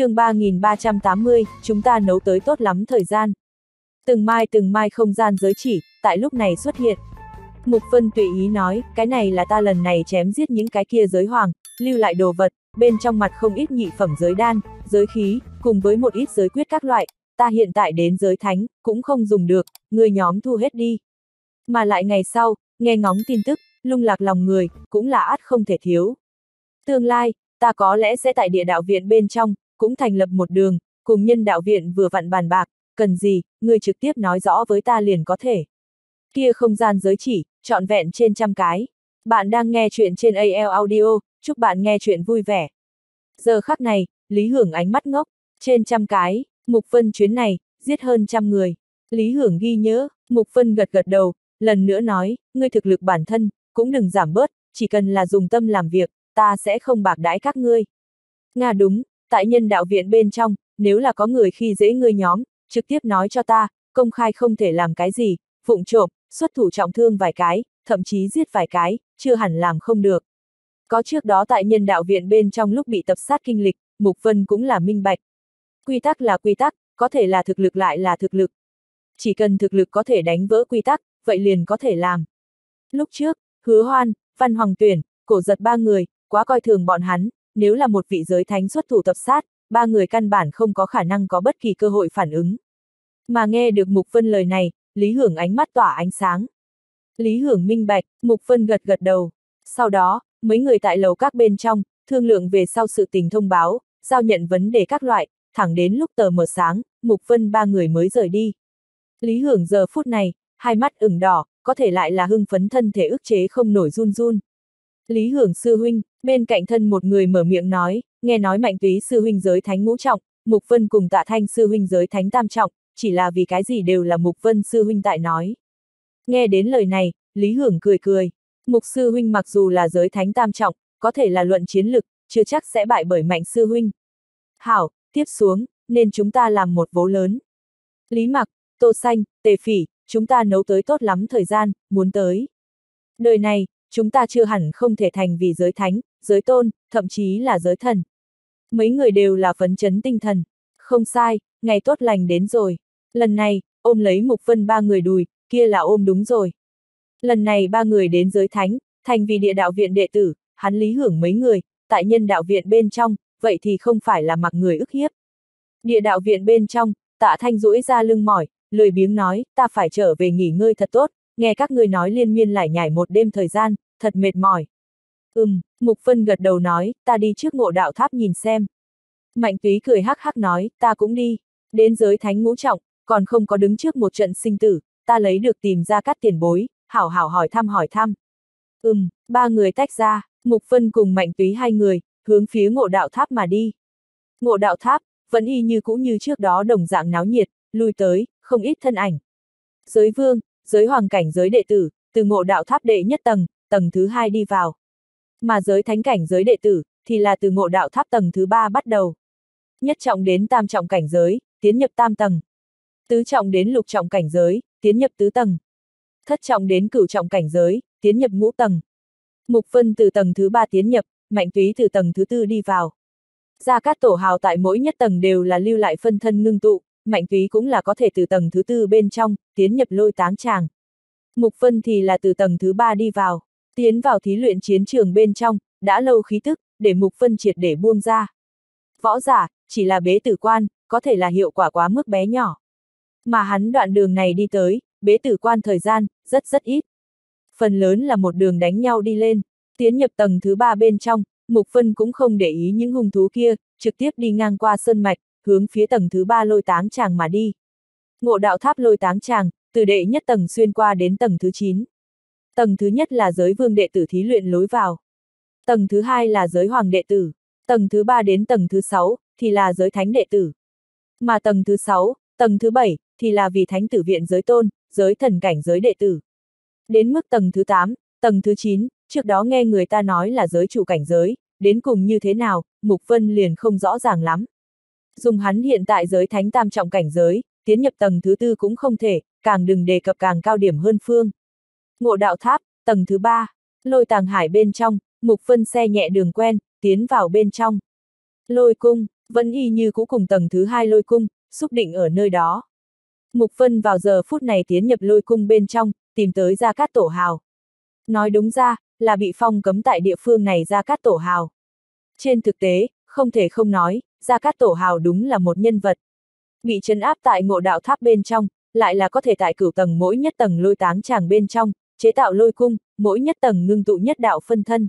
chương 3380, chúng ta nấu tới tốt lắm thời gian. Từng mai từng mai không gian giới chỉ, tại lúc này xuất hiện. Mục Vân tùy ý nói, cái này là ta lần này chém giết những cái kia giới hoàng, lưu lại đồ vật, bên trong mặt không ít nhị phẩm giới đan, giới khí, cùng với một ít giới quyết các loại, ta hiện tại đến giới thánh, cũng không dùng được, người nhóm thu hết đi. Mà lại ngày sau, nghe ngóng tin tức, lung lạc lòng người, cũng là át không thể thiếu. Tương lai, ta có lẽ sẽ tại địa đạo viện bên trong, cũng thành lập một đường, cùng nhân đạo viện vừa vặn bàn bạc, cần gì, người trực tiếp nói rõ với ta liền có thể. Kia không gian giới chỉ, trọn vẹn trên trăm cái. Bạn đang nghe chuyện trên AL Audio, chúc bạn nghe chuyện vui vẻ. Giờ khắc này, Lý Hưởng ánh mắt ngốc, trên trăm cái, Mục Vân chuyến này, giết hơn trăm người. Lý Hưởng ghi nhớ, Mục Vân gật gật đầu, lần nữa nói, ngươi thực lực bản thân, cũng đừng giảm bớt, chỉ cần là dùng tâm làm việc, ta sẽ không bạc đãi các ngươi. Nga đúng, tại nhân đạo viện bên trong, nếu là có người khi dễ ngươi nhóm, trực tiếp nói cho ta, công khai không thể làm cái gì, phụng trộm, xuất thủ trọng thương vài cái, thậm chí giết vài cái, chưa hẳn làm không được. Có trước đó tại nhân đạo viện bên trong lúc bị tập sát kinh lịch, Mục Vân cũng là minh bạch. Quy tắc là quy tắc, có thể là thực lực lại là thực lực. Chỉ cần thực lực có thể đánh vỡ quy tắc, vậy liền có thể làm. Lúc trước, hứa hoan, văn hoàng tuyển, cổ giật ba người, quá coi thường bọn hắn, nếu là một vị giới thánh xuất thủ tập sát, ba người căn bản không có khả năng có bất kỳ cơ hội phản ứng. Mà nghe được Mục Vân lời này, Lý Hưởng ánh mắt tỏa ánh sáng. Lý Hưởng minh bạch, Mục Vân gật gật đầu. Sau đó, mấy người tại lầu các bên trong, thương lượng về sau sự tình thông báo, giao nhận vấn đề các loại, thẳng đến lúc tờ mở sáng, Mục Vân ba người mới rời đi. Lý Hưởng giờ phút này, hai mắt ửng đỏ, có thể lại là hưng phấn thân thể ức chế không nổi run run. Lý Hưởng sư huynh, bên cạnh thân một người mở miệng nói, nghe nói mạnh túy sư huynh giới thánh ngũ trọng, Mục Vân cùng tạ thanh sư huynh giới thánh tam trọng, chỉ là vì cái gì đều là Mục Vân sư huynh tại nói. Nghe đến lời này, Lý Hưởng cười cười. Mục sư huynh mặc dù là giới thánh tam trọng, có thể là luận chiến lực, chưa chắc sẽ bại bởi mạnh sư huynh. Hảo, tiếp xuống, nên chúng ta làm một vố lớn. Lý mặc, tô xanh, tề phỉ, chúng ta nấu tới tốt lắm thời gian, muốn tới. Đời này, chúng ta chưa hẳn không thể thành vì giới thánh, giới tôn, thậm chí là giới thần. Mấy người đều là phấn chấn tinh thần. Không sai, ngày tốt lành đến rồi. Lần này, ôm lấy Mục Vân ba người đùi, kia là ôm đúng rồi. Lần này ba người đến giới thánh, thành vì địa đạo viện đệ tử, hắn lý hưởng mấy người, tại nhân đạo viện bên trong, vậy thì không phải là mặc người ức hiếp. Địa đạo viện bên trong, tạ thanh duỗi ra lưng mỏi, lười biếng nói, ta phải trở về nghỉ ngơi thật tốt, nghe các ngươi nói liên miên lại nhảy một đêm thời gian, thật mệt mỏi. Ừm, Mục phân gật đầu nói, ta đi trước ngộ đạo tháp nhìn xem. Mạnh túy cười hắc hắc nói, ta cũng đi. Đến giới thánh ngũ trọng, còn không có đứng trước một trận sinh tử, ta lấy được tìm ra các tiền bối, hảo hảo hỏi thăm hỏi thăm. Ừm, ba người tách ra, Mục phân cùng Mạnh túy hai người, hướng phía ngộ đạo tháp mà đi. Ngộ đạo tháp, vẫn y như cũ như trước đó đồng dạng náo nhiệt, lui tới, không ít thân ảnh. Giới vương, giới hoàng cảnh giới đệ tử, từ ngộ đạo tháp đệ nhất tầng, tầng thứ hai đi vào. Mà giới thánh cảnh giới đệ tử, thì là từ ngộ đạo tháp tầng thứ ba bắt đầu. Nhất trọng đến tam trọng cảnh giới, tiến nhập tam tầng. Tứ trọng đến lục trọng cảnh giới, tiến nhập tứ tầng. Thất trọng đến cửu trọng cảnh giới, tiến nhập ngũ tầng. Mục Vân từ tầng thứ ba tiến nhập, Mạnh Túy từ tầng thứ tư đi vào. Gia Cát Tổ Hào tại mỗi nhất tầng đều là lưu lại phân thân ngưng tụ, Mạnh Túy cũng là có thể từ tầng thứ tư bên trong, tiến nhập lôi táng tràng. Mục Vân thì là từ tầng thứ ba đi vào, tiến vào thí luyện chiến trường bên trong, đã lâu khí tức, để Mục Vân triệt để buông ra. Võ giả, chỉ là bế tử quan, có thể là hiệu quả quá mức bé nhỏ. Mà hắn đoạn đường này đi tới, bế tử quan thời gian, rất rất ít. Phần lớn là một đường đánh nhau đi lên, tiến nhập tầng thứ ba bên trong, Mục Vân cũng không để ý những hung thú kia, trực tiếp đi ngang qua sơn mạch, hướng phía tầng thứ ba lôi táng tràng mà đi. Ngộ đạo tháp lôi táng tràng, từ đệ nhất tầng xuyên qua đến tầng thứ 9. Tầng thứ nhất là giới vương đệ tử thí luyện lối vào. Tầng thứ hai là giới hoàng đệ tử. Tầng thứ ba đến tầng thứ sáu thì là giới thánh đệ tử. Mà tầng thứ sáu, tầng thứ bảy thì là vì thánh tử viện giới tôn, giới thần cảnh giới đệ tử. Đến mức tầng thứ 8, tầng thứ 9, trước đó nghe người ta nói là giới chủ cảnh giới, đến cùng như thế nào, Mục Vân liền không rõ ràng lắm. Dùng hắn hiện tại giới thánh tam trọng cảnh giới, tiến nhập tầng thứ tư cũng không thể, càng đừng đề cập càng cao điểm hơn phương. Ngộ đạo tháp, tầng thứ ba, lôi tàng hải bên trong, Mục phân xe nhẹ đường quen, tiến vào bên trong. Lôi cung, vẫn y như cũ cùng tầng thứ hai lôi cung, xúc định ở nơi đó. Mục phân vào giờ phút này tiến nhập lôi cung bên trong, tìm tới Gia Cát Tổ Hào. Nói đúng ra, là bị phong cấm tại địa phương này Gia Cát Tổ Hào. Trên thực tế, không thể không nói, Gia Cát Tổ Hào đúng là một nhân vật. Bị chấn áp tại ngộ đạo tháp bên trong, lại là có thể tại cửu tầng mỗi nhất tầng lôi táng chàng bên trong, chế tạo lôi cung, mỗi nhất tầng ngưng tụ nhất đạo phân thân.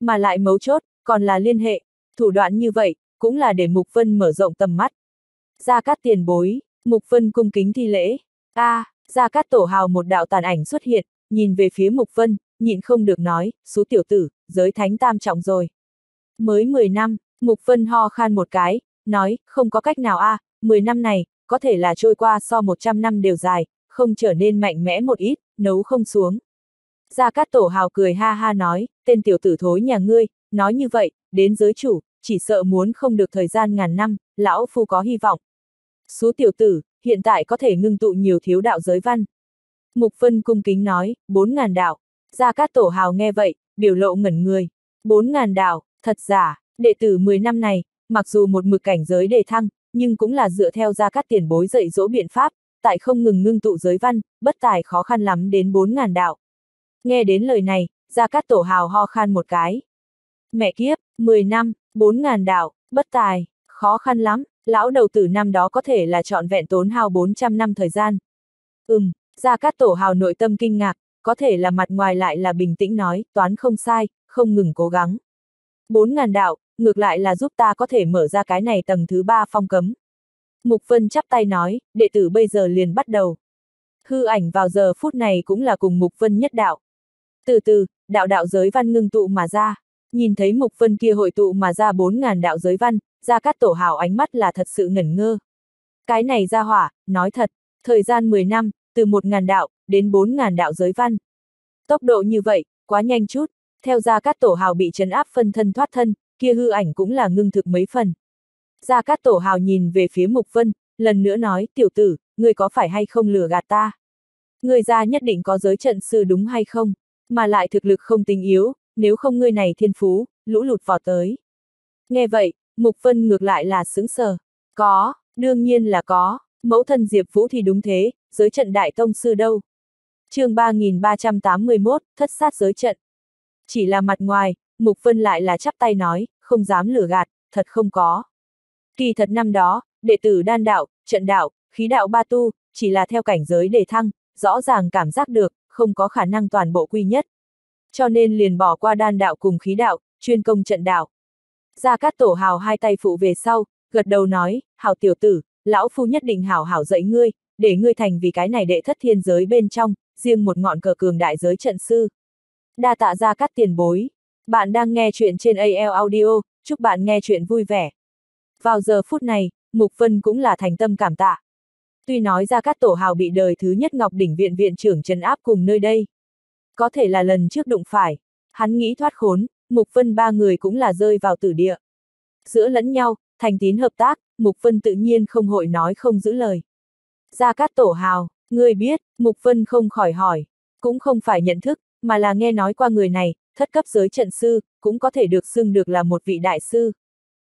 Mà lại mấu chốt, còn là liên hệ, thủ đoạn như vậy, cũng là để Mục Vân mở rộng tầm mắt. Gia Cát tiền bối, Mục Vân cung kính thi lễ. a à, Gia Cát tổ hào một đạo tàn ảnh xuất hiện, nhìn về phía Mục Vân, nhịn không được nói, số tiểu tử, giới thánh tam trọng rồi. Mới 10 năm, Mục Vân ho khan một cái, nói, không có cách nào a, à, 10 năm này, có thể là trôi qua so 100 năm đều dài, không trở nên mạnh mẽ một ít, nấu không xuống. Gia Cát Tổ Hào cười ha ha nói, tên tiểu tử thối nhà ngươi, nói như vậy, đến giới chủ, chỉ sợ muốn không được thời gian ngàn năm, lão phu có hy vọng. Số tiểu tử, hiện tại có thể ngưng tụ nhiều thiếu đạo giới văn. Mục Vân cung kính nói, bốn ngàn đạo. Gia Cát Tổ Hào nghe vậy, biểu lộ ngẩn người. Bốn ngàn đạo, thật giả, đệ tử 10 năm này, mặc dù một mực cảnh giới đề thăng, nhưng cũng là dựa theo Gia Cát tiền bối dạy dỗ biện pháp, tại không ngừng ngưng tụ giới văn, bất tài khó khăn lắm đến bốn ngàn đạo. Nghe đến lời này, Gia Cát Tổ Hào ho khan một cái. Mẹ kiếp, 10 năm, 4 ngàn đạo, bất tài, khó khăn lắm, lão đầu tử năm đó có thể là chọn vẹn tốn hao 400 năm thời gian. Ừm, Gia Cát Tổ Hào nội tâm kinh ngạc, có thể là mặt ngoài lại là bình tĩnh nói, toán không sai, không ngừng cố gắng. 4 ngàn đạo, ngược lại là giúp ta có thể mở ra cái này tầng thứ ba phong cấm. Mục Vân chắp tay nói, đệ tử bây giờ liền bắt đầu. Hư ảnh vào giờ phút này cũng là cùng Mục Vân nhất đạo. Từ từ, đạo đạo giới văn ngưng tụ mà ra. Nhìn thấy Mục Vân kia hội tụ mà ra bốn ngàn đạo giới văn, ra các tổ hào ánh mắt là thật sự ngẩn ngơ. Cái này ra hỏa, nói thật, thời gian 10 năm, từ 1.000 đạo, đến 4.000 đạo giới văn. Tốc độ như vậy, quá nhanh chút, theo ra các tổ hào bị chấn áp phân thân thoát thân, kia hư ảnh cũng là ngưng thực mấy phần. Gia Cát Tổ Hào nhìn về phía Mục Vân, lần nữa nói, tiểu tử, ngươi có phải hay không lừa gạt ta? Ngươi ra nhất định có giới trận sư đúng hay không? Mà lại thực lực không tình yếu, nếu không ngươi này thiên phú, lũ lụt vào tới. Nghe vậy, Mục Vân ngược lại là sững sờ. Có, đương nhiên là có, mẫu thân Diệp Vũ thì đúng thế, giới trận đại tông sư đâu. chương 3381, thất sát giới trận. Chỉ là mặt ngoài, Mục Vân lại là chắp tay nói, không dám lừa gạt, thật không có. Kỳ thật năm đó, đệ tử đan đạo, trận đạo, khí đạo ba tu, chỉ là theo cảnh giới đề thăng, rõ ràng cảm giác được, không có khả năng toàn bộ quy nhất. Cho nên liền bỏ qua đan đạo cùng khí đạo, chuyên công trận đạo. Gia Cát Tổ hào hai tay phụ về sau, gật đầu nói, hào tiểu tử, lão phu nhất định hảo hảo dạy ngươi, để ngươi thành vì cái này đệ thất thiên giới bên trong, riêng một ngọn cờ cường đại giới trận sư. Đa tạ Gia Cát tiền bối. Bạn đang nghe chuyện trên AL Audio, chúc bạn nghe chuyện vui vẻ. Vào giờ phút này, Mục Vân cũng là thành tâm cảm tạ. Tuy nói ra các tổ hào bị đời thứ nhất Ngọc Đỉnh Viện Viện trưởng trần áp cùng nơi đây. Có thể là lần trước đụng phải, hắn nghĩ thoát khốn, Mục Vân ba người cũng là rơi vào tử địa. Giữa lẫn nhau, thành tín hợp tác, Mục Vân tự nhiên không hội nói không giữ lời. Gia Cát Tổ Hào, người biết, Mục Vân không khỏi hỏi, cũng không phải nhận thức, mà là nghe nói qua người này, thất cấp giới trận sư, cũng có thể được xưng được là một vị đại sư.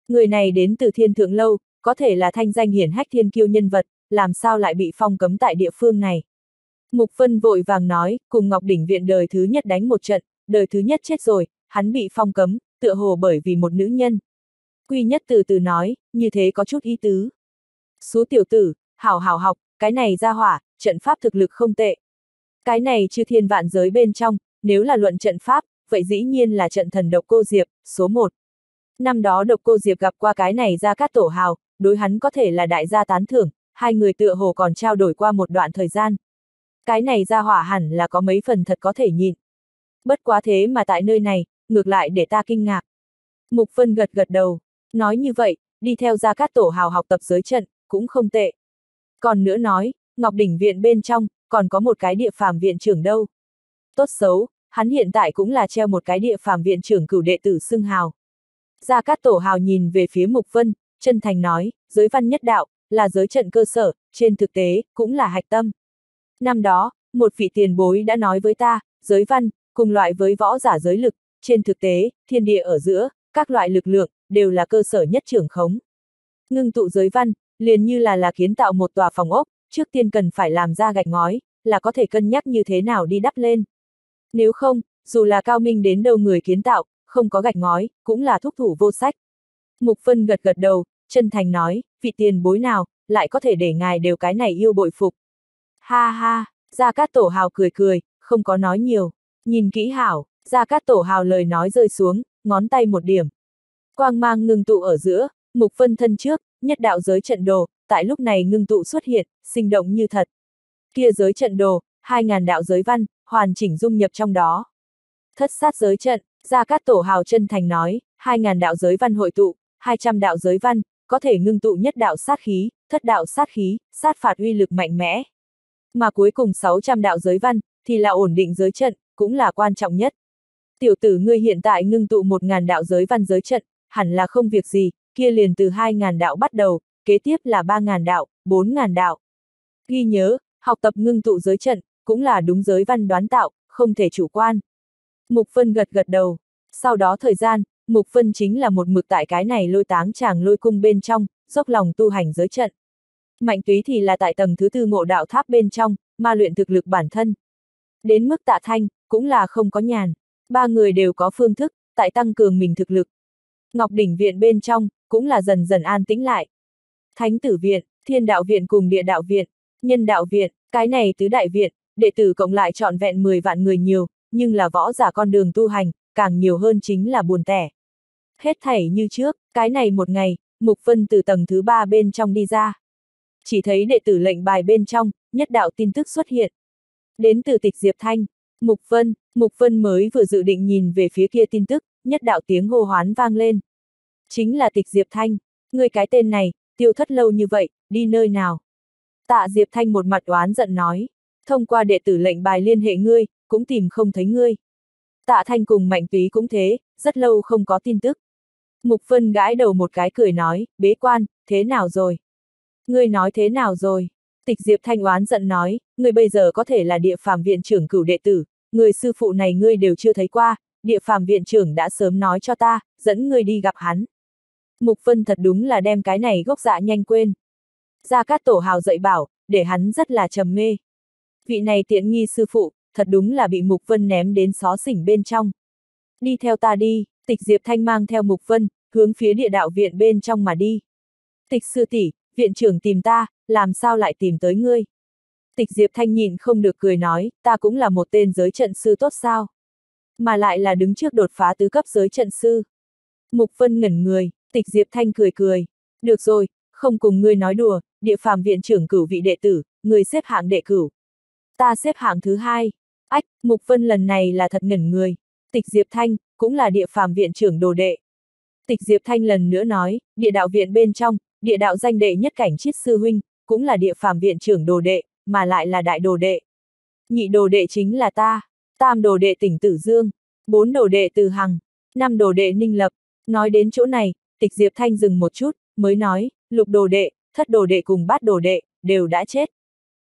Người này đến từ thiên thượng lâu, có thể là thanh danh hiển hách thiên kiêu nhân vật, làm sao lại bị phong cấm tại địa phương này. Mục Vân vội vàng nói, cùng Ngọc Đỉnh Viện đời thứ nhất đánh một trận, đời thứ nhất chết rồi, hắn bị phong cấm, tựa hồ bởi vì một nữ nhân. Quy nhất từ từ nói, như thế có chút ý tứ. Số tiểu tử, hảo hảo học, cái này ra hỏa, trận pháp thực lực không tệ. Cái này chư thiên vạn giới bên trong, nếu là luận trận pháp, vậy dĩ nhiên là trận thần độc cô Diệp, số 1. Năm đó độc cô Diệp gặp qua cái này ra cát tổ hào, đối hắn có thể là đại gia tán thưởng, hai người tựa hồ còn trao đổi qua một đoạn thời gian. Cái này ra hỏa hẳn là có mấy phần thật có thể nhịn. Bất quá thế mà tại nơi này, ngược lại để ta kinh ngạc. Mục Vân gật gật đầu, nói như vậy, đi theo gia các tổ hào học tập giới trận, cũng không tệ. Còn nữa nói, Ngọc Đỉnh Viện bên trong, còn có một cái địa phàm viện trưởng đâu. Tốt xấu, hắn hiện tại cũng là treo một cái địa phàm viện trưởng cửu đệ tử xưng hào. Gia Cát Tổ Hào nhìn về phía Mục Vân, chân thành nói, giới văn nhất đạo, là giới trận cơ sở, trên thực tế, cũng là hạch tâm. Năm đó, một vị tiền bối đã nói với ta, giới văn, cùng loại với võ giả giới lực, trên thực tế, thiên địa ở giữa, các loại lực lượng, đều là cơ sở nhất trưởng khống. ngưng tụ giới văn, liền như là là kiến tạo một tòa phòng ốc, trước tiên cần phải làm ra gạch ngói, là có thể cân nhắc như thế nào đi đắp lên. Nếu không, dù là cao minh đến đâu người kiến tạo, không có gạch ngói, cũng là thúc thủ vô sách. Mục phân gật gật đầu, chân thành nói, vị tiền bối nào, lại có thể để ngài đều cái này yêu bội phục. Ha ha, Gia Cát Tổ Hào cười cười, không có nói nhiều. Nhìn kỹ hảo, Gia Cát Tổ Hào lời nói rơi xuống, ngón tay một điểm. Quang mang ngưng tụ ở giữa, mục phân thân trước, nhất đạo giới trận đồ, tại lúc này ngưng tụ xuất hiện, sinh động như thật. Kia giới trận đồ, hai ngàn đạo giới văn, hoàn chỉnh dung nhập trong đó. Thất sát giới trận, Gia Cát Tổ Hào chân thành nói, 2.000 đạo giới văn hội tụ, hai trăm đạo giới văn, có thể ngưng tụ nhất đạo sát khí, thất đạo sát khí, sát phạt uy lực mạnh mẽ. Mà cuối cùng 600 đạo giới văn, thì là ổn định giới trận, cũng là quan trọng nhất. Tiểu tử ngươi hiện tại ngưng tụ 1.000 đạo giới văn giới trận, hẳn là không việc gì, kia liền từ 2.000 đạo bắt đầu, kế tiếp là 3.000 đạo, 4.000 đạo. Ghi nhớ, học tập ngưng tụ giới trận, cũng là đúng giới văn đoán tạo, không thể chủ quan. Mục Vân gật gật đầu. Sau đó thời gian, Mục Vân chính là một mực tại cái này lôi táng chàng lôi cung bên trong, dốc lòng tu hành giới trận. Mạnh túy thì là tại tầng thứ tư ngộ đạo tháp bên trong, ma luyện thực lực bản thân. Đến mức tạ thanh, cũng là không có nhàn. Ba người đều có phương thức, tại tăng cường mình thực lực. Ngọc đỉnh viện bên trong, cũng là dần dần an tĩnh lại. Thánh tử viện, thiên đạo viện cùng địa đạo viện, nhân đạo viện, cái này tứ đại viện, đệ tử cộng lại trọn vẹn 10 vạn người nhiều, nhưng là võ giả con đường tu hành, càng nhiều hơn chính là buồn tẻ. Hết thảy như trước, cái này một ngày, Mục Vân từ tầng thứ ba bên trong đi ra. Chỉ thấy đệ tử lệnh bài bên trong, nhất đạo tin tức xuất hiện. Đến từ tịch Diệp Thanh, Mục Vân, Mục Vân mới vừa dự định nhìn về phía kia tin tức, nhất đạo tiếng hô hoán vang lên. Chính là tịch Diệp Thanh, người cái tên này, tiêu thất lâu như vậy, đi nơi nào? Tạ Diệp Thanh một mặt oán giận nói, thông qua đệ tử lệnh bài liên hệ ngươi, cũng tìm không thấy ngươi. Tạ Thanh cùng Mạnh Túy cũng thế, rất lâu không có tin tức. Mục Vân gãi đầu một cái cười nói, bế quan, thế nào rồi? Ngươi nói thế nào rồi? Tịch Diệp Thanh oán giận nói, ngươi bây giờ có thể là địa phàm viện trưởng cửu đệ tử, người sư phụ này ngươi đều chưa thấy qua, địa phàm viện trưởng đã sớm nói cho ta, dẫn ngươi đi gặp hắn. Mục Vân thật đúng là đem cái này gốc dạ nhanh quên. Gia Cát Tổ Hào dạy bảo, để hắn rất là trầm mê. Vị này tiện nghi sư phụ, thật đúng là bị Mục Vân ném đến xó xỉnh bên trong. Đi theo ta đi, tịch Diệp Thanh mang theo Mục Vân, hướng phía địa đạo viện bên trong mà đi. Tịch sư tỷ, viện trưởng tìm ta, làm sao lại tìm tới ngươi? Tịch Diệp Thanh nhìn không được cười nói, ta cũng là một tên giới trận sư tốt sao? Mà lại là đứng trước đột phá tứ cấp giới trận sư. Mục Vân ngẩn người, tịch Diệp Thanh cười cười. Được rồi, không cùng ngươi nói đùa, địa phàm viện trưởng cửu vị đệ tử, người xếp hạng đệ cửu. Ta xếp hạng thứ hai. Ách, Mục Vân lần này là thật ngẩn người. Tịch Diệp Thanh, cũng là địa phàm viện trưởng đồ đệ. Tịch Diệp Thanh lần nữa nói, địa đạo viện bên trong, địa đạo danh đệ nhất cảnh chiết sư huynh, cũng là địa phàm viện trưởng đồ đệ, mà lại là đại đồ đệ. Nhị đồ đệ chính là ta, tam đồ đệ tỉnh Tử Dương, bốn đồ đệ Từ Hằng, năm đồ đệ Ninh Lập. Nói đến chỗ này, tịch Diệp Thanh dừng một chút, mới nói, lục đồ đệ, thất đồ đệ cùng bát đồ đệ, đều đã chết.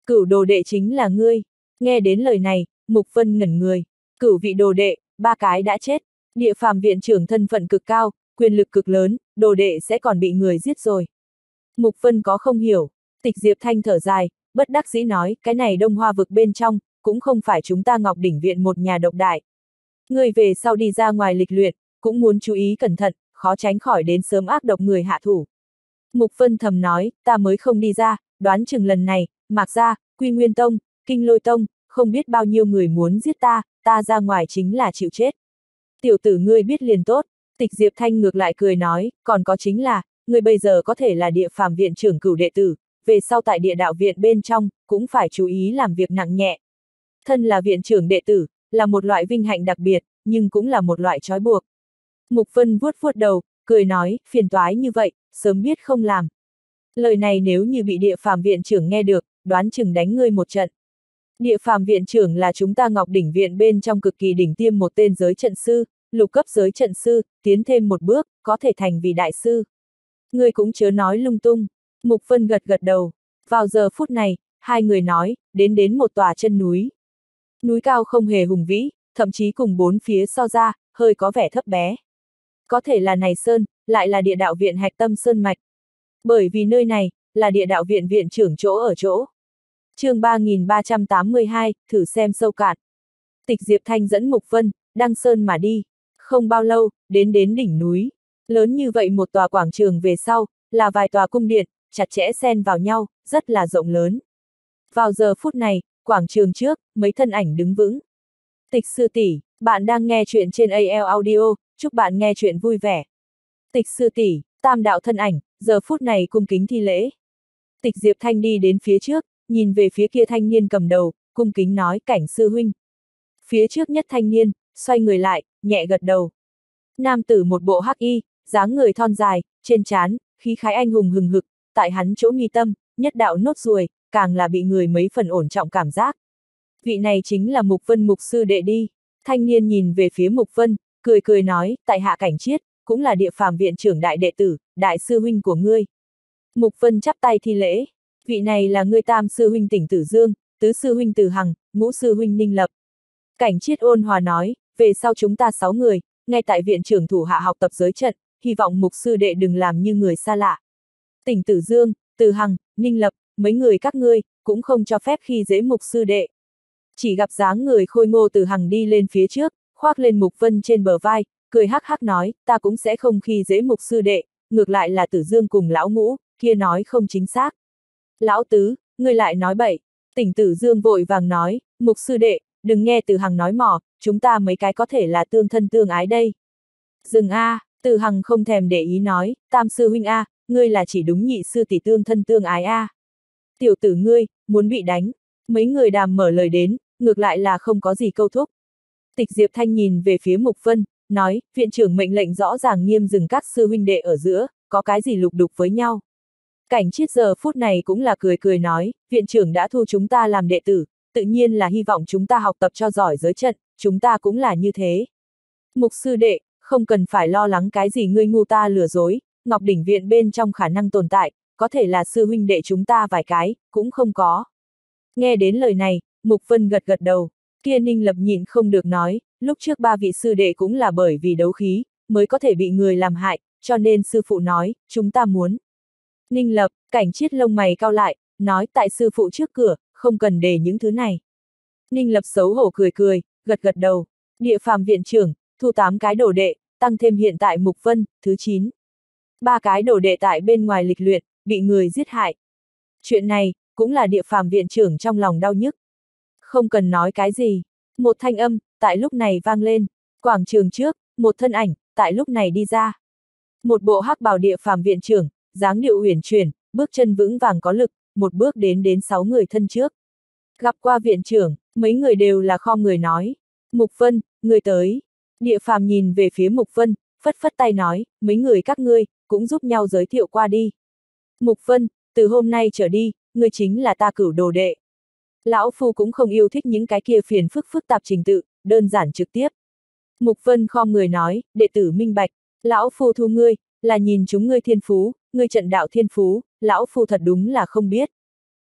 Cửu đồ đệ chính là ngươi. Nghe đến lời này, Mục Vân ngẩn người. Cửu vị đồ đệ, ba cái đã chết. Địa phàm viện trưởng thân phận cực cao, quyền lực cực lớn, đồ đệ sẽ còn bị người giết rồi. Mục Vân có không hiểu, tịch Diệp Thanh thở dài, bất đắc dĩ nói, cái này đông hoa vực bên trong, cũng không phải chúng ta ngọc đỉnh viện một nhà độc đại. Người về sau đi ra ngoài lịch luyện, cũng muốn chú ý cẩn thận, khó tránh khỏi đến sớm ác độc người hạ thủ. Mục Vân thầm nói, ta mới không đi ra, đoán chừng lần này, Mạc Gia, Quy Nguyên Tông, Kinh Lôi Tông, không biết bao nhiêu người muốn giết ta, ta ra ngoài chính là chịu chết. Tiểu tử ngươi biết liền tốt, tịch Diệp Thanh ngược lại cười nói, còn có chính là, ngươi bây giờ có thể là địa phàm viện trưởng cửu đệ tử, về sau tại địa đạo viện bên trong, cũng phải chú ý làm việc nặng nhẹ. Thân là viện trưởng đệ tử, là một loại vinh hạnh đặc biệt, nhưng cũng là một loại trói buộc. Mục Vân vuốt vuốt đầu, cười nói, phiền toái như vậy, sớm biết không làm. Lời này nếu như bị địa phàm viện trưởng nghe được, đoán chừng đánh ngươi một trận. Địa phàm viện trưởng là chúng ta ngọc đỉnh viện bên trong cực kỳ đỉnh tiêm một tên giới trận sư, lục cấp giới trận sư, tiến thêm một bước, có thể thành vì đại sư. Ngươi cũng chớ nói lung tung. Mục Vân gật gật đầu. Vào giờ phút này, hai người nói, đến đến một tòa chân núi. Núi cao không hề hùng vĩ, thậm chí cùng bốn phía so ra, hơi có vẻ thấp bé. Có thể là này sơn, lại là địa đạo viện hạch tâm sơn mạch. Bởi vì nơi này, là địa đạo viện viện trưởng chỗ ở chỗ chương 3382, thử xem sâu cạn. Tịch Diệp Thanh dẫn Mục Vân, đăng sơn mà đi. Không bao lâu, đến đến đỉnh núi. Lớn như vậy một tòa quảng trường về sau, là vài tòa cung điện, chặt chẽ xen vào nhau, rất là rộng lớn. Vào giờ phút này, quảng trường trước, mấy thân ảnh đứng vững. Tịch sư tỷ, bạn đang nghe chuyện trên AL Audio, chúc bạn nghe chuyện vui vẻ. Tịch sư tỷ, tam đạo thân ảnh, giờ phút này cung kính thi lễ. Tịch Diệp Thanh đi đến phía trước, nhìn về phía kia thanh niên cầm đầu, cung kính nói cảnh sư huynh. Phía trước nhất thanh niên, xoay người lại, nhẹ gật đầu. Nam tử một bộ hắc y, dáng người thon dài, trên trán, khí khái anh hùng hừng hực, tại hắn chỗ nghi tâm, nhất đạo nốt ruồi, càng là bị người mấy phần ổn trọng cảm giác. Vị này chính là Mục Vân Mục Sư Đệ đi. Thanh niên nhìn về phía Mục Vân, cười cười nói, tại hạ cảnh chiết, cũng là địa phàm viện trưởng đại đệ tử, đại sư huynh của ngươi. Mục Vân chắp tay thi lễ, vị này là ngươi tam sư huynh tỉnh Tử Dương, tứ sư huynh tử Hằng, ngũ sư huynh Ninh Lập. Cảnh chiết ôn hòa nói, về sau chúng ta sáu người, ngay tại viện trưởng thủ hạ học tập giới trận, hy vọng mục sư đệ đừng làm như người xa lạ. Tỉnh Tử Dương, tử Hằng, Ninh Lập, mấy người các ngươi, cũng không cho phép khi dễ mục sư đệ. Chỉ gặp dáng người khôi ngô tử Hằng đi lên phía trước, khoác lên mục vân trên bờ vai, cười hắc hắc nói, ta cũng sẽ không khi dễ mục sư đệ, ngược lại là Tử Dương cùng lão ngũ, kia nói không chính xác. Lão tứ, ngươi lại nói bậy, tỉnh Tử Dương vội vàng nói, mục sư đệ, đừng nghe Từ Hằng nói mỏ, chúng ta mấy cái có thể là tương thân tương ái đây. Dừng a, Từ Hằng không thèm để ý nói, tam sư huynh a, ngươi là chỉ đúng nhị sư tỷ tương thân tương ái a. Tiểu tử ngươi, muốn bị đánh. Mấy người đàm mở lời đến, ngược lại là không có gì câu thúc. Tịch Diệp Thanh nhìn về phía Mục Vân, nói, viện trưởng mệnh lệnh rõ ràng nghiêm dừng các sư huynh đệ ở giữa, có cái gì lục đục với nhau. Cảnh chiết giờ phút này cũng là cười cười nói, viện trưởng đã thu chúng ta làm đệ tử, tự nhiên là hy vọng chúng ta học tập cho giỏi giới trận, chúng ta cũng là như thế. Mục sư đệ, không cần phải lo lắng cái gì ngươi ngu ta lừa dối, Ngọc Đỉnh Viện bên trong khả năng tồn tại, có thể là sư huynh đệ chúng ta vài cái, cũng không có. Nghe đến lời này, Mục Vân gật gật đầu, kia Ninh Lập nhịn không được nói, lúc trước ba vị sư đệ cũng là bởi vì đấu khí, mới có thể bị người làm hại, cho nên sư phụ nói, chúng ta muốn. Ninh Lập, cảnh chiết lông mày cao lại, nói tại sư phụ trước cửa, không cần để những thứ này. Ninh Lập xấu hổ cười cười, gật gật đầu, địa phàm viện trưởng, thu tám cái đồ đệ, tăng thêm hiện tại Mục Vân, thứ 9. Ba cái đồ đệ tại bên ngoài lịch luyện, bị người giết hại. Chuyện này, cũng là địa phàm viện trưởng trong lòng đau nhức. Không cần nói cái gì. Một thanh âm, tại lúc này vang lên. Quảng trường trước, một thân ảnh, tại lúc này đi ra. Một bộ hắc bào địa phàm viện trưởng, dáng điệu uyển chuyển, bước chân vững vàng có lực, một bước đến đến sáu người thân trước. Gặp qua viện trưởng, mấy người đều là kho người nói. Mục Vân, người tới. Địa phàm nhìn về phía Mục Vân, phất phất tay nói, mấy người các ngươi, cũng giúp nhau giới thiệu qua đi. Mục Vân, từ hôm nay trở đi, người chính là ta cửu đồ đệ. Lão Phu cũng không yêu thích những cái kia phiền phức phức tạp trình tự, đơn giản trực tiếp. Mục Vân khom người nói, đệ tử minh bạch, Lão Phu thu ngươi, là nhìn chúng ngươi thiên phú, ngươi trận đạo thiên phú, Lão Phu thật đúng là không biết.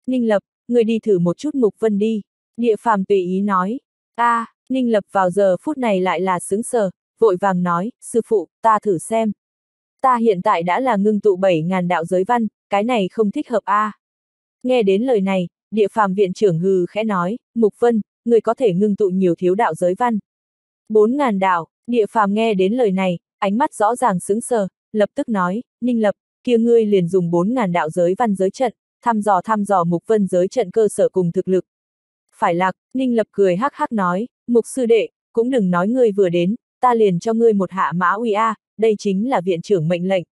Ninh Lập, ngươi đi thử một chút Mục Vân đi. Địa phàm tùy ý nói. a à, Ninh Lập vào giờ phút này lại là sướng sờ, vội vàng nói, sư phụ, ta thử xem. Ta hiện tại đã là ngưng tụ 7.000 đạo giới văn, cái này không thích hợp a. À. Nghe đến lời này, địa phàm viện trưởng hừ khẽ nói, Mục Vân, người có thể ngưng tụ nhiều thiếu đạo giới văn. 4.000 đạo, địa phàm nghe đến lời này, ánh mắt rõ ràng sững sờ, lập tức nói, Ninh Lập, kia ngươi liền dùng 4.000 đạo giới văn giới trận, thăm dò thăm dò Mục Vân giới trận cơ sở cùng thực lực. Phải lạc, Ninh Lập cười hắc hắc nói, Mục sư đệ, cũng đừng nói ngươi vừa đến, ta liền cho ngươi một hạ mã uy a, đây chính là viện trưởng mệnh lệnh.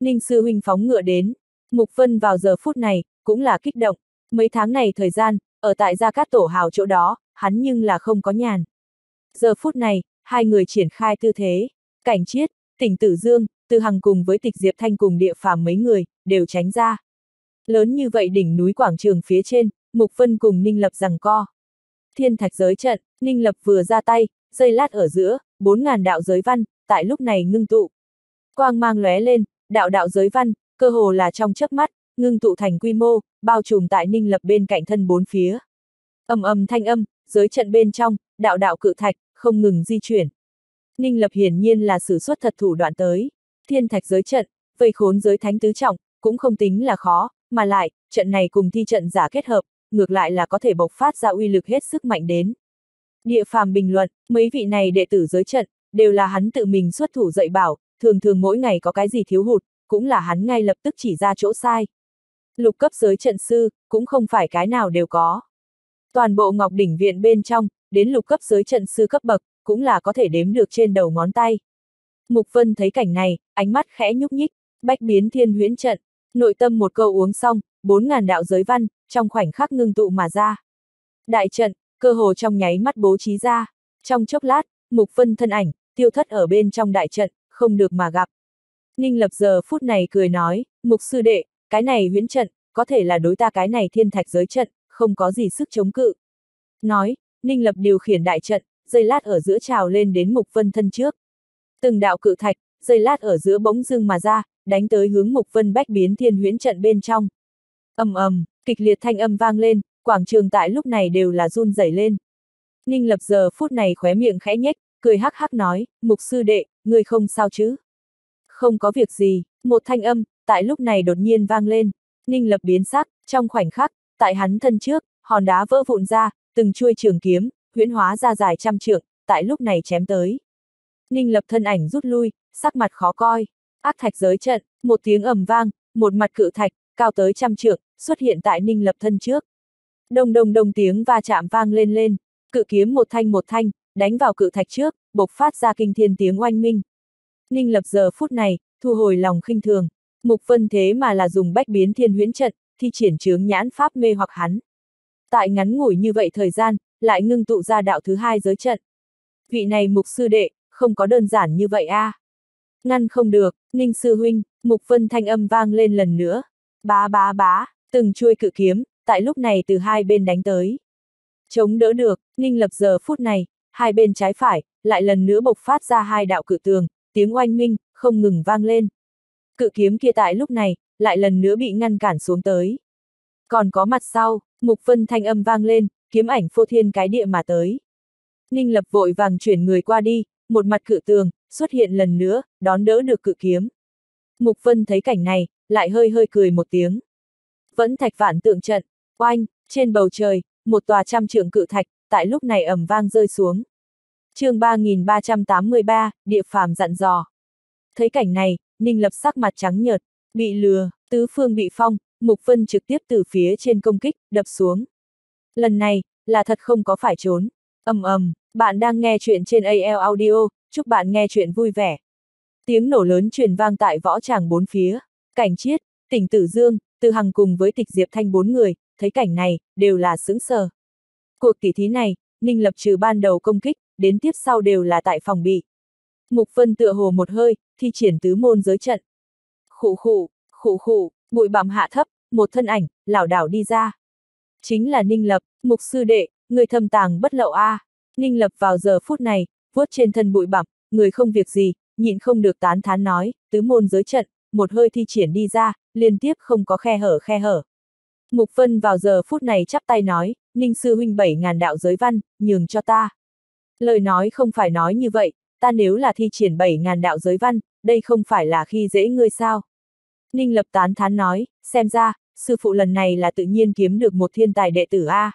Ninh sư huynh phóng ngựa đến, Mục Vân vào giờ phút này, cũng là kích động, mấy tháng này thời gian, ở tại Gia Cát Tổ Hào chỗ đó, hắn nhưng là không có nhàn. Giờ phút này, hai người triển khai tư thế, cảnh chiết, tỉnh Tử Dương, Từ Hằng cùng với tịch Diệp Thanh cùng địa phàm mấy người, đều tránh ra. Lớn như vậy đỉnh núi quảng trường phía trên, Mục Vân cùng Ninh Lập rằng co. Thiên thạch giới trận, Ninh Lập vừa ra tay, dây lát ở giữa, bốn ngàn đạo giới văn, tại lúc này ngưng tụ. Quang mang lóe lên, đạo đạo giới văn, cơ hồ là trong chớp mắt, ngưng tụ thành quy mô, bao trùm tại Ninh Lập bên cạnh thân bốn phía. Âm âm thanh âm, giới trận bên trong, đạo đạo cự thạch, không ngừng di chuyển. Ninh Lập hiển nhiên là sử xuất thật thủ đoạn tới. Thiên thạch giới trận, vây khốn giới thánh tứ trọng, cũng không tính là khó, mà lại, trận này cùng thi trận giả kết hợp, ngược lại là có thể bộc phát ra uy lực hết sức mạnh đến. Địa phàm bình luận, mấy vị này đệ tử giới trận, đều là hắn tự mình xuất thủ dạy bảo, thường thường mỗi ngày có cái gì thiếu hụt, cũng là hắn ngay lập tức chỉ ra chỗ sai. Lục cấp giới trận sư, cũng không phải cái nào đều có. Toàn bộ Ngọc Đỉnh Viện bên trong, đến lục cấp giới trận sư cấp bậc, cũng là có thể đếm được trên đầu ngón tay. Mục Vân thấy cảnh này, ánh mắt khẽ nhúc nhích, bách biến thiên huyễn trận, nội tâm một câu uống xong, bốn ngàn đạo giới văn, trong khoảnh khắc ngưng tụ mà ra. Đại trận, cơ hồ trong nháy mắt bố trí ra. Trong chốc lát, Mục Vân thân ảnh, tiêu thất ở bên trong đại trận, không được mà gặp. Ninh lập giờ phút này cười nói, Mục sư đệ, cái này huyễn trận, có thể là đối ta cái này thiên thạch giới trận, không có gì sức chống cự. Nói, Ninh lập điều khiển đại trận, dây lát ở giữa trào lên đến Mục Vân thân trước. Từng đạo cự thạch, dây lát ở giữa bỗng dưng mà ra, đánh tới hướng Mục Vân bách biến thiên huyễn trận bên trong. ầm ầm, kịch liệt thanh âm vang lên, quảng trường tại lúc này đều là run rẩy lên. Ninh lập giờ phút này khóe miệng khẽ nhếch, cười hắc hắc nói, mục sư đệ, người không sao chứ? Không có việc gì, một thanh âm, tại lúc này đột nhiên vang lên. Ninh lập biến sắc, trong khoảnh khắc, tại hắn thân trước, hòn đá vỡ vụn ra, từng chuôi trường kiếm, huyễn hóa ra dài trăm trượng, tại lúc này chém tới. Ninh lập thân ảnh rút lui, sắc mặt khó coi. Ác thạch giới trận, một tiếng ầm vang, một mặt cự thạch, cao tới trăm trượng, xuất hiện tại Ninh lập thân trước. Đồng đồng đồng tiếng va chạm vang lên lên, cự kiếm một thanh một thanh, đánh vào cự thạch trước, bộc phát ra kinh thiên tiếng oanh minh. Ninh lập giờ phút này, thu hồi lòng khinh thường, mục vân thế mà là dùng bách biến thiên huyễn trận, thi triển chướng nhãn pháp mê hoặc hắn. Tại ngắn ngủi như vậy thời gian, lại ngưng tụ ra đạo thứ hai giới trận. Vị này mục sư đệ, không có đơn giản như vậy a. À. Ngăn không được, Ninh sư huynh, mục vân thanh âm vang lên lần nữa. Bá bá bá, từng chuôi cự kiếm, tại lúc này từ hai bên đánh tới. Chống đỡ được, Ninh lập giờ phút này, hai bên trái phải, lại lần nữa bộc phát ra hai đạo cự tường, tiếng oanh minh, không ngừng vang lên. Cự kiếm kia tại lúc này, lại lần nữa bị ngăn cản xuống tới. Còn có mặt sau, mục vân thanh âm vang lên, kiếm ảnh phô thiên cái địa mà tới. Ninh lập vội vàng chuyển người qua đi, một mặt cự tường, xuất hiện lần nữa, đón đỡ được cự kiếm. Mục vân thấy cảnh này, lại hơi hơi cười một tiếng. Vẫn thạch vạn tượng trận, oanh, trên bầu trời, một tòa trăm trượng cự thạch, tại lúc này ầm vang rơi xuống. chương 3383, địa phàm dặn dò. Thấy cảnh này, Ninh Lập sắc mặt trắng nhợt, bị lừa, tứ phương bị phong, Mục Vân trực tiếp từ phía trên công kích, đập xuống. Lần này, là thật không có phải trốn. ầm ầm, bạn đang nghe chuyện trên AL Audio, chúc bạn nghe chuyện vui vẻ. Tiếng nổ lớn truyền vang tại võ tràng bốn phía. Cảnh chiết, tỉnh Tử Dương, Từ Hằng cùng với tịch Diệp Thanh bốn người, thấy cảnh này, đều là sững sờ. Cuộc tỷ thí này, Ninh Lập trừ ban đầu công kích, đến tiếp sau đều là tại phòng bị. Mục Vân tựa hồ một hơi, thi triển tứ môn giới trận. Khụ khụ, khụ khụ, bụi bặm hạ thấp, một thân ảnh, lảo đảo đi ra. Chính là Ninh Lập, mục sư đệ, người thâm tàng bất lậu a. À. Ninh Lập vào giờ phút này, vuốt trên thân bụi bặm, người không việc gì, nhịn không được tán thán nói, tứ môn giới trận, một hơi thi triển đi ra, liên tiếp không có khe hở khe hở. Mục Vân vào giờ phút này chắp tay nói, Ninh Sư Huynh bảy ngàn đạo giới văn, nhường cho ta. Lời nói không phải nói như vậy, ta nếu là thi triển bảy ngàn đạo giới văn, đây không phải là khi dễ ngươi sao. Ninh Lập tán thán nói, xem ra, sư phụ lần này là tự nhiên kiếm được một thiên tài đệ tử A.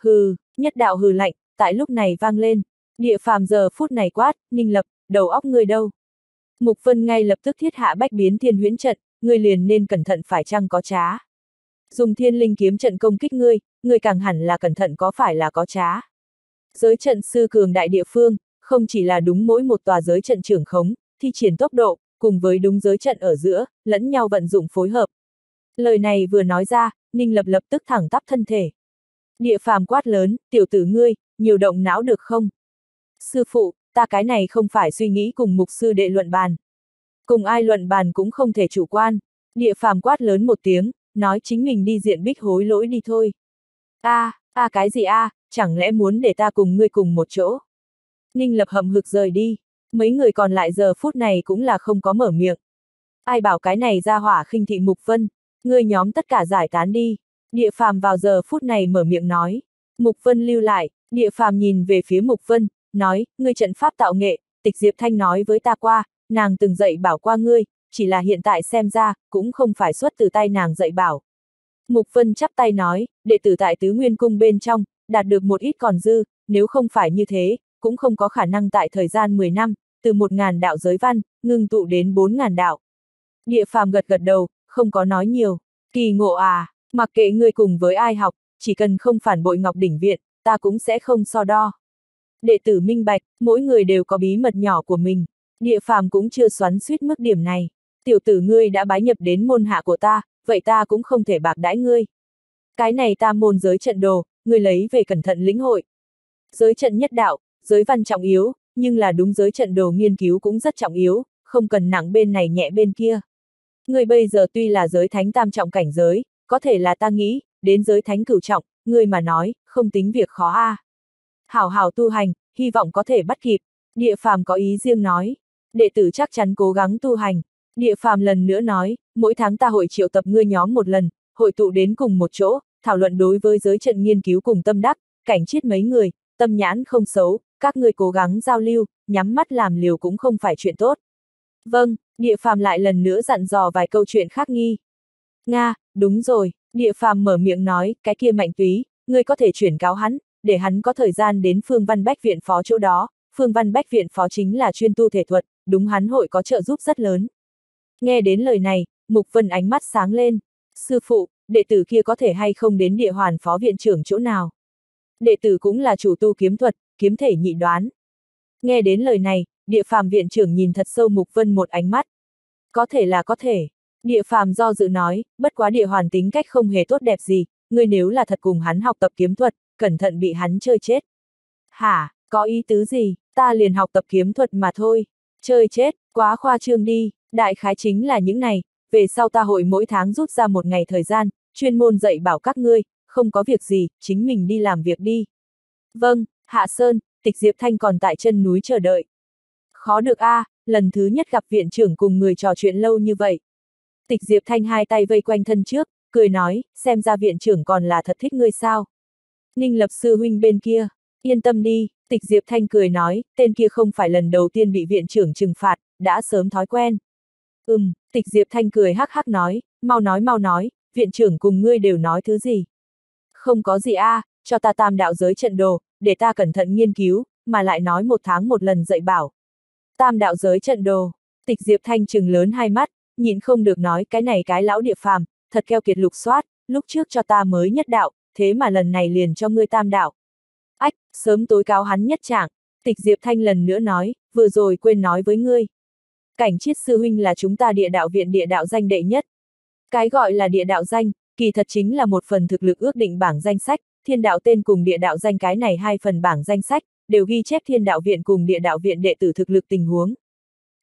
Hừ, nhất đạo hừ lạnh, tại lúc này vang lên. Địa phàm giờ phút này quát, Ninh Lập, đầu óc ngươi đâu? Mục Vân ngay lập tức thiết hạ bách biến thiên huyễn trận, ngươi liền nên cẩn thận phải chăng có trá. Dùng thiên linh kiếm trận công kích ngươi, ngươi càng hẳn là cẩn thận có phải là có trá. Giới trận sư cường đại địa phương, không chỉ là đúng mỗi một tòa giới trận trưởng khống, thi triển tốc độ, cùng với đúng giới trận ở giữa, lẫn nhau vận dụng phối hợp. Lời này vừa nói ra, Ninh Lập lập tức thẳng tắp thân thể. Địa phàm quát lớn, tiểu tử ngươi, nhiều động não được không? Sư phụ, ta cái này không phải suy nghĩ cùng mục sư đệ luận bàn. Cùng ai luận bàn cũng không thể chủ quan. Địa phàm quát lớn một tiếng, nói chính mình đi diện bích hối lỗi đi thôi. a à, a à cái gì a à, chẳng lẽ muốn để ta cùng ngươi cùng một chỗ? Ninh lập hậm hực rời đi, mấy người còn lại giờ phút này cũng là không có mở miệng. Ai bảo cái này ra hỏa khinh thị Mục Vân, ngươi nhóm tất cả giải tán đi. Địa phàm vào giờ phút này mở miệng nói. Mục Vân lưu lại, địa phàm nhìn về phía Mục Vân, nói, ngươi trận pháp tạo nghệ, tịch Diệp Thanh nói với ta qua, nàng từng dạy bảo qua ngươi, chỉ là hiện tại xem ra, cũng không phải xuất từ tay nàng dạy bảo. Mục Vân chắp tay nói, đệ tử tại tứ nguyên cung bên trong, đạt được một ít còn dư, nếu không phải như thế, cũng không có khả năng tại thời gian 10 năm, từ một ngàn đạo giới văn, ngưng tụ đến bốn ngàn đạo. Địa phàm gật gật đầu, không có nói nhiều. Kỳ ngộ à, mặc kệ ngươi cùng với ai học, chỉ cần không phản bội Ngọc Đỉnh Viện, ta cũng sẽ không so đo. Đệ tử minh bạch, mỗi người đều có bí mật nhỏ của mình. Địa phàm cũng chưa xoắn suýt mức điểm này. Tiểu tử ngươi đã bái nhập đến môn hạ của ta, vậy ta cũng không thể bạc đãi ngươi. Cái này ta môn giới trận đồ, ngươi lấy về cẩn thận lĩnh hội. Giới trận nhất đạo, giới văn trọng yếu, nhưng là đúng giới trận đồ nghiên cứu cũng rất trọng yếu, không cần nặng bên này nhẹ bên kia. Người bây giờ tuy là giới thánh tam trọng cảnh giới, có thể là ta nghĩ, đến giới thánh cửu trọng, người mà nói, không tính việc khó a. À. Hảo hảo tu hành, hy vọng có thể bắt kịp. Địa phàm có ý riêng nói. Đệ tử chắc chắn cố gắng tu hành. Địa phàm lần nữa nói, mỗi tháng ta hội triệu tập ngươi nhóm một lần, hội tụ đến cùng một chỗ, thảo luận đối với giới trận nghiên cứu cùng tâm đắc, cảnh chiết mấy người, tâm nhãn không xấu, các ngươi cố gắng giao lưu, nhắm mắt làm liều cũng không phải chuyện tốt. Vâng, địa phàm lại lần nữa dặn dò vài câu chuyện khác nghi. Nga, đúng rồi, địa phàm mở miệng nói, cái kia mạnh túy, ngươi có thể chuyển cáo hắn, để hắn có thời gian đến phương văn bách viện phó chỗ đó, phương văn bách viện phó chính là chuyên tu thể thuật, đúng hắn hội có trợ giúp rất lớn. Nghe đến lời này, Mục Vân ánh mắt sáng lên. Sư phụ, đệ tử kia có thể hay không đến địa hoàn phó viện trưởng chỗ nào? Đệ tử cũng là chủ tu kiếm thuật, kiếm thể nhị đoán. Nghe đến lời này, địa phàm viện trưởng nhìn thật sâu Mục Vân một ánh mắt. Có thể là có thể. Địa phàm do dự nói, bất quá địa hoàn tính cách không hề tốt đẹp gì, ngươi nếu là thật cùng hắn học tập kiếm thuật, cẩn thận bị hắn chơi chết. Hả, có ý tứ gì, ta liền học tập kiếm thuật mà thôi. Chơi chết, quá khoa trương đi, đại khái chính là những này, về sau ta hội mỗi tháng rút ra một ngày thời gian, chuyên môn dạy bảo các ngươi, không có việc gì, chính mình đi làm việc đi. Vâng, Hạ Sơn, tịch Diệp Thanh còn tại chân núi chờ đợi. Khó được a, à, lần thứ nhất gặp viện trưởng cùng người trò chuyện lâu như vậy. Tịch Diệp Thanh hai tay vây quanh thân trước, cười nói, xem ra viện trưởng còn là thật thích ngươi sao. Ninh lập sư huynh bên kia, yên tâm đi, tịch Diệp Thanh cười nói, tên kia không phải lần đầu tiên bị viện trưởng trừng phạt, đã sớm thói quen. Ừm, tịch Diệp Thanh cười hắc hắc nói, mau nói mau nói, viện trưởng cùng ngươi đều nói thứ gì. Không có gì a, à, cho ta tam đạo giới trận đồ, để ta cẩn thận nghiên cứu, mà lại nói một tháng một lần dạy bảo. Tam đạo giới trận đồ, tịch Diệp Thanh trừng lớn hai mắt, nhìn không được nói cái này cái lão địa phàm, thật keo kiệt lục soát, lúc trước cho ta mới nhất đạo, thế mà lần này liền cho ngươi tam đạo. Ách, sớm tối cáo hắn nhất trạng, tịch Diệp Thanh lần nữa nói, vừa rồi quên nói với ngươi. Cảnh chiết sư huynh là chúng ta địa đạo viện địa đạo danh đệ nhất. Cái gọi là địa đạo danh, kỳ thật chính là một phần thực lực ước định bảng danh sách, thiên đạo tên cùng địa đạo danh cái này hai phần bảng danh sách, đều ghi chép thiên đạo viện cùng địa đạo viện đệ tử thực lực tình huống.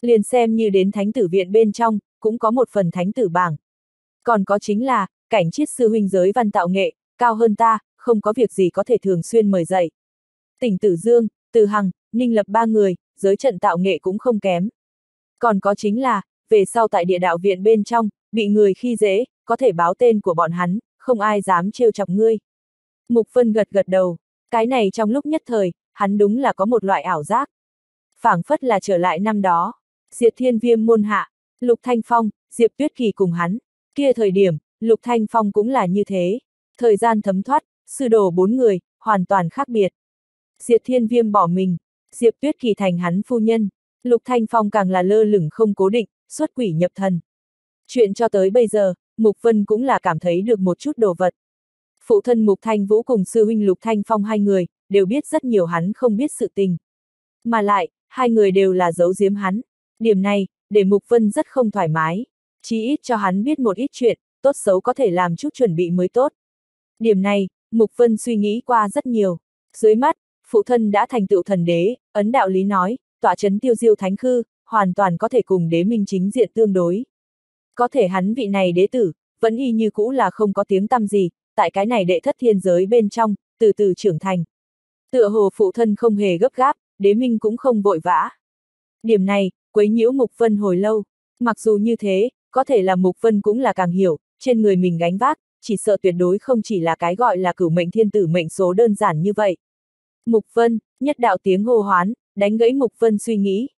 Liền xem như đến thánh tử viện bên trong, cũng có một phần thánh tử bảng. Còn có chính là, cảnh chiết sư huynh giới văn tạo nghệ, cao hơn ta, không có việc gì có thể thường xuyên mời dạy. Tỉnh Tử Dương, Từ Hằng, Ninh Lập ba người, giới trận tạo nghệ cũng không kém. Còn có chính là, về sau tại địa đạo viện bên trong, bị người khi dễ, có thể báo tên của bọn hắn, không ai dám trêu chọc ngươi. Mục Vân gật gật đầu, cái này trong lúc nhất thời, hắn đúng là có một loại ảo giác. phảng phất là trở lại năm đó, Diệt Thiên Viêm môn hạ, Lục Thanh Phong, Diệp Tuyết Kỳ cùng hắn, kia thời điểm, Lục Thanh Phong cũng là như thế. Thời gian thấm thoát, sư đồ bốn người, hoàn toàn khác biệt. Diệp Thiên Viêm bỏ mình, Diệp Tuyết Kỳ thành hắn phu nhân, Lục Thanh Phong càng là lơ lửng không cố định, xuất quỷ nhập thần. Chuyện cho tới bây giờ, Mục Vân cũng là cảm thấy được một chút đồ vật. Phụ thân Mục Thanh Vũ cùng sư huynh Lục Thanh Phong hai người, đều biết rất nhiều hắn không biết sự tình. Mà lại, hai người đều là giấu giếm hắn. Điểm này, để Mục Vân rất không thoải mái. chỉ ít cho hắn biết một ít chuyện, tốt xấu có thể làm chút chuẩn bị mới tốt. Điểm này, Mục Vân suy nghĩ qua rất nhiều. Dưới mắt, phụ thân đã thành tựu thần đế, ấn đạo lý nói, tọa chấn tiêu diêu thánh khư, hoàn toàn có thể cùng đế minh chính diện tương đối. Có thể hắn vị này đế tử, vẫn y như cũ là không có tiếng tăm gì, tại cái này đệ thất thiên giới bên trong, từ từ trưởng thành. Tựa hồ phụ thân không hề gấp gáp, đế minh cũng không vội vã. Điểm này, quấy nhiễu Mục Vân hồi lâu. Mặc dù như thế, có thể là Mục Vân cũng là càng hiểu, trên người mình gánh vác, chỉ sợ tuyệt đối không chỉ là cái gọi là cửu mệnh thiên tử mệnh số đơn giản như vậy. Mục Vân, nhất đạo tiếng hô hoán, đánh gãy Mục Vân suy nghĩ.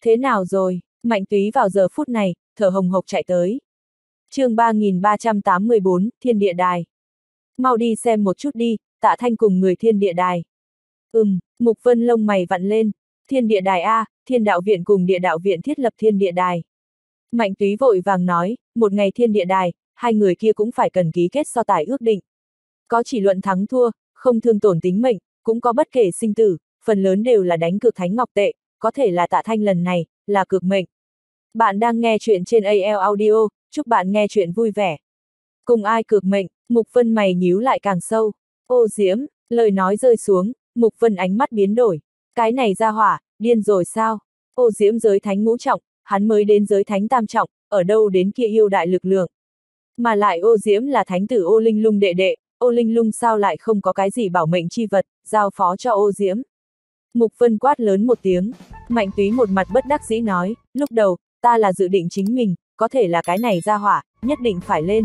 Thế nào rồi, Mạnh Túy vào giờ phút này, thở hồng hộc chạy tới. chương 3384, Thiên Địa Đài. Mau đi xem một chút đi, tạ thanh cùng người Thiên Địa Đài. Ừm, Mục Vân lông mày vặn lên, Thiên Địa Đài A, Thiên Đạo Viện cùng Địa Đạo Viện thiết lập Thiên Địa Đài. Mạnh túy vội vàng nói, một ngày Thiên Địa Đài, hai người kia cũng phải cần ký kết so tài ước định. Có chỉ luận thắng thua, không thương tổn tính mệnh, cũng có bất kể sinh tử, phần lớn đều là đánh cược thánh ngọc tệ, có thể là tạ thanh lần này, là cược mệnh. Bạn đang nghe chuyện trên AL Audio, chúc bạn nghe chuyện vui vẻ. Cùng ai cược mệnh, Mục Vân mày nhíu lại càng sâu. Ô Diễm, lời nói rơi xuống, Mục Vân ánh mắt biến đổi. Cái này ra hỏa, điên rồi sao? Ô Diễm giới thánh ngũ trọng, hắn mới đến giới thánh tam trọng, ở đâu đến kia yêu đại lực lượng. Mà lại ô Diễm là thánh tử ô linh lung đệ đệ, ô linh lung sao lại không có cái gì bảo mệnh chi vật, giao phó cho ô Diễm. Mục Vân quát lớn một tiếng, mạnh túy một mặt bất đắc dĩ nói, lúc đầu, ta là dự định chính mình, có thể là cái này ra hỏa, nhất định phải lên.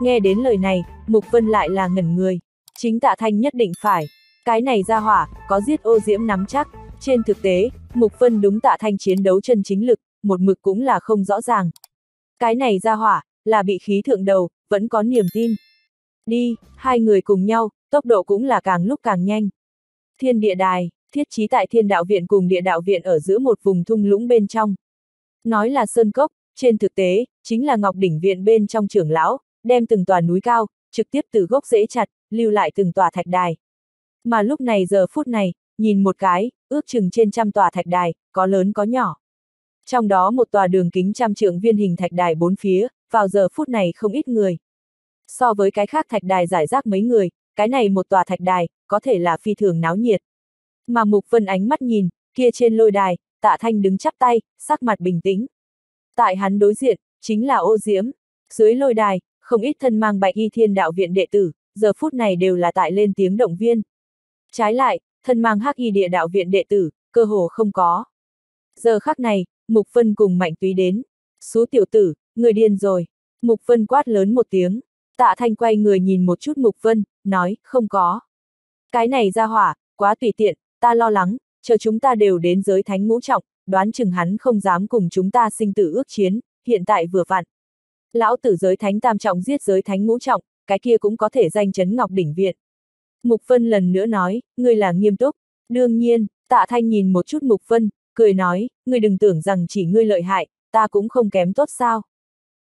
Nghe đến lời này, Mục Vân lại là ngẩn người, chính tạ thanh nhất định phải. Cái này ra hỏa, có giết ô diễm nắm chắc, trên thực tế, Mục Vân đúng tạ thanh chiến đấu chân chính lực, một mực cũng là không rõ ràng. Cái này ra hỏa, là bị khí thượng đầu, vẫn có niềm tin. Đi, hai người cùng nhau, tốc độ cũng là càng lúc càng nhanh. Thiên địa đài, thiết trí tại thiên đạo viện cùng địa đạo viện ở giữa một vùng thung lũng bên trong. Nói là sơn cốc, trên thực tế, chính là ngọc đỉnh viện bên trong trưởng lão, đem từng tòa núi cao, trực tiếp từ gốc rễ chặt, lưu lại từng tòa thạch đài. Mà lúc này giờ phút này, nhìn một cái, ước chừng trên trăm tòa thạch đài, có lớn có nhỏ. Trong đó một tòa đường kính trăm trượng viên hình thạch đài bốn phía, vào giờ phút này không ít người. So với cái khác thạch đài giải rác mấy người, cái này một tòa thạch đài, có thể là phi thường náo nhiệt. Mà Mục Vân ánh mắt nhìn, kia trên lôi đài, tạ thanh đứng chắp tay, sắc mặt bình tĩnh. Tại hắn đối diện, chính là ô diễm. Dưới lôi đài, không ít thân mang bạch y thiên đạo viện đệ tử, giờ phút này đều là tại lên tiếng động viên. Trái lại, thân mang hắc y địa đạo viện đệ tử, cơ hồ không có. Giờ khắc này, Mục Vân cùng Mạnh Túy đến. xú tiểu tử, người điên rồi. Mục Vân quát lớn một tiếng. Tạ Thanh quay người nhìn một chút Mục Vân, nói, không có. Cái này ra hỏa, quá tùy tiện, ta lo lắng, chờ chúng ta đều đến giới thánh ngũ trọng, đoán chừng hắn không dám cùng chúng ta sinh tử ước chiến, hiện tại vừa vặn. Lão tử giới thánh tam trọng giết giới thánh ngũ trọng, cái kia cũng có thể danh chấn ngọc đỉnh viện. Mục Vân lần nữa nói, ngươi là nghiêm túc. Đương nhiên, tạ thanh nhìn một chút Mục Vân, cười nói, ngươi đừng tưởng rằng chỉ ngươi lợi hại, ta cũng không kém tốt sao.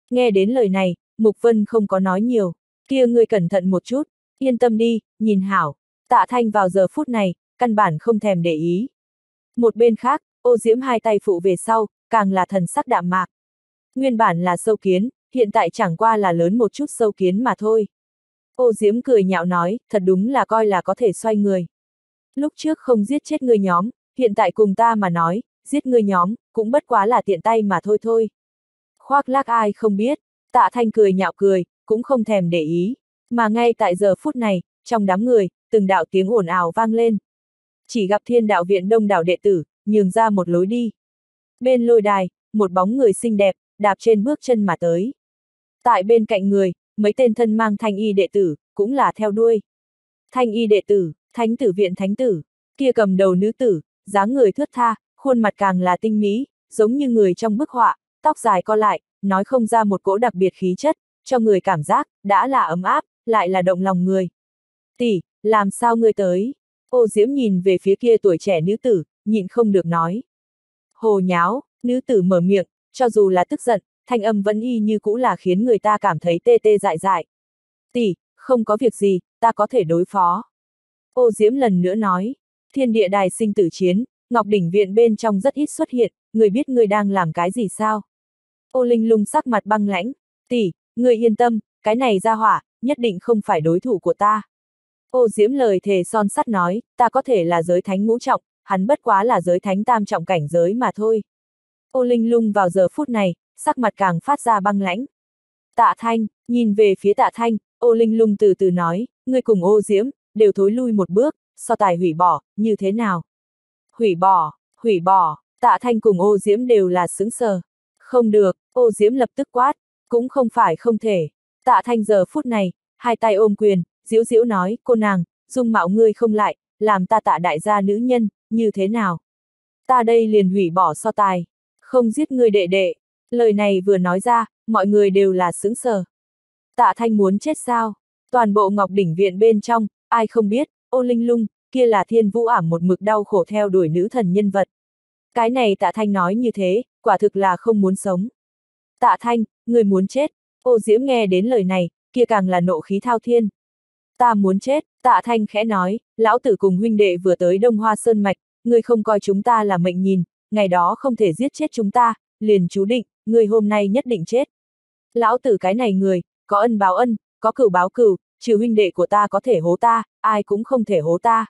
Nghe đến lời này, Mục Vân không có nói nhiều, kia ngươi cẩn thận một chút, yên tâm đi, nhìn hảo. Tạ thanh vào giờ phút này, căn bản không thèm để ý. Một bên khác, ô diễm hai tay phụ về sau, càng là thần sắc đạm mạc. Nguyên bản là sâu kiến, hiện tại chẳng qua là lớn một chút sâu kiến mà thôi. Ô diễm cười nhạo nói, thật đúng là coi là có thể xoay người. Lúc trước không giết chết người nhóm, hiện tại cùng ta mà nói, giết người nhóm, cũng bất quá là tiện tay mà thôi thôi. Khoác lác ai không biết, tạ thanh cười nhạo cười, cũng không thèm để ý. Mà ngay tại giờ phút này, trong đám người, từng đạo tiếng ồn ào vang lên chỉ gặp thiên đạo viện đông đảo đệ tử, nhường ra một lối đi. Bên lôi đài, một bóng người xinh đẹp, đạp trên bước chân mà tới. Tại bên cạnh người, mấy tên thân mang thanh y đệ tử, cũng là theo đuôi. Thanh y đệ tử, thánh tử viện thánh tử, kia cầm đầu nữ tử, dáng người thướt tha, khuôn mặt càng là tinh mỹ, giống như người trong bức họa, tóc dài co lại, nói không ra một cỗ đặc biệt khí chất, cho người cảm giác, đã là ấm áp, lại là động lòng người. Tỷ, làm sao ngươi tới? Ô Diễm nhìn về phía kia tuổi trẻ nữ tử, nhịn không được nói. Hồ nháo, nữ tử mở miệng, cho dù là tức giận, thanh âm vẫn y như cũ là khiến người ta cảm thấy tê tê dại dại. Tỷ, không có việc gì, ta có thể đối phó. Ô Diễm lần nữa nói, thiên địa đài sinh tử chiến, Ngọc Đỉnh Viện bên trong rất ít xuất hiện, người biết người đang làm cái gì sao? Ô Linh lung sắc mặt băng lãnh, tỷ, người yên tâm, cái này ra hỏa, nhất định không phải đối thủ của ta. Ô Diễm lời thề son sắt nói, ta có thể là giới thánh ngũ trọng, hắn bất quá là giới thánh tam trọng cảnh giới mà thôi. Ô Linh lung vào giờ phút này, sắc mặt càng phát ra băng lãnh. Tạ Thanh, nhìn về phía Tạ Thanh, ô Linh lung từ từ nói, ngươi cùng ô Diễm, đều thối lui một bước, so tài hủy bỏ, như thế nào? Hủy bỏ, hủy bỏ, Tạ Thanh cùng ô Diễm đều là sướng sờ. Không được, ô Diễm lập tức quát, cũng không phải không thể. Tạ Thanh giờ phút này, hai tay ôm quyền, diễu diễu nói, cô nàng, dung mạo ngươi không lại, làm ta tạ đại gia nữ nhân, như thế nào? Ta đây liền hủy bỏ so tài, không giết ngươi đệ đệ. Lời này vừa nói ra, mọi người đều là sững sờ. Tạ Thanh muốn chết sao? Toàn bộ Ngọc Đỉnh Viện bên trong, ai không biết, ô linh lung, kia là thiên vũ ảm một mực đau khổ theo đuổi nữ thần nhân vật. Cái này Tạ Thanh nói như thế, quả thực là không muốn sống. Tạ Thanh, người muốn chết. Ô Diễm nghe đến lời này, kia càng là nộ khí thao thiên. Ta muốn chết, Tạ Thanh khẽ nói, lão tử cùng huynh đệ vừa tới Đông Hoa Sơn Mạch, người không coi chúng ta là mệnh nhìn, ngày đó không thể giết chết chúng ta, liền chú định, người hôm nay nhất định chết. Lão tử cái này người, có ân báo ân, có cửu báo cửu, trừ huynh đệ của ta có thể hố ta, ai cũng không thể hố ta.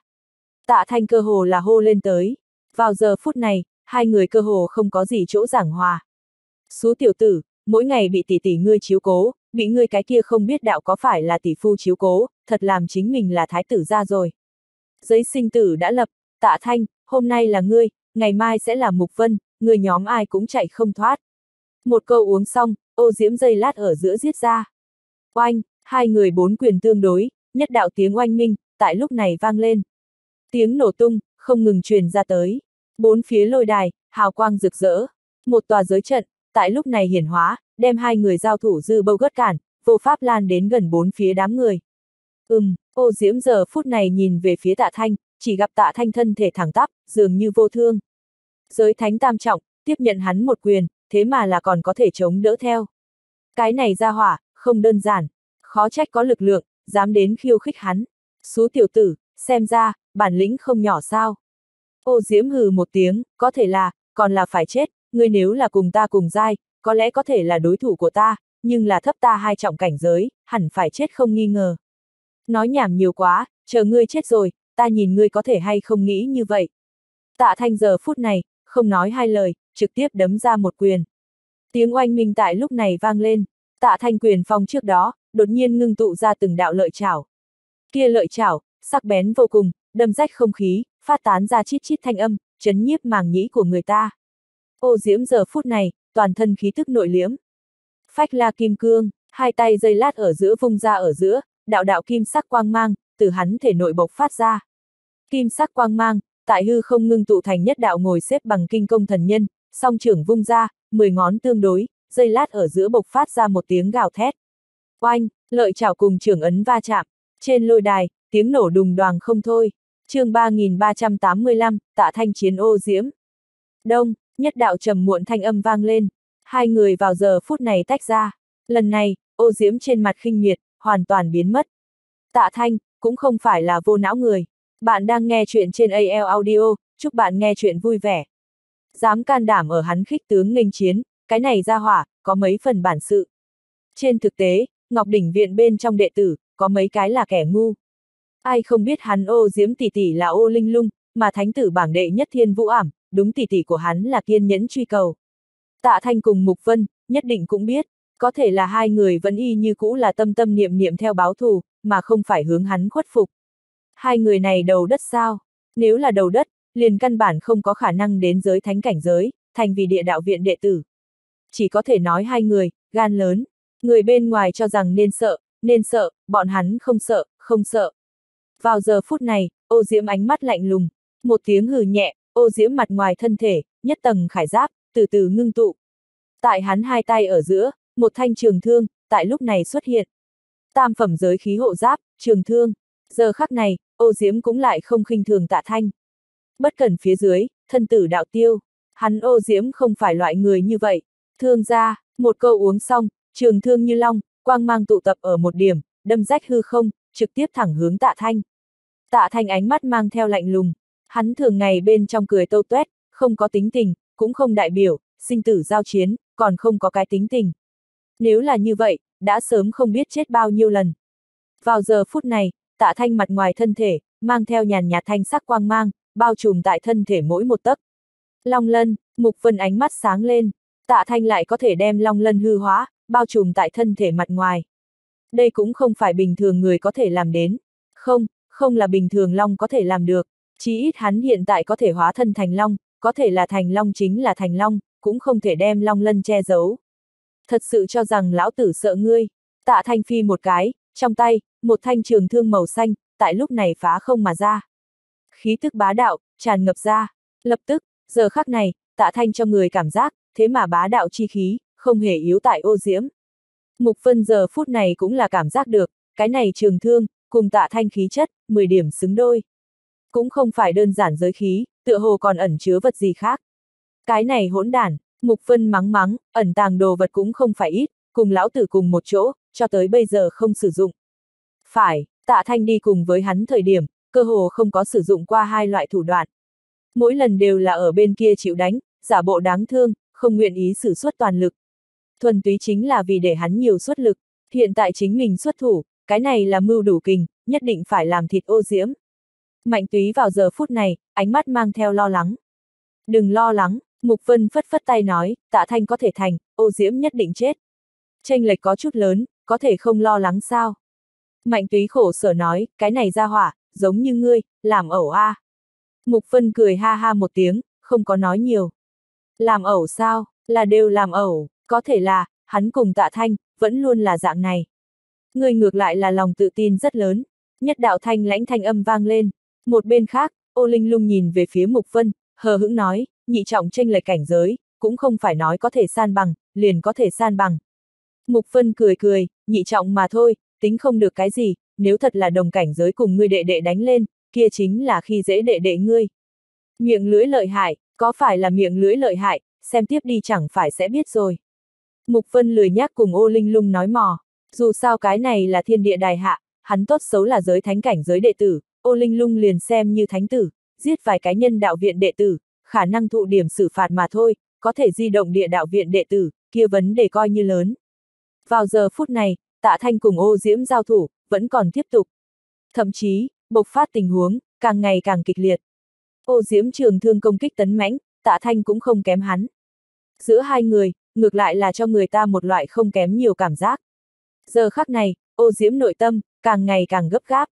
Tạ Thanh cơ hồ là hô lên tới. Vào giờ phút này, hai người cơ hồ không có gì chỗ giảng hòa. Xú tiểu tử, mỗi ngày bị tỷ tỷ ngươi chiếu cố, bị ngươi cái kia không biết đạo có phải là tỷ phu chiếu cố, thật làm chính mình là thái tử ra rồi. Giấy sinh tử đã lập, tạ thanh, hôm nay là ngươi, ngày mai sẽ là mục vân, người nhóm ai cũng chạy không thoát. Một câu uống xong, ô diễm dây lát ở giữa giết ra. Oanh, hai người bốn quyền tương đối, nhất đạo tiếng oanh minh, tại lúc này vang lên. Tiếng nổ tung, không ngừng truyền ra tới. Bốn phía lôi đài, hào quang rực rỡ. Một tòa giới trận, tại lúc này hiển hóa, đem hai người giao thủ dư bâu gất cản, vô pháp lan đến gần bốn phía đám người. Ừm, ô diễm giờ phút này nhìn về phía tạ thanh, chỉ gặp tạ thanh thân thể thẳng tắp, dường như vô thương. Giới thánh tam trọng, tiếp nhận hắn một quyền, thế mà là còn có thể chống đỡ theo. Cái này ra hỏa, không đơn giản, khó trách có lực lượng, dám đến khiêu khích hắn. Xú tiểu tử, xem ra, bản lĩnh không nhỏ sao. Ô diễm hừ một tiếng, có thể là, còn là phải chết, ngươi nếu là cùng ta cùng giai, có lẽ có thể là đối thủ của ta, nhưng là thấp ta hai trọng cảnh giới, hẳn phải chết không nghi ngờ. Nói nhảm nhiều quá, chờ ngươi chết rồi, ta nhìn ngươi có thể hay không nghĩ như vậy. Tạ thanh giờ phút này, không nói hai lời, trực tiếp đấm ra một quyền. Tiếng oanh minh tại lúc này vang lên, tạ thanh quyền phong trước đó, đột nhiên ngưng tụ ra từng đạo lợi chảo. Kia lợi chảo, sắc bén vô cùng, đâm rách không khí, phát tán ra chít chít thanh âm, chấn nhiếp màng nhĩ của người ta. Ô diễm giờ phút này, toàn thân khí tức nội liếm. Phách la kim cương, hai tay dây lát ở giữa vung ra ở giữa, đạo đạo kim sắc quang mang, từ hắn thể nội bộc phát ra. Kim sắc quang mang, tại hư không ngưng tụ thành nhất đạo ngồi xếp bằng kinh công thần nhân, song trưởng vung ra, mười ngón tương đối, dây lát ở giữa bộc phát ra một tiếng gào thét. Oanh, lợi chảo cùng trưởng ấn va chạm, trên lôi đài, tiếng nổ đùng đoàng không thôi. chương 3385, tạ thanh chiến ô diễm. Đông, nhất đạo trầm muộn thanh âm vang lên. Hai người vào giờ phút này tách ra. Lần này, ô diễm trên mặt khinh miệt, hoàn toàn biến mất. Tạ thanh, cũng không phải là vô não người. Bạn đang nghe chuyện trên AL Audio, chúc bạn nghe chuyện vui vẻ. Dám can đảm ở hắn khích tướng nghênh chiến, cái này ra hỏa, có mấy phần bản sự. Trên thực tế, Ngọc Đỉnh Viện bên trong đệ tử, có mấy cái là kẻ ngu. Ai không biết hắn ô diễm tỷ tỷ là ô linh lung, mà thánh tử bảng đệ nhất thiên vũ ảm, đúng tỷ tỷ của hắn là kiên nhẫn truy cầu. Tạ Thanh cùng Mục Vân, nhất định cũng biết, có thể là hai người vẫn y như cũ là tâm tâm niệm niệm theo báo thù, mà không phải hướng hắn khuất phục. Hai người này đầu đất sao? Nếu là đầu đất, liền căn bản không có khả năng đến giới thánh cảnh giới, thành vì địa đạo viện đệ tử. Chỉ có thể nói hai người, gan lớn. Người bên ngoài cho rằng nên sợ, nên sợ, bọn hắn không sợ, không sợ. Vào giờ phút này, ô diễm ánh mắt lạnh lùng, một tiếng hừ nhẹ, ô diễm mặt ngoài thân thể, nhất tầng khải giáp, từ từ ngưng tụ. Tại hắn hai tay ở giữa, một thanh trường thương, tại lúc này xuất hiện. Tam phẩm giới khí hộ giáp, trường thương. Giờ khắc này, ô diễm cũng lại không khinh thường tạ thanh. Bất cần phía dưới, thân tử đạo tiêu. Hắn ô diễm không phải loại người như vậy. Thương ra, một câu uống xong, trường thương như long, quang mang tụ tập ở một điểm, đâm rách hư không, trực tiếp thẳng hướng tạ thanh. Tạ thanh ánh mắt mang theo lạnh lùng, hắn thường ngày bên trong cười tâu tuét, không có tính tình, cũng không đại biểu, sinh tử giao chiến, còn không có cái tính tình. Nếu là như vậy, đã sớm không biết chết bao nhiêu lần. Vào giờ phút này, tạ thanh mặt ngoài thân thể, mang theo nhàn nhạt thanh sắc quang mang, bao trùm tại thân thể mỗi một tấc. Long lân, mục vân ánh mắt sáng lên, tạ thanh lại có thể đem long lân hư hóa, bao trùm tại thân thể mặt ngoài. Đây cũng không phải bình thường người có thể làm đến. Không, không là bình thường long có thể làm được. Chí ít hắn hiện tại có thể hóa thân thành long, có thể là thành long chính là thành long, cũng không thể đem long lân che giấu. Thật sự cho rằng lão tử sợ ngươi. Tạ thanh phi một cái, trong tay, một thanh trường thương màu xanh, tại lúc này phá không mà ra. Khí tức bá đạo, tràn ngập ra. Lập tức, giờ khắc này, tạ thanh cho người cảm giác, thế mà bá đạo chi khí, không hề yếu tại ô diễm. Mục phân giờ phút này cũng là cảm giác được, cái này trường thương, cùng tạ thanh khí chất, 10 điểm xứng đôi. Cũng không phải đơn giản giới khí, tựa hồ còn ẩn chứa vật gì khác. Cái này hỗn đản, Mục phân mắng mắng, ẩn tàng đồ vật cũng không phải ít, cùng lão tử cùng một chỗ, cho tới bây giờ không sử dụng. Phải, tạ thanh đi cùng với hắn thời điểm, cơ hồ không có sử dụng qua hai loại thủ đoạn. Mỗi lần đều là ở bên kia chịu đánh, giả bộ đáng thương, không nguyện ý sử xuất toàn lực. Thuần túy chính là vì để hắn nhiều xuất lực, hiện tại chính mình xuất thủ, cái này là mưu đủ kình, nhất định phải làm thịt ô diễm. Mạnh túy vào giờ phút này, ánh mắt mang theo lo lắng. Đừng lo lắng, Mục Vân phất phất tay nói, tạ thanh có thể thành, ô diễm nhất định chết. Tranh lệch có chút lớn, có thể không lo lắng sao. Mạnh túy khổ sở nói, cái này ra hỏa, giống như ngươi, làm ẩu a. À. Mục Vân cười ha ha một tiếng, không có nói nhiều. Làm ẩu sao, là đều làm ẩu, có thể là, hắn cùng tạ thanh, vẫn luôn là dạng này. ngươi ngược lại là lòng tự tin rất lớn, nhất đạo thanh lãnh thanh âm vang lên. Một bên khác, ô linh lung nhìn về phía Mục Vân, hờ hững nói, nhị trọng tranh lệch cảnh giới, cũng không phải nói có thể san bằng, liền có thể san bằng. Mục Vân cười cười, nhị trọng mà thôi, tính không được cái gì, nếu thật là đồng cảnh giới cùng ngươi đệ đệ đánh lên, kia chính là khi dễ đệ đệ ngươi. Miệng lưỡi lợi hại, có phải là miệng lưỡi lợi hại, xem tiếp đi chẳng phải sẽ biết rồi. Mục Vân lười nhác cùng ô linh lung nói mò, dù sao cái này là thiên địa đài hạ, hắn tốt xấu là giới thánh cảnh giới đệ tử, ô linh lung liền xem như thánh tử, giết vài cái nhân đạo viện đệ tử, khả năng thụ điểm xử phạt mà thôi, có thể di động địa đạo viện đệ tử, kia vấn đề coi như lớn. Vào giờ phút này, tạ thanh cùng ô diễm giao thủ, vẫn còn tiếp tục. Thậm chí, bộc phát tình huống, càng ngày càng kịch liệt. Ô diễm trường thương công kích tấn mãnh, tạ thanh cũng không kém hắn. Giữa hai người, ngược lại là cho người ta một loại không kém nhiều cảm giác. Giờ khắc này, ô diễm nội tâm, càng ngày càng gấp gáp.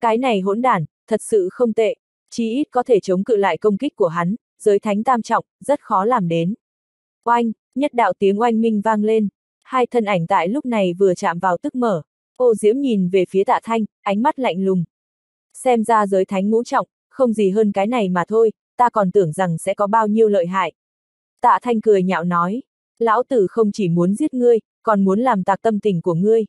Cái này hỗn đản, thật sự không tệ, chí ít có thể chống cự lại công kích của hắn, giới thánh tam trọng, rất khó làm đến. Oanh, nhất đạo tiếng oanh minh vang lên, hai thân ảnh tại lúc này vừa chạm vào tức mở, ô diễm nhìn về phía tạ thanh, ánh mắt lạnh lùng. Xem ra giới thánh ngũ trọng, không gì hơn cái này mà thôi, ta còn tưởng rằng sẽ có bao nhiêu lợi hại. Tạ thanh cười nhạo nói, lão tử không chỉ muốn giết ngươi, còn muốn làm tạc tâm tình của ngươi.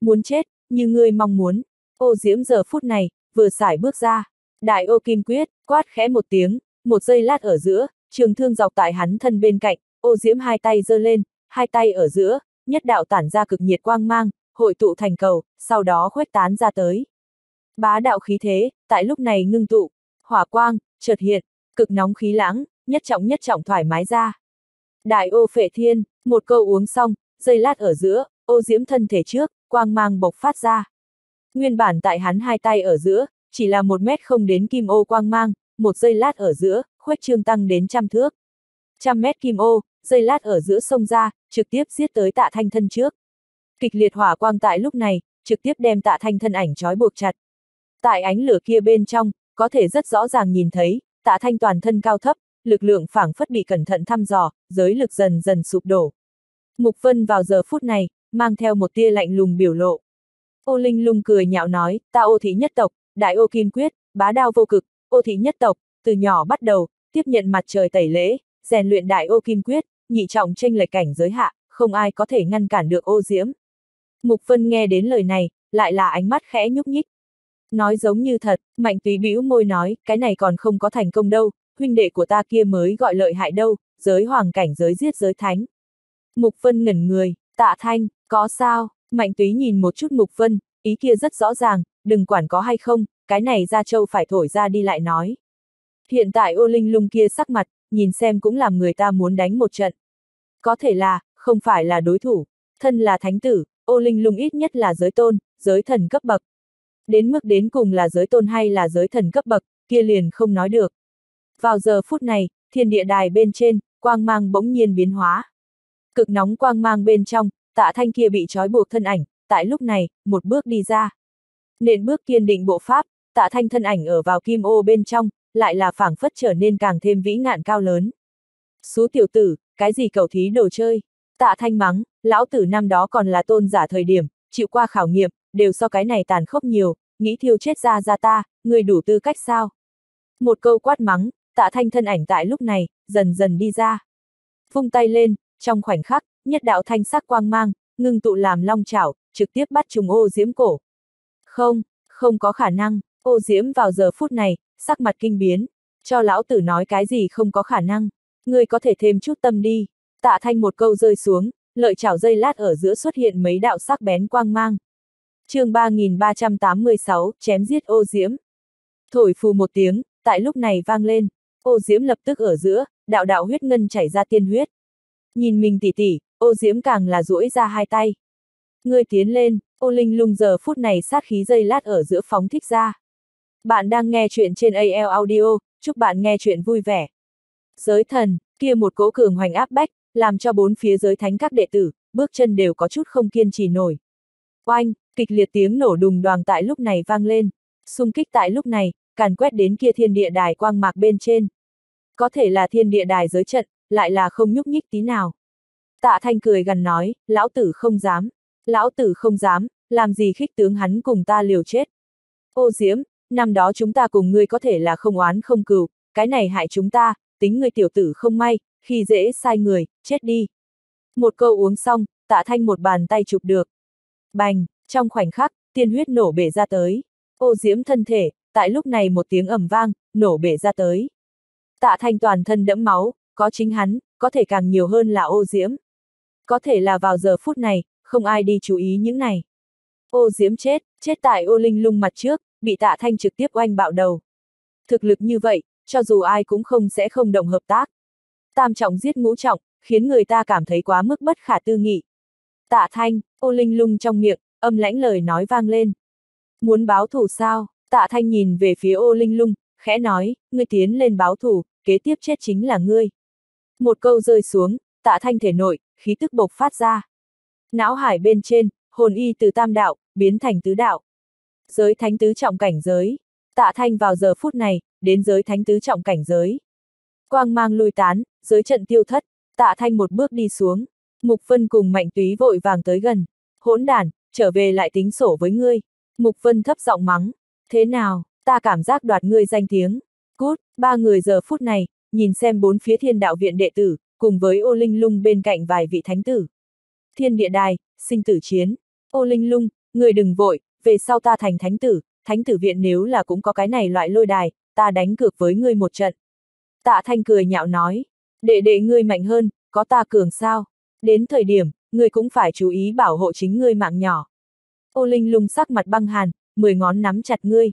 Muốn chết, như ngươi mong muốn, ô diễm giờ phút này, vừa xài bước ra. Đại ô kim quyết, quát khẽ một tiếng, một giây lát ở giữa, trường thương dọc tại hắn thân bên cạnh, ô diễm hai tay giơ lên, hai tay ở giữa, nhất đạo tản ra cực nhiệt quang mang, hội tụ thành cầu, sau đó khuếch tán ra tới. Bá đạo khí thế, tại lúc này ngưng tụ, hỏa quang, chợt hiện, cực nóng khí lãng, nhất trọng nhất trọng thoải mái ra. Đại ô phệ thiên, một câu uống xong, giây lát ở giữa, ô diễm thân thể trước, quang mang bộc phát ra. Nguyên bản tại hắn hai tay ở giữa, chỉ là một mét không đến kim ô quang mang, một giây lát ở giữa, khuếch trương tăng đến trăm thước. Trăm mét kim ô, giây lát ở giữa sông ra, trực tiếp giết tới tạ thanh thân trước. Kịch liệt hỏa quang tại lúc này, trực tiếp đem tạ thanh thân ảnh trói buộc chặt. Tại ánh lửa kia bên trong, có thể rất rõ ràng nhìn thấy, tạ thanh toàn thân cao thấp, lực lượng phảng phất bị cẩn thận thăm dò, giới lực dần dần sụp đổ. Mục Vân vào giờ phút này, mang theo một tia lạnh lùng biểu lộ. Ô Linh lung cười nhạo nói, ta ô thị nhất tộc, đại ô kim quyết, bá đao vô cực, ô thị nhất tộc, từ nhỏ bắt đầu, tiếp nhận mặt trời tẩy lễ, rèn luyện đại ô kim quyết, nhị trọng tranh lệch cảnh giới hạ, không ai có thể ngăn cản được ô diễm. Mục Vân nghe đến lời này, lại là ánh mắt khẽ nhúc nhích. Nói giống như thật, mạnh túy bĩu môi nói, cái này còn không có thành công đâu, huynh đệ của ta kia mới gọi lợi hại đâu, giới hoàng cảnh giới giết giới thánh. Mục Vân ngẩn người, tạ thanh, có sao, mạnh túy nhìn một chút Mục Vân, ý kia rất rõ ràng, đừng quản có hay không, cái này ra châu phải thổi ra đi lại nói. Hiện tại ô linh lung kia sắc mặt, nhìn xem cũng làm người ta muốn đánh một trận. Có thể là, không phải là đối thủ, thân là thánh tử, ô linh lung ít nhất là giới tôn, giới thần cấp bậc. Đến mức đến cùng là giới tôn hay là giới thần cấp bậc, kia liền không nói được. Vào giờ phút này, thiên địa đài bên trên, quang mang bỗng nhiên biến hóa. Cực nóng quang mang bên trong, tạ thanh kia bị trói buộc thân ảnh, tại lúc này, một bước đi ra. Nền bước kiên định bộ pháp, tạ thanh thân ảnh ở vào kim ô bên trong, lại là phảng phất trở nên càng thêm vĩ ngạn cao lớn. Xú tiểu tử, cái gì cầu thí đồ chơi? Tạ thanh mắng, lão tử năm đó còn là tôn giả thời điểm, chịu qua khảo nghiệm, đều so cái này tàn khốc nhiều, nghĩ thiêu chết ra ra ta, người đủ tư cách sao? Một câu quát mắng, tạ thanh thân ảnh tại lúc này, dần dần đi ra. Vung tay lên, trong khoảnh khắc, nhất đạo thanh sắc quang mang, ngưng tụ làm long chảo, trực tiếp bắt trùng ô diễm cổ. Không, không có khả năng, ô diễm vào giờ phút này, sắc mặt kinh biến, cho lão tử nói cái gì không có khả năng, ngươi có thể thêm chút tâm đi. Tạ thanh một câu rơi xuống, lợi chảo dây lát ở giữa xuất hiện mấy đạo sắc bén quang mang. chương 3386, chém giết ô diễm. Thổi phù một tiếng, tại lúc này vang lên, ô diễm lập tức ở giữa, đạo đạo huyết ngân chảy ra tiên huyết. Nhìn mình tỉ tỉ, ô diễm càng là duỗi ra hai tay. người tiến lên, ô linh lung giờ phút này sát khí dây lát ở giữa phóng thích ra. Bạn đang nghe chuyện trên AL Audio, chúc bạn nghe chuyện vui vẻ. Giới thần, kia một cỗ cường hoành áp bách, làm cho bốn phía giới thánh các đệ tử, bước chân đều có chút không kiên trì nổi. Oanh, kịch liệt tiếng nổ đùng đoàn tại lúc này vang lên, xung kích tại lúc này, càn quét đến kia thiên địa đài quang mạc bên trên. Có thể là thiên địa đài giới trận, lại là không nhúc nhích tí nào. Tạ thanh cười gần nói, lão tử không dám, lão tử không dám, làm gì khích tướng hắn cùng ta liều chết. Ô diễm, năm đó chúng ta cùng ngươi có thể là không oán không cừu, cái này hại chúng ta, tính ngươi tiểu tử không may, khi dễ sai người, chết đi. Một câu uống xong, tạ thanh một bàn tay chụp được. Bành, trong khoảnh khắc, tiên huyết nổ bể ra tới. Ô diễm thân thể, tại lúc này một tiếng ầm vang, nổ bể ra tới. Tạ thanh toàn thân đẫm máu, có chính hắn, có thể càng nhiều hơn là ô diễm. Có thể là vào giờ phút này, không ai đi chú ý những này. Ô diễm chết, chết tại ô linh lung mặt trước, bị tạ thanh trực tiếp oanh bạo đầu. Thực lực như vậy, cho dù ai cũng không sẽ không đồng hợp tác. Tam trọng giết ngũ trọng, khiến người ta cảm thấy quá mức bất khả tư nghị. Tạ thanh, ô linh lung trong miệng, âm lãnh lời nói vang lên. Muốn báo thù sao? Tạ thanh nhìn về phía ô linh lung, khẽ nói, ngươi tiến lên báo thù, kế tiếp chết chính là ngươi. Một câu rơi xuống, tạ thanh thể nội, khí tức bộc phát ra. Não hải bên trên, hồn y từ tam đạo, biến thành tứ đạo. Giới thánh tứ trọng cảnh giới. Tạ thanh vào giờ phút này, đến giới thánh tứ trọng cảnh giới. Quang mang lui tán, giới trận tiêu thất, tạ thanh một bước đi xuống. Mục Vân cùng Mạnh Túy vội vàng tới gần. Hỗn đàn, trở về lại tính sổ với ngươi. Mục Vân thấp giọng mắng. Thế nào, ta cảm giác đoạt ngươi danh tiếng. Cút, ba người giờ phút này, nhìn xem bốn phía thiên đạo viện đệ tử, cùng với ô linh lung bên cạnh vài vị thánh tử. Thiên địa đài, sinh tử chiến. Ô linh lung, người đừng vội, về sau ta thành thánh tử, thánh tử viện nếu là cũng có cái này loại lôi đài, ta đánh cược với ngươi một trận. Tạ thanh cười nhạo nói, đệ đệ ngươi mạnh hơn, có ta cường sao? Đến thời điểm, ngươi cũng phải chú ý bảo hộ chính ngươi mạng nhỏ. Ô Linh lung sắc mặt băng hàn, mười ngón nắm chặt ngươi.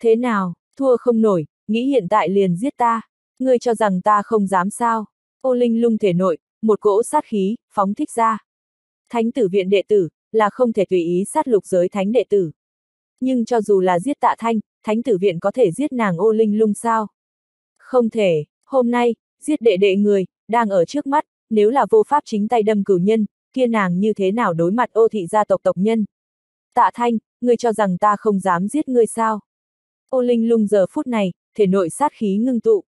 Thế nào, thua không nổi, nghĩ hiện tại liền giết ta, ngươi cho rằng ta không dám sao? Ô Linh lung thể nội, một cỗ sát khí, phóng thích ra. Thánh tử viện đệ tử, là không thể tùy ý sát lục giới thánh đệ tử. Nhưng cho dù là giết tạ thanh, thánh tử viện có thể giết nàng ô linh lung sao? Không thể, hôm nay, giết đệ đệ người, đang ở trước mắt, nếu là vô pháp chính tay đâm cửu nhân, kia nàng như thế nào đối mặt ô thị gia tộc tộc nhân? Tạ thanh, ngươi cho rằng ta không dám giết ngươi sao? Ô linh lung giờ phút này, thể nội sát khí ngưng tụ.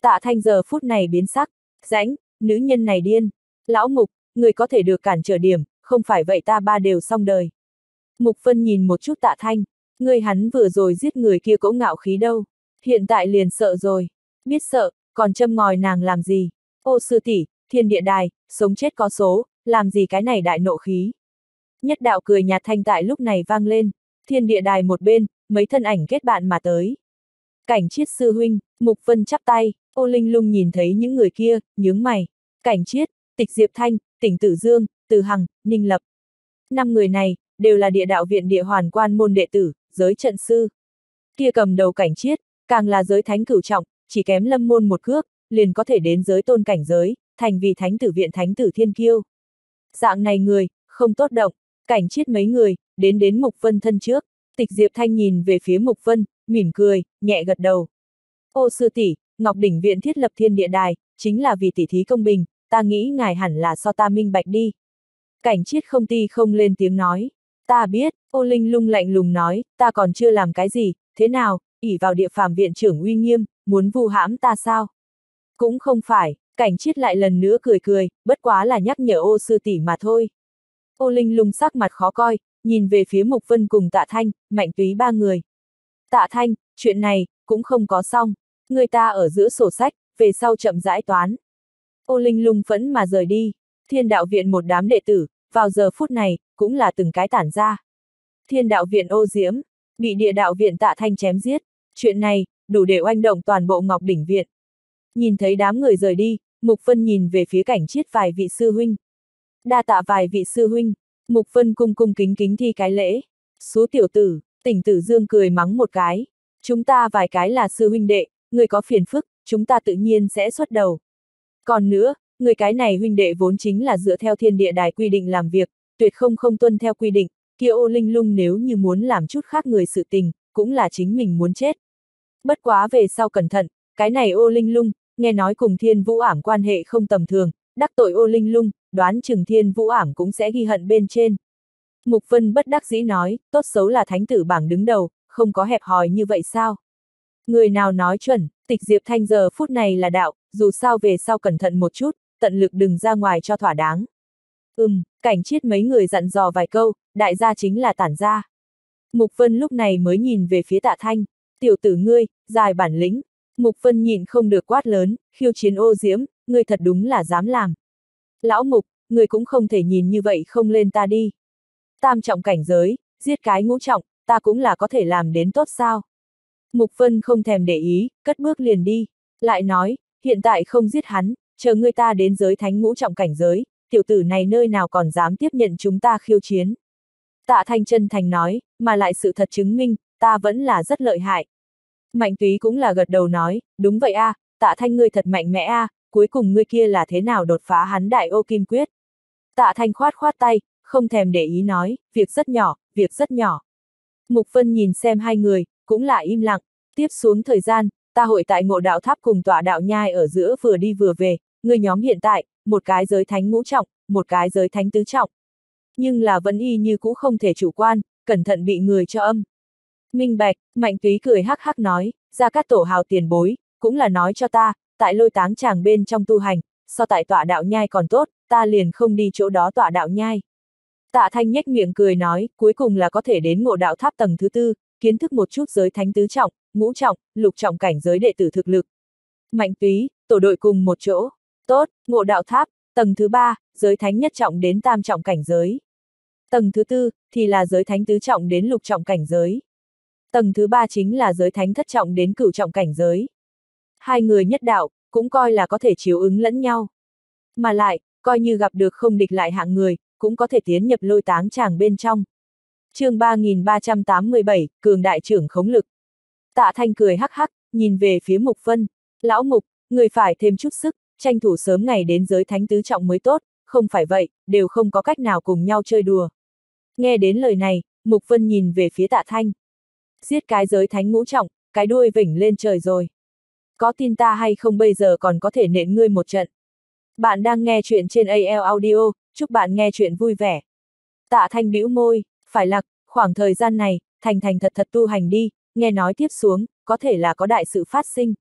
Tạ thanh giờ phút này biến sắc, rãnh, nữ nhân này điên. Lão mục, người có thể được cản trở điểm, không phải vậy ta ba đều xong đời. Mục phân nhìn một chút tạ thanh, người hắn vừa rồi giết người kia cỗ ngạo khí đâu, hiện tại liền sợ rồi, biết sợ, còn châm ngòi nàng làm gì, ô sư tỷ, thiên địa đài, sống chết có số, làm gì cái này đại nộ khí. Nhất đạo cười nhạt thanh tại lúc này vang lên, thiên địa đài một bên, mấy thân ảnh kết bạn mà tới. Cảnh chiết sư huynh, Mục Vân chắp tay, ô linh lung nhìn thấy những người kia, nhướng mày. Cảnh chiết, tịch diệp thanh, tỉnh tử dương, từ hằng, ninh lập. Năm người này, đều là địa đạo viện địa hoàn quan môn đệ tử, giới trận sư. Kia cầm đầu cảnh chiết, càng là giới thánh cửu trọng, chỉ kém lâm môn một cước, liền có thể đến giới tôn cảnh giới, thành vì thánh tử viện thánh tử thiên kiêu. Dạng này người, không tốt động, cảnh chiết mấy người, đến đến Mục Vân thân trước, tịch Diệp Thanh nhìn về phía Mục Vân, mỉm cười, nhẹ gật đầu. Ô sư tỷ, Ngọc Đỉnh Viện thiết lập thiên địa đài, chính là vì tỷ thí công bình, ta nghĩ ngài hẳn là so ta minh bạch đi. Cảnh chiết không ti không lên tiếng nói. Ta biết, ô linh lung lạnh lùng nói, ta còn chưa làm cái gì, thế nào, ỉ vào địa phàm viện trưởng uy nghiêm, muốn vu hãm ta sao? Cũng không phải, cảnh chiết lại lần nữa cười cười, bất quá là nhắc nhở ô sư tỷ mà thôi. Ô linh lung sắc mặt khó coi, nhìn về phía Mục Vân cùng tạ thanh, mạnh túy ba người. Tạ thanh, chuyện này, cũng không có xong, người ta ở giữa sổ sách, về sau chậm rãi toán. Ô linh lung phẫn mà rời đi, Thiên đạo viện một đám đệ tử, vào giờ phút này, cũng là từng cái tản ra. Thiên đạo viện ô diễm, bị địa đạo viện tạ thanh chém giết. Chuyện này, đủ để oanh động toàn bộ Ngọc Đỉnh Viện. Nhìn thấy đám người rời đi, Mục Vân nhìn về phía cảnh chiết vài vị sư huynh. Đa tạ vài vị sư huynh, Mục Vân cung cung kính kính thi cái lễ. Số tiểu tử, tỉnh tử dương cười mắng một cái. Chúng ta vài cái là sư huynh đệ, người có phiền phức, chúng ta tự nhiên sẽ xuất đầu. Còn nữa, người cái này huynh đệ vốn chính là dựa theo thiên địa đài quy định làm việc, tuyệt không không tuân theo quy định, kia ô linh lung nếu như muốn làm chút khác người sự tình, cũng là chính mình muốn chết. Bất quá về sau cẩn thận, cái này ô linh lung, nghe nói cùng thiên vũ ảm quan hệ không tầm thường, đắc tội ô linh lung, đoán chừng thiên vũ ảm cũng sẽ ghi hận bên trên. Mục Vân bất đắc dĩ nói, tốt xấu là thánh tử bảng đứng đầu, không có hẹp hòi như vậy sao? Người nào nói chuẩn, tịch diệp thanh giờ phút này là đạo, dù sao về sau cẩn thận một chút, tận lực đừng ra ngoài cho thỏa đáng. Ừm, cảnh chiết mấy người dặn dò vài câu, đại gia chính là tản gia. Mục Vân lúc này mới nhìn về phía tạ thanh, tiểu tử ngươi, dài bản lĩnh. Mục Vân nhìn không được quát lớn, khiêu chiến ô diễm, ngươi thật đúng là dám làm. Lão Mục, ngươi cũng không thể nhìn như vậy không lên ta đi. Tam trọng cảnh giới, giết cái ngũ trọng, ta cũng là có thể làm đến tốt sao. Mục Vân không thèm để ý, cất bước liền đi. Lại nói, hiện tại không giết hắn, chờ ngươi ta đến giới thánh ngũ trọng cảnh giới, tiểu tử này nơi nào còn dám tiếp nhận chúng ta khiêu chiến. Tạ Thanh chân thành nói, mà lại sự thật chứng minh, ta vẫn là rất lợi hại. Mạnh túy cũng là gật đầu nói, đúng vậy a, à, tạ thanh ngươi thật mạnh mẽ a, à, cuối cùng ngươi kia là thế nào đột phá hắn đại ô kim quyết. Tạ thanh khoát khoát tay, không thèm để ý nói, việc rất nhỏ, việc rất nhỏ. Mục Vân nhìn xem hai người, cũng là im lặng, tiếp xuống thời gian, ta hội tại ngộ đạo tháp cùng tọa đạo nhai ở giữa vừa đi vừa về, người nhóm hiện tại, một cái giới thánh ngũ trọng, một cái giới thánh tứ trọng. Nhưng là vẫn y như cũ không thể chủ quan, cẩn thận bị người cho âm. Minh bạch, mạnh túy cười hắc hắc nói, ra các tổ hào tiền bối, cũng là nói cho ta, tại lôi táng chàng bên trong tu hành, so tại tọa đạo nhai còn tốt, ta liền không đi chỗ đó tọa đạo nhai. Tạ thanh nhếch miệng cười nói, cuối cùng là có thể đến ngộ đạo tháp tầng thứ tư, kiến thức một chút giới thánh tứ trọng, ngũ trọng, lục trọng cảnh giới đệ tử thực lực. Mạnh túy, tổ đội cùng một chỗ. Tốt, ngộ đạo tháp, tầng thứ ba, giới thánh nhất trọng đến tam trọng cảnh giới. Tầng thứ tư, thì là giới thánh tứ trọng đến lục trọng cảnh giới. Tầng thứ ba chính là giới thánh thất trọng đến cửu trọng cảnh giới. Hai người nhất đạo, cũng coi là có thể chiếu ứng lẫn nhau. Mà lại, coi như gặp được không địch lại hạng người, cũng có thể tiến nhập lôi táng chàng bên trong. chương 3387, Cường Đại trưởng khống lực. Tạ Thanh cười hắc hắc, nhìn về phía Mục Vân. Lão Mục, người phải thêm chút sức, tranh thủ sớm ngày đến giới thánh tứ trọng mới tốt, không phải vậy, đều không có cách nào cùng nhau chơi đùa. Nghe đến lời này, Mục Vân nhìn về phía Tạ Thanh. Giết cái giới thánh ngũ trọng, cái đuôi vỉnh lên trời rồi. Có tin ta hay không bây giờ còn có thể nện ngươi một trận. Bạn đang nghe chuyện trên AL Audio, chúc bạn nghe chuyện vui vẻ. Tạ Thanh bĩu môi, phải lạc, khoảng thời gian này, thành thành thật thật tu hành đi, nghe nói tiếp xuống, có thể là có đại sự phát sinh.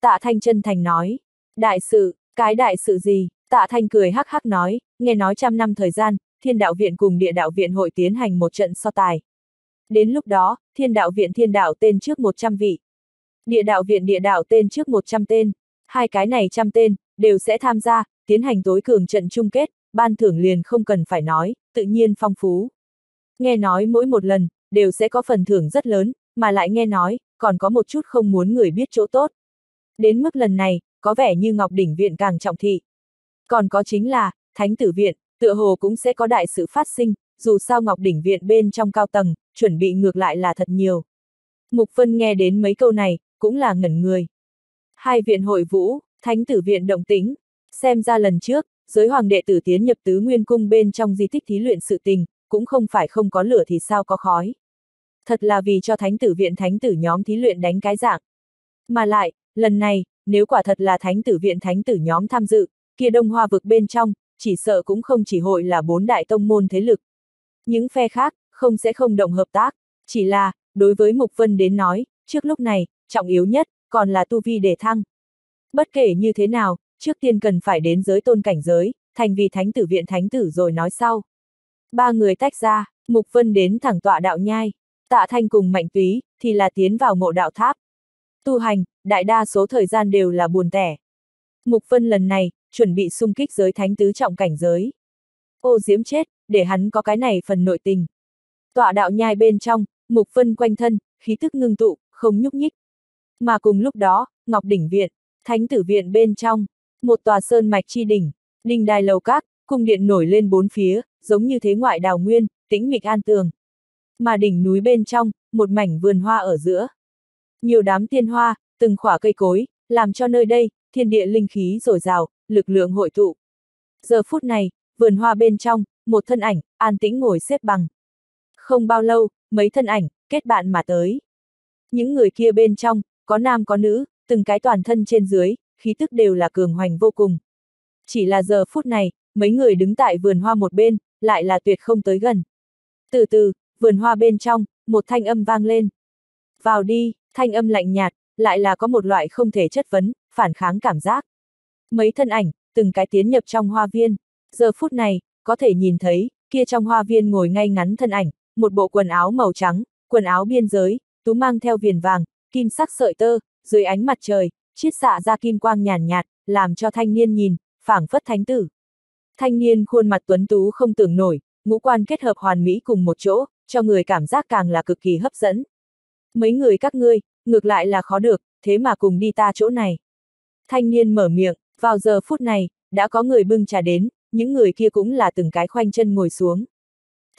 Tạ Thanh chân thành nói, đại sự, cái đại sự gì? Tạ Thanh cười hắc hắc nói, nghe nói trăm năm thời gian, thiên đạo viện cùng địa đạo viện hội tiến hành một trận so tài. Đến lúc đó, thiên đạo viện thiên đạo tên trước 100 vị. Địa đạo viện địa đạo tên trước 100 tên. Hai cái này trăm tên, đều sẽ tham gia, tiến hành tối cường trận chung kết, ban thưởng liền không cần phải nói, tự nhiên phong phú. Nghe nói mỗi một lần, đều sẽ có phần thưởng rất lớn, mà lại nghe nói, còn có một chút không muốn người biết chỗ tốt. Đến mức lần này, có vẻ như Ngọc Đỉnh Viện càng trọng thị. Còn có chính là, Thánh Tử Viện, tựa hồ cũng sẽ có đại sự phát sinh, dù sao Ngọc Đỉnh Viện bên trong cao tầng, chuẩn bị ngược lại là thật nhiều. Mục Vân nghe đến mấy câu này, cũng là ngẩn người. Hai viện hội vũ, Thánh Tử Viện động tính, xem ra lần trước, giới hoàng đệ tử tiến nhập tứ nguyên cung bên trong di tích thí luyện sự tình, cũng không phải không có lửa thì sao có khói. Thật là vì cho thánh tử viện thánh tử nhóm thí luyện đánh cái dạng. Mà lại, lần này, nếu quả thật là thánh tử viện thánh tử nhóm tham dự, kia đông hoa vực bên trong, chỉ sợ cũng không chỉ hội là bốn đại tông môn thế lực. Những phe khác, không sẽ không động hợp tác, chỉ là, đối với Mục Vân đến nói, trước lúc này, trọng yếu nhất, còn là tu vi để thăng. Bất kể như thế nào, trước tiên cần phải đến giới tôn cảnh giới, thành vì thánh tử viện thánh tử rồi nói sau. Ba người tách ra, Mục Vân đến thẳng tọa đạo nhai, tạ thanh cùng mạnh túy, thì là tiến vào ngộ đạo tháp. Tu hành, đại đa số thời gian đều là buồn tẻ. Mục Vân lần này, chuẩn bị xung kích giới thánh tứ trọng cảnh giới. Ô Diễm chết, để hắn có cái này phần nội tình. Tọa đạo nhai bên trong, Mục phân quanh thân, khí tức ngưng tụ, không nhúc nhích. Mà cùng lúc đó, Ngọc Đỉnh Viện, Thánh Tử Viện bên trong, một tòa sơn mạch chi đỉnh, đình đài lầu các, cung điện nổi lên bốn phía, giống như thế ngoại đào nguyên, tĩnh mịch an tường. Mà đỉnh núi bên trong, một mảnh vườn hoa ở giữa. Nhiều đám tiên hoa, từng khỏa cây cối, làm cho nơi đây, thiên địa linh khí dồi dào, lực lượng hội tụ. Giờ phút này, vườn hoa bên trong, một thân ảnh, an tĩnh ngồi xếp bằng. Không bao lâu, mấy thân ảnh, kết bạn mà tới. Những người kia bên trong, có nam có nữ, từng cái toàn thân trên dưới, khí tức đều là cường hoành vô cùng. Chỉ là giờ phút này, mấy người đứng tại vườn hoa một bên, lại là tuyệt không tới gần. Từ từ, vườn hoa bên trong, một thanh âm vang lên. Vào đi, thanh âm lạnh nhạt, lại là có một loại không thể chất vấn, phản kháng cảm giác. Mấy thân ảnh, từng cái tiến nhập trong hoa viên. Giờ phút này, có thể nhìn thấy, kia trong hoa viên ngồi ngay ngắn thân ảnh, một bộ quần áo màu trắng, quần áo biên giới, tú mang theo viền vàng, kim sắc sợi tơ, dưới ánh mặt trời, chiết xạ ra kim quang nhàn nhạt, làm cho thanh niên nhìn, phảng phất thánh tử. Thanh niên khuôn mặt tuấn tú không tưởng nổi, ngũ quan kết hợp hoàn mỹ cùng một chỗ, cho người cảm giác càng là cực kỳ hấp dẫn. Mấy người các ngươi, ngược lại là khó được, thế mà cùng đi ta chỗ này. Thanh niên mở miệng, vào giờ phút này, đã có người bưng trà đến, những người kia cũng là từng cái khoanh chân ngồi xuống.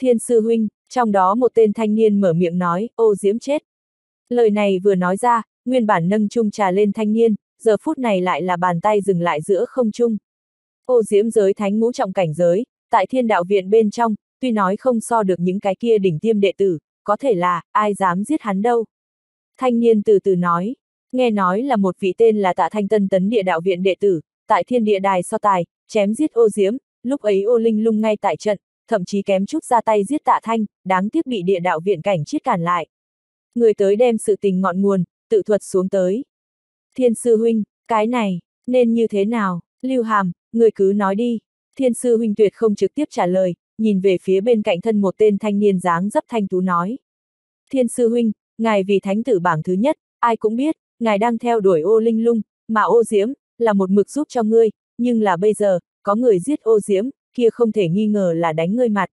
Thiên sư huynh, trong đó một tên thanh niên mở miệng nói, ô diễm chết. Lời này vừa nói ra, nguyên bản nâng chung trà lên thanh niên, giờ phút này lại là bàn tay dừng lại giữa không trung. Ô diễm giới thánh ngũ trọng cảnh giới, tại thiên đạo viện bên trong, tuy nói không so được những cái kia đỉnh tiêm đệ tử, có thể là, ai dám giết hắn đâu. Thanh niên từ từ nói, nghe nói là một vị tên là tạ thanh tân tấn địa đạo viện đệ tử, tại thiên địa đài so tài, chém giết ô diễm, lúc ấy ô linh lung ngay tại trận, thậm chí kém chút ra tay giết tạ thanh, đáng tiếc bị địa đạo viện cảnh chiết cản lại. Người tới đem sự tình ngọn nguồn, tự thuật xuống tới. Thiên sư huynh, cái này, nên như thế nào, lưu hàm, người cứ nói đi. Thiên sư huynh tuyệt không trực tiếp trả lời, nhìn về phía bên cạnh thân một tên thanh niên dáng dấp thanh tú nói. Thiên sư huynh, ngài vì thánh tử bảng thứ nhất, ai cũng biết, ngài đang theo đuổi ô linh lung, mà ô diễm, là một mực giúp cho ngươi, nhưng là bây giờ, có người giết ô diễm, kia không thể nghi ngờ là đánh ngươi mặt.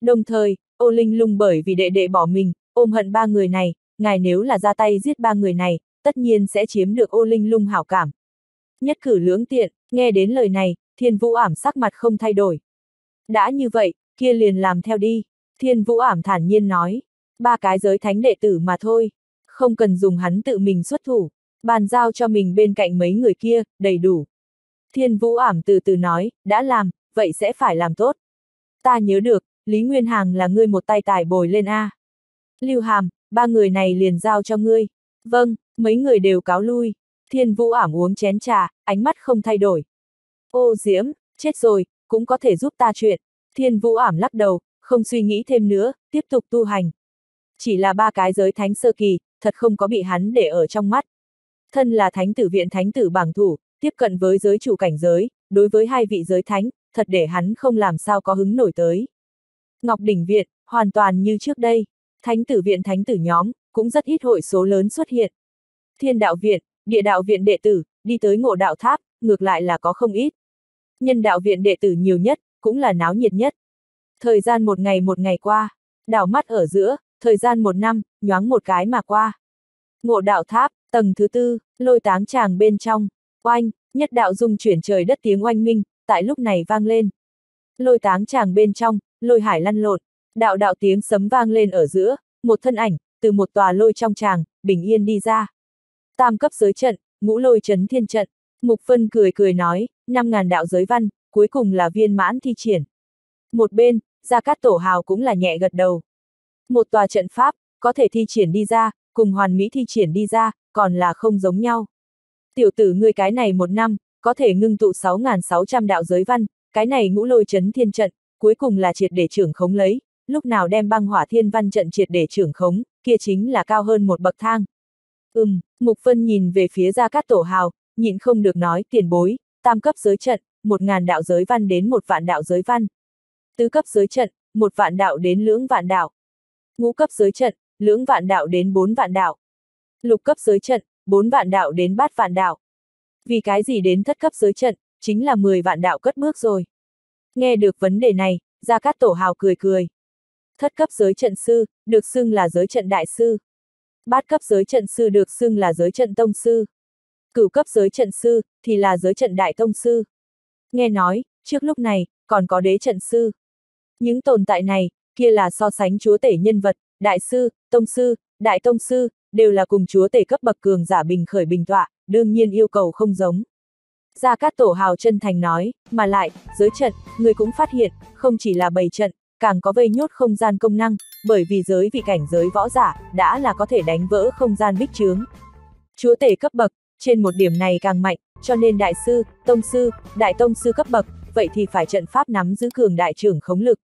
Đồng thời, ô linh lung bởi vì đệ đệ bỏ mình, ôm hận ba người này, ngài nếu là ra tay giết ba người này, tất nhiên sẽ chiếm được ô linh lung hảo cảm. Nhất cử lưỡng tiện, nghe đến lời này, thiên vũ ảm sắc mặt không thay đổi. Đã như vậy, kia liền làm theo đi, thiên vũ ảm thản nhiên nói, ba cái giới thánh đệ tử mà thôi, không cần dùng hắn tự mình xuất thủ, bàn giao cho mình bên cạnh mấy người kia, đầy đủ. Thiên vũ ảm từ từ nói, đã làm, vậy sẽ phải làm tốt. Ta nhớ được, Lý Nguyên Hàng là ngươi một tay tài bồi lên A. Lưu Hàm, ba người này liền giao cho ngươi. Vâng, mấy người đều cáo lui. Thiên vũ ảm uống chén trà, ánh mắt không thay đổi. Ô Diễm, chết rồi, cũng có thể giúp ta chuyện. Thiên vũ ảm lắc đầu, không suy nghĩ thêm nữa, tiếp tục tu hành. Chỉ là ba cái giới thánh sơ kỳ, thật không có bị hắn để ở trong mắt. Thân là thánh tử viện thánh tử bảng thủ, tiếp cận với giới chủ cảnh giới, đối với hai vị giới thánh, thật để hắn không làm sao có hứng nổi tới. Ngọc Đỉnh Viện, hoàn toàn như trước đây, thánh tử viện thánh tử nhóm, cũng rất ít hội số lớn xuất hiện. Thiên đạo viện, địa đạo viện đệ tử, đi tới ngộ đạo tháp, ngược lại là có không ít. Nhân đạo viện đệ tử nhiều nhất, cũng là náo nhiệt nhất. Thời gian một ngày một ngày qua, đảo mắt ở giữa, thời gian một năm, nhoáng một cái mà qua. Ngộ đạo tháp, tầng thứ tư, lôi táng tràng bên trong, oanh, nhất đạo dung chuyển trời đất tiếng oanh minh, tại lúc này vang lên. Lôi táng tràng bên trong, lôi hải lăn lộn, đạo đạo tiếng sấm vang lên ở giữa, một thân ảnh, từ một tòa lôi trong tràng, bình yên đi ra. Tam cấp giới trận, ngũ lôi chấn thiên trận, Mục Vân cười cười nói, năm ngàn đạo giới văn, cuối cùng là viên mãn thi triển. Một bên, Gia Cát Tổ Hào cũng là nhẹ gật đầu. Một tòa trận pháp, có thể thi triển đi ra, cùng hoàn mỹ thi triển đi ra, còn là không giống nhau. Tiểu tử ngươi cái này một năm, có thể ngưng tụ 6.600 đạo giới văn, cái này ngũ lôi chấn thiên trận, cuối cùng là triệt để trưởng khống lấy, lúc nào đem băng hỏa thiên văn trận triệt để trưởng khống, kia chính là cao hơn một bậc thang. Ừm, Mục Vân nhìn về phía ra Cát Tổ Hào, nhịn không được nói tiền bối, tam cấp giới trận, một ngàn đạo giới văn đến một vạn đạo giới văn. Tứ cấp giới trận, một vạn đạo đến lưỡng vạn đạo. Ngũ cấp giới trận, lưỡng vạn đạo đến bốn vạn đạo. Lục cấp giới trận, bốn vạn đạo đến bát vạn đạo. Vì cái gì đến thất cấp giới trận, chính là 10 vạn đạo cất bước rồi. Nghe được vấn đề này, Gia Cát Tổ Hào cười cười. Thất cấp giới trận sư, được xưng là giới trận đại sư. Bát cấp giới trận sư được xưng là giới trận tông sư. Cửu cấp giới trận sư, thì là giới trận đại tông sư. Nghe nói, trước lúc này, còn có đế trận sư. Những tồn tại này, kia là so sánh chúa tể nhân vật, đại sư, tông sư, đại tông sư, đều là cùng chúa tể cấp bậc cường giả bình khởi bình tọa, đương nhiên yêu cầu không giống. Gia Cát Tổ Hào chân thành nói, mà lại, giới trận, người cũng phát hiện, không chỉ là bày trận, càng có vây nhốt không gian công năng, bởi vì giới vị cảnh giới võ giả, đã là có thể đánh vỡ không gian bích trướng. Chúa tể cấp bậc, trên một điểm này càng mạnh, cho nên đại sư, tông sư, đại tông sư cấp bậc, vậy thì phải trận pháp nắm giữ cường đại trưởng khống lực.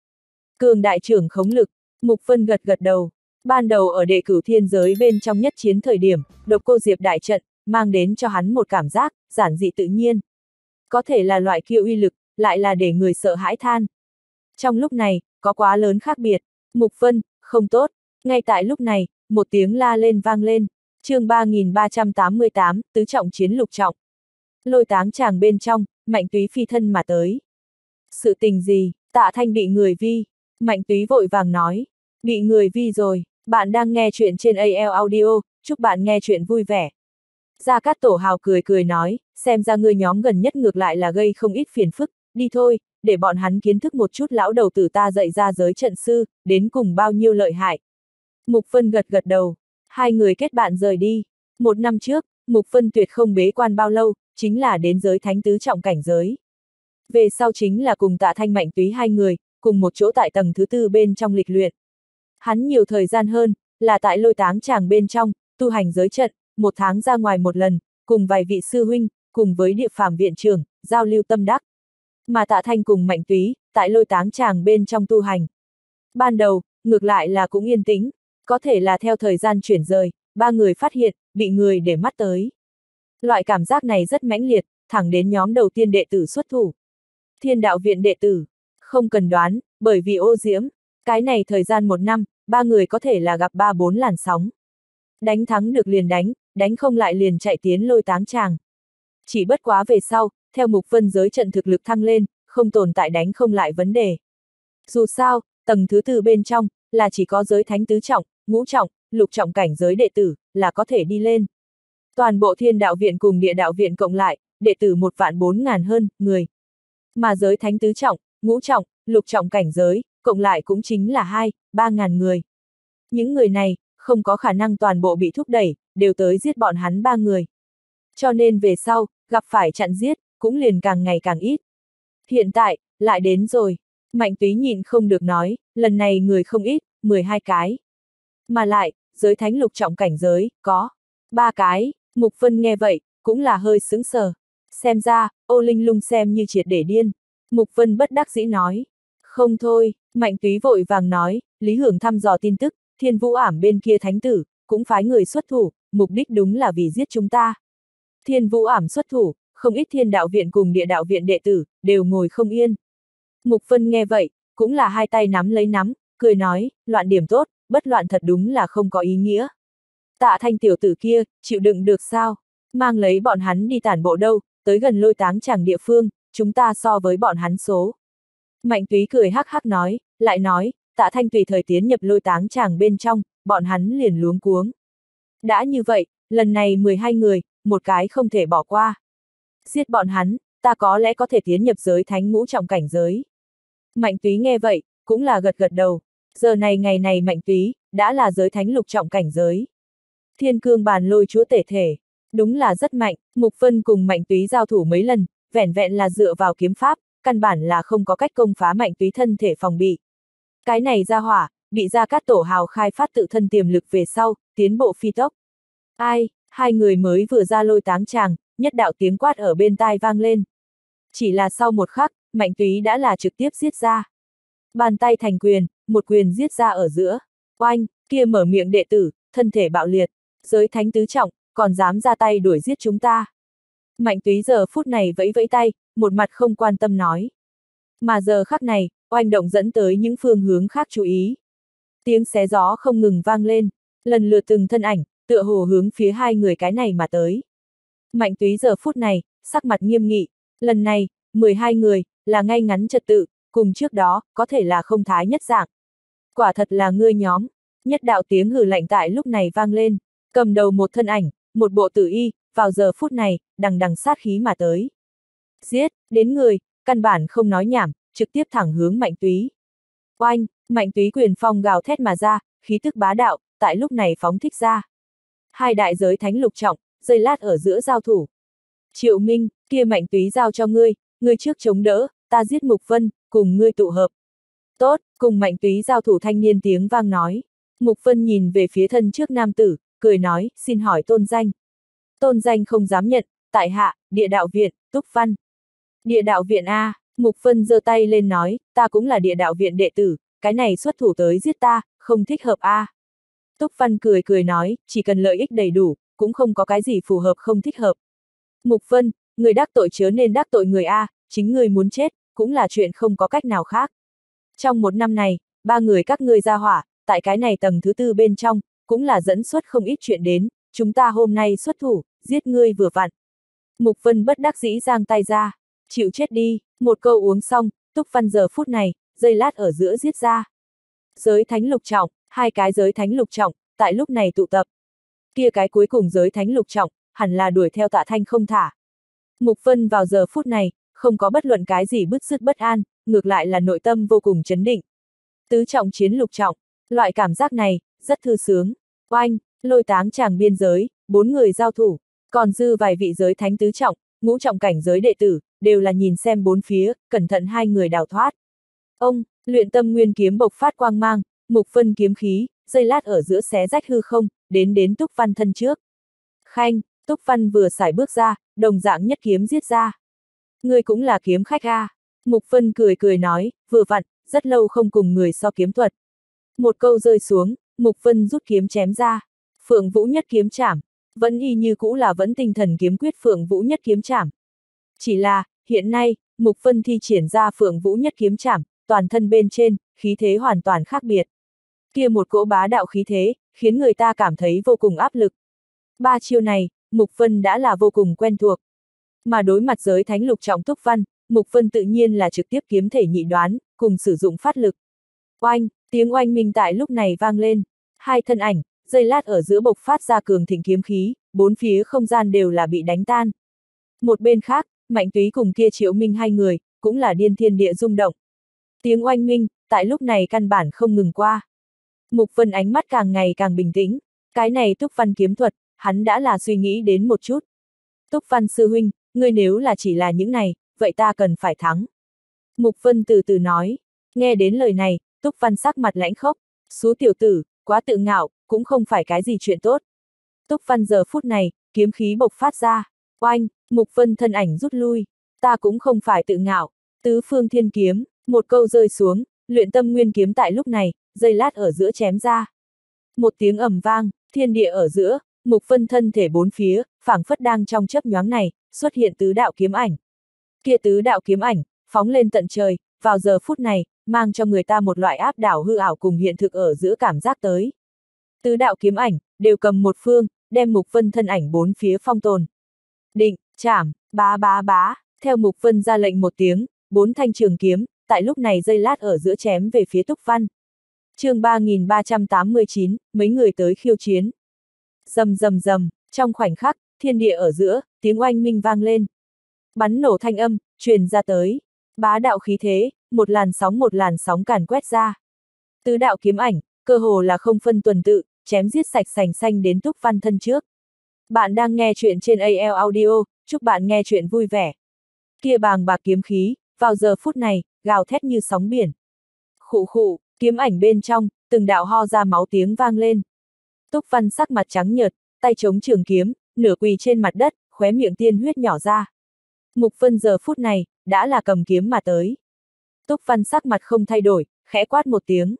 Cường đại trưởng khống lực, Mục Vân gật gật đầu. Ban đầu ở đệ cửu thiên giới bên trong nhất chiến thời điểm, độc cô diệp đại trận, mang đến cho hắn một cảm giác, giản dị tự nhiên. Có thể là loại kia uy lực, lại là để người sợ hãi than. Trong lúc này, có quá lớn khác biệt. Mục Vân, không tốt. Ngay tại lúc này, một tiếng la lên vang lên. chương 3388, tứ trọng chiến lục trọng. Lôi táng chàng bên trong, mạnh túy phi thân mà tới. Sự tình gì, tạ thanh bị người vi. Mạnh túy vội vàng nói. Bị người vi rồi, bạn đang nghe chuyện trên AL Audio, chúc bạn nghe chuyện vui vẻ. Gia Cát Tổ Hào cười cười nói, xem ra ngươi nhóm gần nhất ngược lại là gây không ít phiền phức, đi thôi, để bọn hắn kiến thức một chút lão đầu tử ta dạy ra giới trận sư, đến cùng bao nhiêu lợi hại. Mục Phân gật gật đầu, hai người kết bạn rời đi. Một năm trước, Mục Phân tuyệt không bế quan bao lâu, chính là đến giới thánh tứ trọng cảnh giới. Về sau chính là cùng tạ thanh mạnh túy hai người, cùng một chỗ tại tầng thứ tư bên trong lịch luyện. Hắn nhiều thời gian hơn, là tại lôi táng chàng bên trong, tu hành giới trận, một tháng ra ngoài một lần, cùng vài vị sư huynh, cùng với địa phàm viện trưởng, giao lưu tâm đắc. Mà tạ thanh cùng mạnh túy, tại lôi táng chàng bên trong tu hành. Ban đầu, ngược lại là cũng yên tĩnh, có thể là theo thời gian chuyển rời, ba người phát hiện, bị người để mắt tới. Loại cảm giác này rất mãnh liệt, thẳng đến nhóm đầu tiên đệ tử xuất thủ. Thiên đạo viện đệ tử, không cần đoán, bởi vì ô diễm, cái này thời gian một năm, ba người có thể là gặp ba bốn làn sóng. Đánh thắng được liền đánh, đánh không lại liền chạy tiến lôi táng chàng. Chỉ bất quá về sau, theo mục phân giới trận thực lực thăng lên, không tồn tại đánh không lại vấn đề. Dù sao, tầng thứ tư bên trong, là chỉ có giới thánh tứ trọng, ngũ trọng, lục trọng cảnh giới đệ tử, là có thể đi lên. Toàn bộ thiên đạo viện cùng địa đạo viện cộng lại, đệ tử một vạn bốn ngàn hơn, người. Mà giới thánh tứ trọng, ngũ trọng, lục trọng cảnh giới, cộng lại cũng chính là hai, ba ngàn người. Những người này, không có khả năng toàn bộ bị thúc đẩy, đều tới giết bọn hắn ba người. Cho nên về sau, gặp phải chặn giết, cũng liền càng ngày càng ít. Hiện tại, lại đến rồi. Mạnh túy nhịn không được nói, lần này người không ít, 12 cái. Mà lại, giới thánh lục trọng cảnh giới, có. ba cái, Mục Vân nghe vậy, cũng là hơi sững sờ. Xem ra, ô linh lung xem như triệt để điên. Mục Vân bất đắc dĩ nói. Không thôi, Mạnh túy vội vàng nói, Lý Hưởng thăm dò tin tức, thiên vũ ảm bên kia thánh tử, cũng phái người xuất thủ, mục đích đúng là vì giết chúng ta. Thiên vũ ảm xuất thủ, không ít thiên đạo viện cùng địa đạo viện đệ tử, đều ngồi không yên. Mục Vân nghe vậy, cũng là hai tay nắm lấy nắm, cười nói, loạn điểm tốt, bất loạn thật đúng là không có ý nghĩa. Tạ thanh tiểu tử kia, chịu đựng được sao? Mang lấy bọn hắn đi tản bộ đâu, tới gần lôi táng chẳng địa phương, chúng ta so với bọn hắn số. Mạnh túy cười hắc hắc nói, lại nói, tạ thanh tùy thời tiến nhập lôi táng chàng bên trong, bọn hắn liền luống cuống. Đã như vậy, lần này 12 người, một cái không thể bỏ qua. Giết bọn hắn, ta có lẽ có thể tiến nhập giới thánh ngũ trọng cảnh giới. Mạnh túy nghe vậy, cũng là gật gật đầu. Giờ này ngày này mạnh túy, đã là giới thánh lục trọng cảnh giới. Thiên cương bàn lôi chúa tể thể. Đúng là rất mạnh, Mục Vân cùng mạnh túy giao thủ mấy lần, vẻn vẹn là dựa vào kiếm pháp, căn bản là không có cách công phá mạnh túy thân thể phòng bị. Cái này ra hỏa, bị ra cát tổ hào khai phát tự thân tiềm lực về sau, tiến bộ phi tốc. Ai, hai người mới vừa ra lôi táng chàng, nhất đạo tiếng quát ở bên tai vang lên. Chỉ là sau một khắc, mạnh túy đã là trực tiếp giết ra. Bàn tay thành quyền, một quyền giết ra ở giữa. Oanh, kia mở miệng đệ tử, thân thể bạo liệt, giới thánh tứ trọng, còn dám ra tay đuổi giết chúng ta. Mạnh túy giờ phút này vẫy vẫy tay, một mặt không quan tâm nói. Mà giờ khắc này, oanh động dẫn tới những phương hướng khác chú ý. Tiếng xé gió không ngừng vang lên, lần lượt từng thân ảnh, tựa hồ hướng phía hai người cái này mà tới. Mạnh túy giờ phút này, sắc mặt nghiêm nghị, Lần này, 12 người, là ngay ngắn trật tự, cùng trước đó, có thể là không thái nhất dạng. Quả thật là ngươi nhóm, nhất đạo tiếng hử lạnh tại lúc này vang lên, cầm đầu một thân ảnh, một bộ tử y, vào giờ phút này, đằng đằng sát khí mà tới. Giết, đến người, căn bản không nói nhảm, trực tiếp thẳng hướng mạnh túy. Oanh, mạnh túy quyền phong gào thét mà ra, khí tức bá đạo, tại lúc này phóng thích ra. Hai đại giới thánh lục trọng, dây lát ở giữa giao thủ. Triệu Minh, kia mạnh túy giao cho ngươi, ngươi trước chống đỡ, ta giết Mục Vân, cùng ngươi tụ hợp. Tốt, cùng mạnh túy giao thủ thanh niên tiếng vang nói. Mục Vân nhìn về phía thân trước nam tử, cười nói, xin hỏi tôn danh. Tôn danh không dám nhận, tại hạ, địa đạo viện, túc văn. Địa đạo viện A, Mục Vân giơ tay lên nói, ta cũng là địa đạo viện đệ tử, cái này xuất thủ tới giết ta, không thích hợp A. Túc Văn cười cười nói, chỉ cần lợi ích đầy đủ, cũng không có cái gì phù hợp không thích hợp. Mục Vân, người đắc tội chớ nên đắc tội người A, chính người muốn chết, cũng là chuyện không có cách nào khác. Trong một năm này, ba người các ngươi ra hỏa, tại cái này tầng thứ tư bên trong, cũng là dẫn xuất không ít chuyện đến, chúng ta hôm nay xuất thủ, giết ngươi vừa vặn. Mục Vân bất đắc dĩ giang tay ra, chịu chết đi, một câu uống xong, Túc Văn giờ phút này, dây lát ở giữa giết ra. Giới thánh lục trọng, hai cái giới thánh lục trọng, tại lúc này tụ tập. Kia cái cuối cùng giới thánh lục trọng, hẳn là đuổi theo tạ thanh không thả. Mục Vân vào giờ phút này, không có bất luận cái gì bứt rứt bất an, ngược lại là nội tâm vô cùng chấn định. Tứ trọng chiến lục trọng, loại cảm giác này, rất thư sướng. Oanh, lôi táng chàng biên giới, bốn người giao thủ, còn dư vài vị giới thánh tứ trọng, ngũ trọng cảnh giới đệ tử, đều là nhìn xem bốn phía, cẩn thận hai người đào thoát. Ông, luyện tâm nguyên kiếm bộc phát quang mang, mục phân kiếm khí, dây lát ở giữa xé rách hư không, đến đến Túc Văn thân trước. Khanh, Túc Văn vừa xài bước ra, đồng dạng nhất kiếm giết ra. Người cũng là kiếm khách a. Mục phân cười cười nói, vừa vặn, rất lâu không cùng người so kiếm thuật. Một câu rơi xuống, Mục phân rút kiếm chém ra. Phượng Vũ nhất kiếm chảm, vẫn y như cũ là vẫn tinh thần kiếm quyết Phượng Vũ nhất kiếm chảm. Chỉ là, hiện nay, Mục phân thi triển ra Phượng Vũ nhất kiếm chảm, toàn thân bên trên, khí thế hoàn toàn khác biệt. Kia một cỗ bá đạo khí thế, khiến người ta cảm thấy vô cùng áp lực. Ba chiêu này, Mục Vân đã là vô cùng quen thuộc. Mà đối mặt giới thánh lục trọng thúc văn, Mục Vân tự nhiên là trực tiếp kiếm thể nhị đoán, cùng sử dụng phát lực. Oanh, tiếng oanh minh tại lúc này vang lên. Hai thân ảnh, dây lát ở giữa bộc phát ra cường thịnh kiếm khí, bốn phía không gian đều là bị đánh tan. Một bên khác, Mạnh Túy cùng kia Triệu Minh hai người, cũng là điên thiên địa rung động. Tiếng oanh minh, tại lúc này căn bản không ngừng qua. Mục Vân ánh mắt càng ngày càng bình tĩnh, cái này Túc Văn kiếm thuật, hắn đã là suy nghĩ đến một chút. Túc Văn sư huynh, ngươi nếu là chỉ là những này, vậy ta cần phải thắng. Mục Vân từ từ nói, nghe đến lời này, Túc Văn sắc mặt lãnh khốc, số tiểu tử, quá tự ngạo, cũng không phải cái gì chuyện tốt. Túc Văn giờ phút này, kiếm khí bộc phát ra, oanh, Mục Vân thân ảnh rút lui, ta cũng không phải tự ngạo, tứ phương thiên kiếm, một câu rơi xuống, luyện tâm nguyên kiếm tại lúc này, dây lát ở giữa chém ra. Một tiếng ầm vang, thiên địa ở giữa, mục phân thân thể bốn phía, phảng phất đang trong chấp nhoáng này, xuất hiện tứ đạo kiếm ảnh. Kia tứ đạo kiếm ảnh, phóng lên tận trời, vào giờ phút này, mang cho người ta một loại áp đảo hư ảo cùng hiện thực ở giữa cảm giác tới. Tứ đạo kiếm ảnh, đều cầm một phương, đem mục vân thân ảnh bốn phía phong tồn. Định, chảm, bá bá bá, theo mục vân ra lệnh một tiếng, bốn thanh trường kiếm, tại lúc này dây lát ở giữa chém về phía Túc Văn. chương 3389, mấy người tới khiêu chiến. Dầm dầm dầm, trong khoảnh khắc, thiên địa ở giữa, tiếng oanh minh vang lên. Bắn nổ thanh âm, truyền ra tới. Bá đạo khí thế, một làn sóng một làn sóng càn quét ra. Tứ đạo kiếm ảnh, cơ hồ là không phân tuần tự, chém giết sạch sành xanh đến Túc Văn thân trước. Bạn đang nghe chuyện trên AL Audio, chúc bạn nghe chuyện vui vẻ. Kia bàng bạc kiếm khí, vào giờ phút này, gào thét như sóng biển. Khụ khụ, kiếm ảnh bên trong, từng đạo ho ra máu tiếng vang lên. Túc Văn sắc mặt trắng nhợt, tay chống trường kiếm, nửa quỳ trên mặt đất, khóe miệng tiên huyết nhỏ ra. Mục Vân giờ phút này, đã là cầm kiếm mà tới. Túc Văn sắc mặt không thay đổi, khẽ quát một tiếng.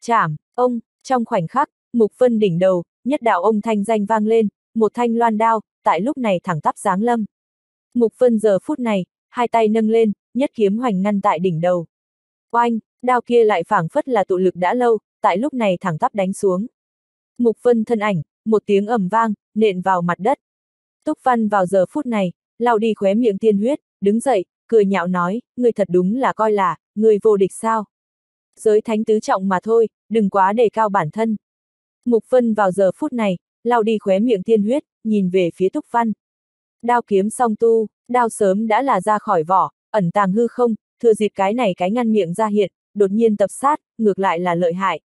Chảm, ông, trong khoảnh khắc, Mục Vân đỉnh đầu, nhất đạo ông thanh danh vang lên, một thanh loan đao, tại lúc này thẳng tắp giáng lâm. Mục Vân giờ phút này, hai tay nâng lên, nhất kiếm hoành ngăn tại đỉnh đầu. Oanh, đao kia lại phảng phất là tụ lực đã lâu, tại lúc này thẳng tắp đánh xuống. Mục Vân thân ảnh, một tiếng ầm vang, nện vào mặt đất. Túc Văn vào giờ phút này, lau đi khóe miệng tiên huyết, đứng dậy, cười nhạo nói, người thật đúng là coi là, người vô địch sao. Giới thánh tứ trọng mà thôi, đừng quá đề cao bản thân. Mục Vân vào giờ phút này, lau đi khóe miệng tiên huyết, nhìn về phía Túc Văn. Đao kiếm song tu, đao sớm đã là ra khỏi vỏ, ẩn tàng hư không, thừa dịp cái này cái ngăn miệng ra hiện, đột nhiên tập sát, ngược lại là lợi hại.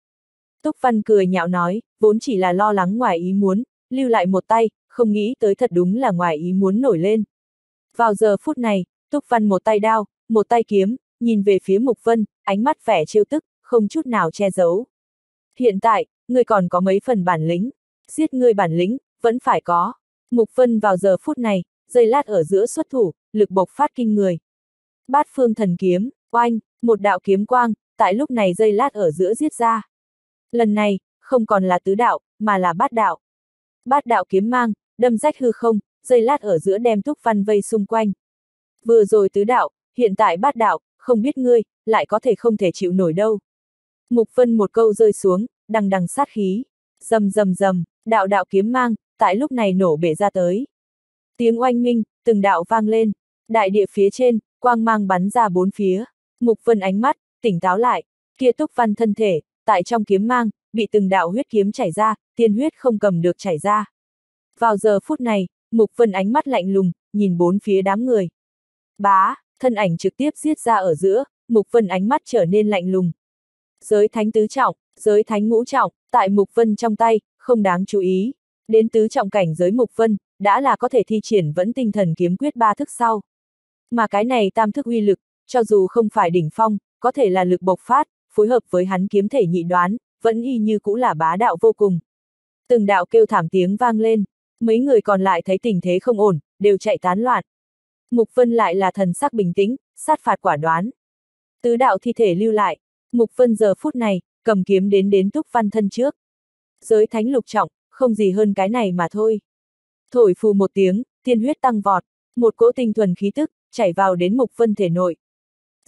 Túc Văn cười nhạo nói, vốn chỉ là lo lắng ngoài ý muốn, lưu lại một tay, không nghĩ tới thật đúng là ngoài ý muốn nổi lên. Vào giờ phút này, Túc Văn một tay đao, một tay kiếm, nhìn về phía Mục Vân, ánh mắt vẻ trêu tức, không chút nào che giấu. Hiện tại, ngươi còn có mấy phần bản lĩnh, giết ngươi bản lĩnh, vẫn phải có. Mục Vân vào giờ phút này, dây lát ở giữa xuất thủ, lực bộc phát kinh người. Bát phương thần kiếm, oanh, một đạo kiếm quang, tại lúc này dây lát ở giữa giết ra. Lần này, không còn là tứ đạo, mà là bát đạo. Bát đạo kiếm mang, đâm rách hư không, dây lát ở giữa đem Túc Văn vây xung quanh. Vừa rồi tứ đạo, hiện tại bát đạo, không biết ngươi, lại có thể không thể chịu nổi đâu. Mục Vân một câu rơi xuống, đằng đằng sát khí. Dầm dầm dầm, đạo đạo kiếm mang, tại lúc này nổ bể ra tới. Tiếng oanh minh, từng đạo vang lên. Đại địa phía trên, quang mang bắn ra bốn phía. Mục Vân ánh mắt, tỉnh táo lại. Kia túc văn thân thể, tại trong kiếm mang, bị từng đạo huyết kiếm chảy ra, tiên huyết không cầm được chảy ra. Vào giờ phút này, Mục Vân ánh mắt lạnh lùng, nhìn bốn phía đám người. Bá, thân ảnh trực tiếp giết ra ở giữa, Mục Vân ánh mắt trở nên lạnh lùng. Giới thánh tứ trọng, giới thánh ngũ trọng, tại Mục Vân trong tay, không đáng chú ý. Đến tứ trọng cảnh giới Mục Vân, đã là có thể thi triển vẫn tinh thần kiếm quyết ba thức sau. Mà cái này tam thức uy lực, cho dù không phải đỉnh phong, có thể là lực bộc phát, phối hợp với hắn kiếm thể nhị đoán, vẫn y như cũ là bá đạo vô cùng. Từng đạo kêu thảm tiếng vang lên, mấy người còn lại thấy tình thế không ổn, đều chạy tán loạn. Mục Vân lại là thần sắc bình tĩnh, sát phạt quả đoán. Tứ đạo thi thể lưu lại, Mục Vân giờ phút này, cầm kiếm đến đến Túc Văn thân trước. Giới thánh lục trọng, không gì hơn cái này mà thôi. Thổi phù một tiếng, tiên huyết tăng vọt, một cỗ tinh thuần khí tức, chảy vào đến Mục Vân thể nội.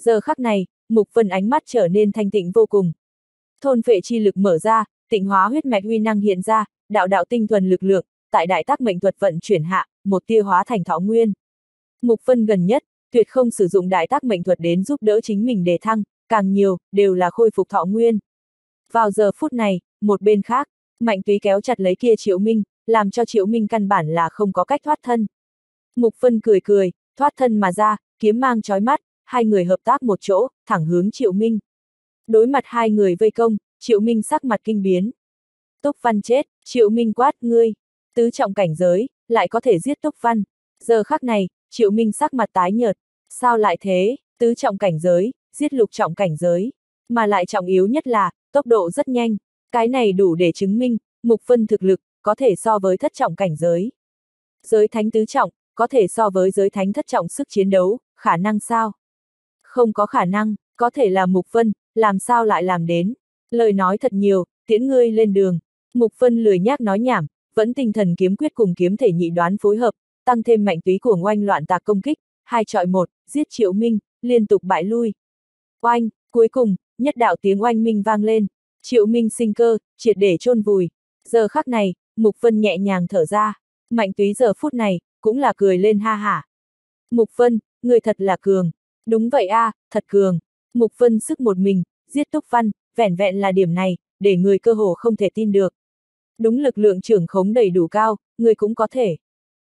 Giờ khắc này, Mục Vân ánh mắt trở nên thanh tịnh vô cùng. Thôn phệ chi lực mở ra, tịnh hóa huyết mạch uy năng hiện ra, đạo đạo tinh thuần lực lượng, tại đại tác mệnh thuật vận chuyển hạ, một tia hóa thành thọ nguyên. Mục Vân gần nhất, tuyệt không sử dụng đại tác mệnh thuật đến giúp đỡ chính mình đề thăng, càng nhiều, đều là khôi phục thọ nguyên. Vào giờ phút này, một bên khác, Mạnh Túy kéo chặt lấy kia Triệu Minh, làm cho Triệu Minh căn bản là không có cách thoát thân. Mục phân cười cười, thoát thân mà ra, kiếm mang chói mắt, hai người hợp tác một chỗ, thẳng hướng Triệu Minh. Đối mặt hai người vây công, Triệu Minh sắc mặt kinh biến. Túc Văn chết, Triệu Minh quát, ngươi, tứ trọng cảnh giới, lại có thể giết Túc Văn. Giờ khắc này, Triệu Minh sắc mặt tái nhợt, sao lại thế, tứ trọng cảnh giới, giết lục trọng cảnh giới, mà lại trọng yếu nhất là, tốc độ rất nhanh, cái này đủ để chứng minh, Mục Vân thực lực, có thể so với thất trọng cảnh giới. Giới thánh tứ trọng, có thể so với giới thánh thất trọng sức chiến đấu, khả năng sao? Không có khả năng, có thể là Mục Vân, làm sao lại làm đến? Lời nói thật nhiều, tiễn ngươi lên đường. Mục Vân lười nhác nói nhảm, vẫn tinh thần kiếm quyết cùng kiếm thể nhị đoán phối hợp, tăng thêm mạnh túy của ngoanh loạn tạc công kích, hai trọi một, giết Triệu Minh, liên tục bại lui. Oanh, cuối cùng, nhất đạo tiếng oanh minh vang lên, Triệu Minh sinh cơ, triệt để chôn vùi. Giờ khắc này, Mục Vân nhẹ nhàng thở ra, mạnh túy giờ phút này, cũng là cười lên ha hả. Mục Vân, người thật là cường. Đúng vậy a, à, thật cường. Mục Vân sức một mình, giết Túc Văn, vẻn vẹn là điểm này, để người cơ hồ không thể tin được. Đúng lực lượng trưởng khống đầy đủ cao, người cũng có thể.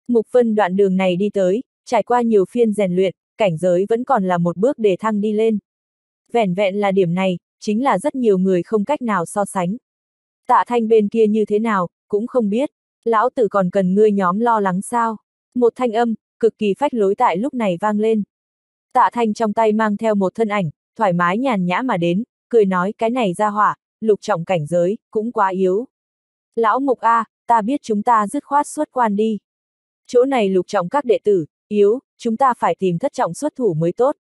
Mục Vân đoạn đường này đi tới, trải qua nhiều phiên rèn luyện, cảnh giới vẫn còn là một bước để thăng đi lên. Vẻn vẹn là điểm này, chính là rất nhiều người không cách nào so sánh. Tạ thanh bên kia như thế nào, cũng không biết. Lão tử còn cần ngươi nhóm lo lắng sao? Một thanh âm, cực kỳ phách lối tại lúc này vang lên. Tạ thanh trong tay mang theo một thân ảnh, thoải mái nhàn nhã mà đến, cười nói cái này ra hỏa, lục trọng cảnh giới, cũng quá yếu. Lão mục A, ta biết chúng ta dứt khoát xuất quan đi. Chỗ này lục trọng các đệ tử, yếu, chúng ta phải tìm thất trọng xuất thủ mới tốt.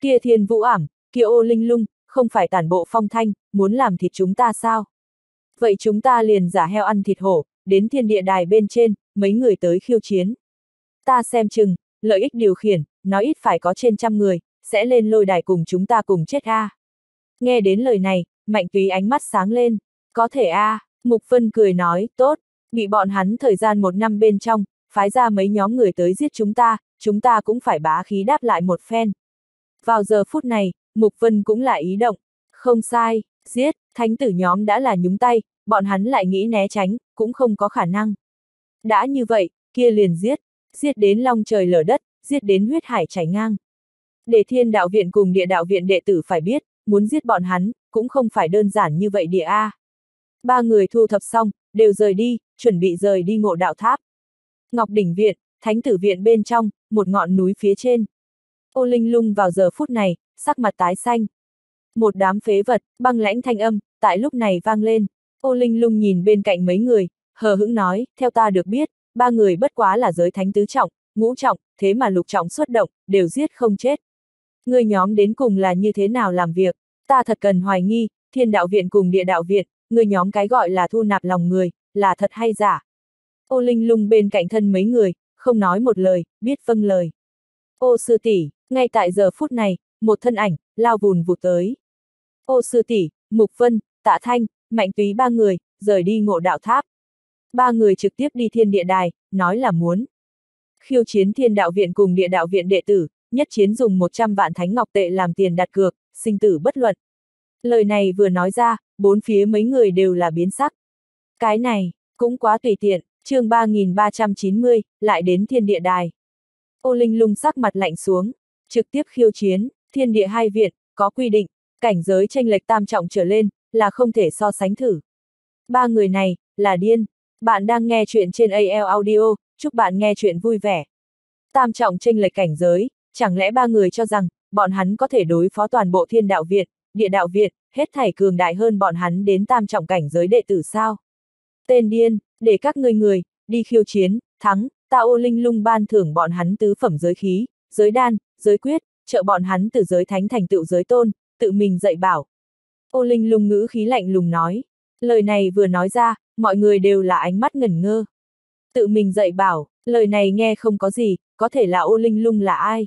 Kia thiên vũ ảm, kia ô linh lung, không phải tản bộ phong thanh, muốn làm thịt chúng ta sao? Vậy chúng ta liền giả heo ăn thịt hổ, đến thiên địa đài bên trên, mấy người tới khiêu chiến. Ta xem chừng, lợi ích điều khiển, nói ít phải có trên trăm người, sẽ lên lôi đài cùng chúng ta cùng chết a. À. Nghe đến lời này, Mạnh Túy ánh mắt sáng lên, có thể a, à, Mục Vân cười nói, tốt, bị bọn hắn thời gian một năm bên trong, phái ra mấy nhóm người tới giết chúng ta, chúng ta cũng phải bá khí đáp lại một phen. Vào giờ phút này, Mục Vân cũng là ý động. Không sai, giết, thánh tử nhóm đã là nhúng tay, bọn hắn lại nghĩ né tránh, cũng không có khả năng. Đã như vậy, kia liền giết, giết đến long trời lở đất, giết đến huyết hải chảy ngang. Để thiên đạo viện cùng địa đạo viện đệ tử phải biết, muốn giết bọn hắn, cũng không phải đơn giản như vậy địa A. Ba người thu thập xong, đều rời đi, chuẩn bị rời đi ngộ đạo tháp. Ngọc đỉnh viện, thánh tử viện bên trong, một ngọn núi phía trên. Ô Linh lung vào giờ phút này, sắc mặt tái xanh. Một đám phế vật, băng lãnh thanh âm, tại lúc này vang lên. Ô Linh lung nhìn bên cạnh mấy người, hờ hững nói, theo ta được biết, ba người bất quá là giới thánh tứ trọng, ngũ trọng, thế mà lục trọng xuất động, đều giết không chết. Người nhóm đến cùng là như thế nào làm việc, ta thật cần hoài nghi, thiên đạo viện cùng địa đạo viện, người nhóm cái gọi là thu nạp lòng người, là thật hay giả. Ô Linh lung bên cạnh thân mấy người, không nói một lời, biết vâng lời. Ô sư tỷ, ngay tại giờ phút này, một thân ảnh, lao vùn vụt tới. Ô sư tỷ, Mục Vân, Tạ Thanh, Mạnh Túy ba người, rời đi ngộ đạo tháp. Ba người trực tiếp đi thiên địa đài, nói là muốn. Khiêu chiến thiên đạo viện cùng địa đạo viện đệ tử, nhất chiến dùng 100 vạn thánh ngọc tệ làm tiền đặt cược, sinh tử bất luận. Lời này vừa nói ra, bốn phía mấy người đều là biến sắc. Cái này, cũng quá tùy tiện, chương 3390, lại đến thiên địa đài. Ô Linh lung sắc mặt lạnh xuống, trực tiếp khiêu chiến, thiên địa hai viện, có quy định, cảnh giới tranh lệch tam trọng trở lên, là không thể so sánh thử. Ba người này, là điên. Bạn đang nghe chuyện trên AL Audio, chúc bạn nghe chuyện vui vẻ. Tam trọng tranh lệch cảnh giới, chẳng lẽ ba người cho rằng, bọn hắn có thể đối phó toàn bộ thiên đạo viện, địa đạo viện, hết thảy cường đại hơn bọn hắn đến tam trọng cảnh giới đệ tử sao? Tên điên, để các ngươi người, đi khiêu chiến, thắng, ta ô linh lung ban thưởng bọn hắn tứ phẩm giới khí, giới đan, giới quyết, trợ bọn hắn từ giới thánh thành tựu giới tôn, tự mình dạy bảo. Ô linh lung ngữ khí lạnh lùng nói. Lời này vừa nói ra, mọi người đều là ánh mắt ngẩn ngơ. Tự mình dạy bảo, lời này nghe không có gì, có thể là ô linh lung là ai?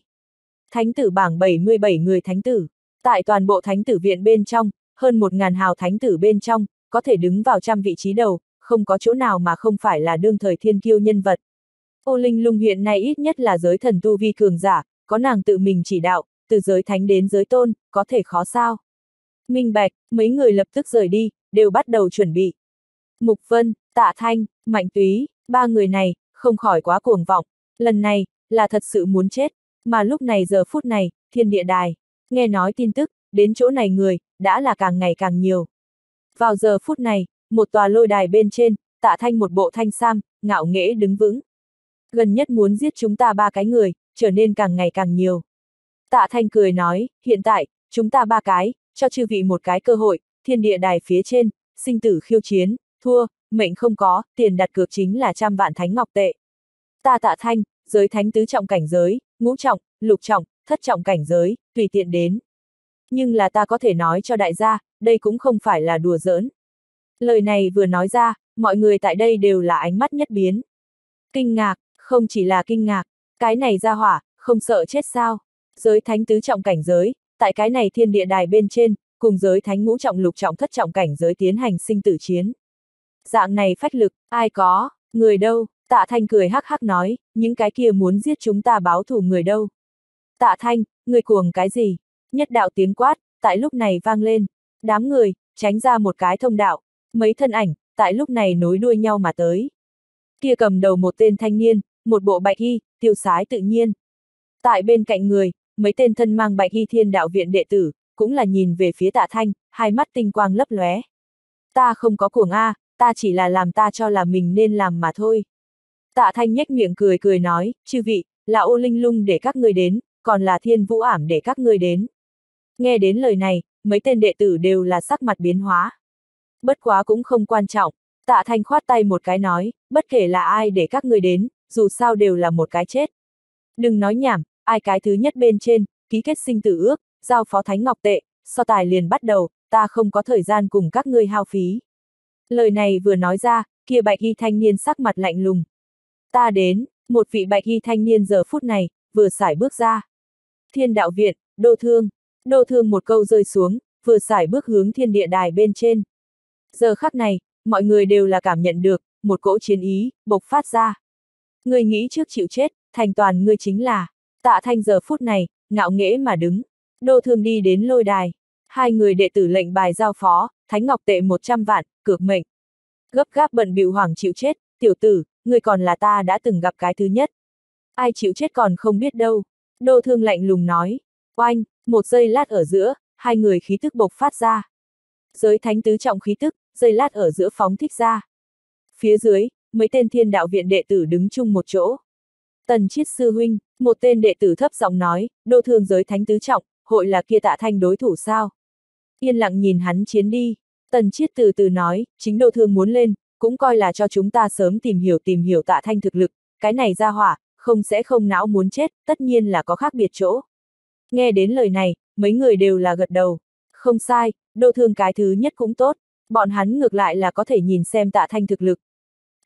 Thánh tử bảng 77 người thánh tử. Tại toàn bộ thánh tử viện bên trong, hơn một ngàn hào thánh tử bên trong, có thể đứng vào trăm vị trí đầu, không có chỗ nào mà không phải là đương thời thiên kiêu nhân vật. Ô Linh Lung hiện nay ít nhất là giới thần tu vi cường giả, có nàng tự mình chỉ đạo, từ giới thánh đến giới tôn, có thể khó sao. Minh Bạch, mấy người lập tức rời đi, đều bắt đầu chuẩn bị. Mục Vân, Tạ Thanh, Mạnh Túy, ba người này, không khỏi quá cuồng vọng, lần này, là thật sự muốn chết, mà lúc này giờ phút này, thiên địa đài, nghe nói tin tức, đến chỗ này người, đã là càng ngày càng nhiều. Vào giờ phút này, một tòa lôi đài bên trên, tạ thanh một bộ thanh sam, ngạo nghễ đứng vững. Gần nhất muốn giết chúng ta ba cái người, trở nên càng ngày càng nhiều. Tạ thanh cười nói, hiện tại, chúng ta ba cái, cho chư vị một cái cơ hội, thiên địa đài phía trên, sinh tử khiêu chiến, thua, mệnh không có, tiền đặt cược chính là trăm vạn thánh ngọc tệ. Ta tạ thanh, giới thánh tứ trọng cảnh giới, ngũ trọng, lục trọng, thất trọng cảnh giới, tùy tiện đến. Nhưng là ta có thể nói cho đại gia, đây cũng không phải là đùa giỡn. Lời này vừa nói ra, mọi người tại đây đều là ánh mắt nhất biến. Kinh ngạc, không chỉ là kinh ngạc, cái này ra hỏa, không sợ chết sao. Giới thánh tứ trọng cảnh giới, tại cái này thiên địa đài bên trên, cùng giới thánh ngũ trọng lục trọng thất trọng cảnh giới tiến hành sinh tử chiến. Dạng này phách lực, ai có, người đâu, tạ thanh cười hắc hắc nói, những cái kia muốn giết chúng ta báo thù người đâu. Tạ thanh, người cuồng cái gì? Nhất đạo tiếng quát, tại lúc này vang lên. Đám người, tránh ra một cái thông đạo. Mấy thân ảnh, tại lúc này nối đuôi nhau mà tới. Kia cầm đầu một tên thanh niên, một bộ bạch y, tiêu sái tự nhiên. Tại bên cạnh người, mấy tên thân mang bạch y thiên đạo viện đệ tử, cũng là nhìn về phía tạ thanh, hai mắt tinh quang lấp lóe. Ta không có cuồng A, ta chỉ là làm ta cho là mình nên làm mà thôi. Tạ thanh nhếch miệng cười cười nói, chư vị, là ô linh lung để các ngươi đến, còn là thiên vũ ảm để các ngươi đến. Nghe đến lời này, mấy tên đệ tử đều là sắc mặt biến hóa. Bất quá cũng không quan trọng, tạ thanh khoát tay một cái nói, bất kể là ai để các ngươi đến, dù sao đều là một cái chết. Đừng nói nhảm, ai cái thứ nhất bên trên, ký kết sinh tử ước, giao phó thánh ngọc tệ, so tài liền bắt đầu, ta không có thời gian cùng các ngươi hao phí. Lời này vừa nói ra, kia bạch y thanh niên sắc mặt lạnh lùng. Ta đến, một vị bạch y thanh niên giờ phút này, vừa xài bước ra. Thiên đạo viện, đô thương, đô thương một câu rơi xuống, vừa xài bước hướng thiên địa đài bên trên. Giờ khắc này, mọi người đều là cảm nhận được, một cỗ chiến ý, bộc phát ra. Ngươi nghĩ trước chịu chết, thành toàn ngươi chính là. Tạ thanh giờ phút này, ngạo nghễ mà đứng. Đô thương đi đến lôi đài. Hai người đệ tử lệnh bài giao phó, Thánh Ngọc tệ 100 vạn, cược mệnh. Gấp gáp bận bịu hoàng chịu chết, tiểu tử, người còn là ta đã từng gặp cái thứ nhất. Ai chịu chết còn không biết đâu. Đô thương lạnh lùng nói. Oanh, một giây lát ở giữa, hai người khí tức bộc phát ra. Giới thánh tứ trọng khí tức, giây lát ở giữa phóng thích ra. Phía dưới, mấy tên thiên đạo viện đệ tử đứng chung một chỗ. Tần Chiết Sư Huynh, một tên đệ tử thấp giọng nói, đô thương giới thánh tứ trọng, hội là kia tạ thanh đối thủ sao? Yên lặng nhìn hắn chiến đi. Tần Chiết từ từ nói, chính đô thương muốn lên, cũng coi là cho chúng ta sớm tìm hiểu tìm hiểu tạ thanh thực lực, cái này ra hỏa, không sẽ không não muốn chết, tất nhiên là có khác biệt chỗ. Nghe đến lời này, mấy người đều là gật đầu. Không sai, đô thương cái thứ nhất cũng tốt, bọn hắn ngược lại là có thể nhìn xem tạ thanh thực lực.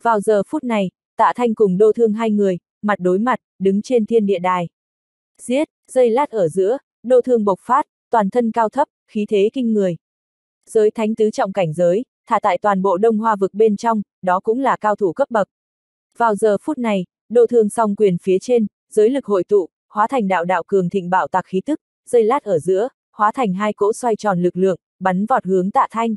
Vào giờ phút này, tạ thanh cùng đô thương hai người, mặt đối mặt, đứng trên thiên địa đài. Giết, dây lát ở giữa, đô thương bộc phát, toàn thân cao thấp, khí thế kinh người. Giới thánh tứ trọng cảnh giới, thả tại toàn bộ đông hoa vực bên trong, đó cũng là cao thủ cấp bậc. Vào giờ phút này, đô thương song quyền phía trên, giới lực hội tụ, hóa thành đạo đạo cường thịnh bạo tạc khí tức, dây lát ở giữa, hóa thành hai cỗ xoay tròn lực lượng, bắn vọt hướng tạ thanh.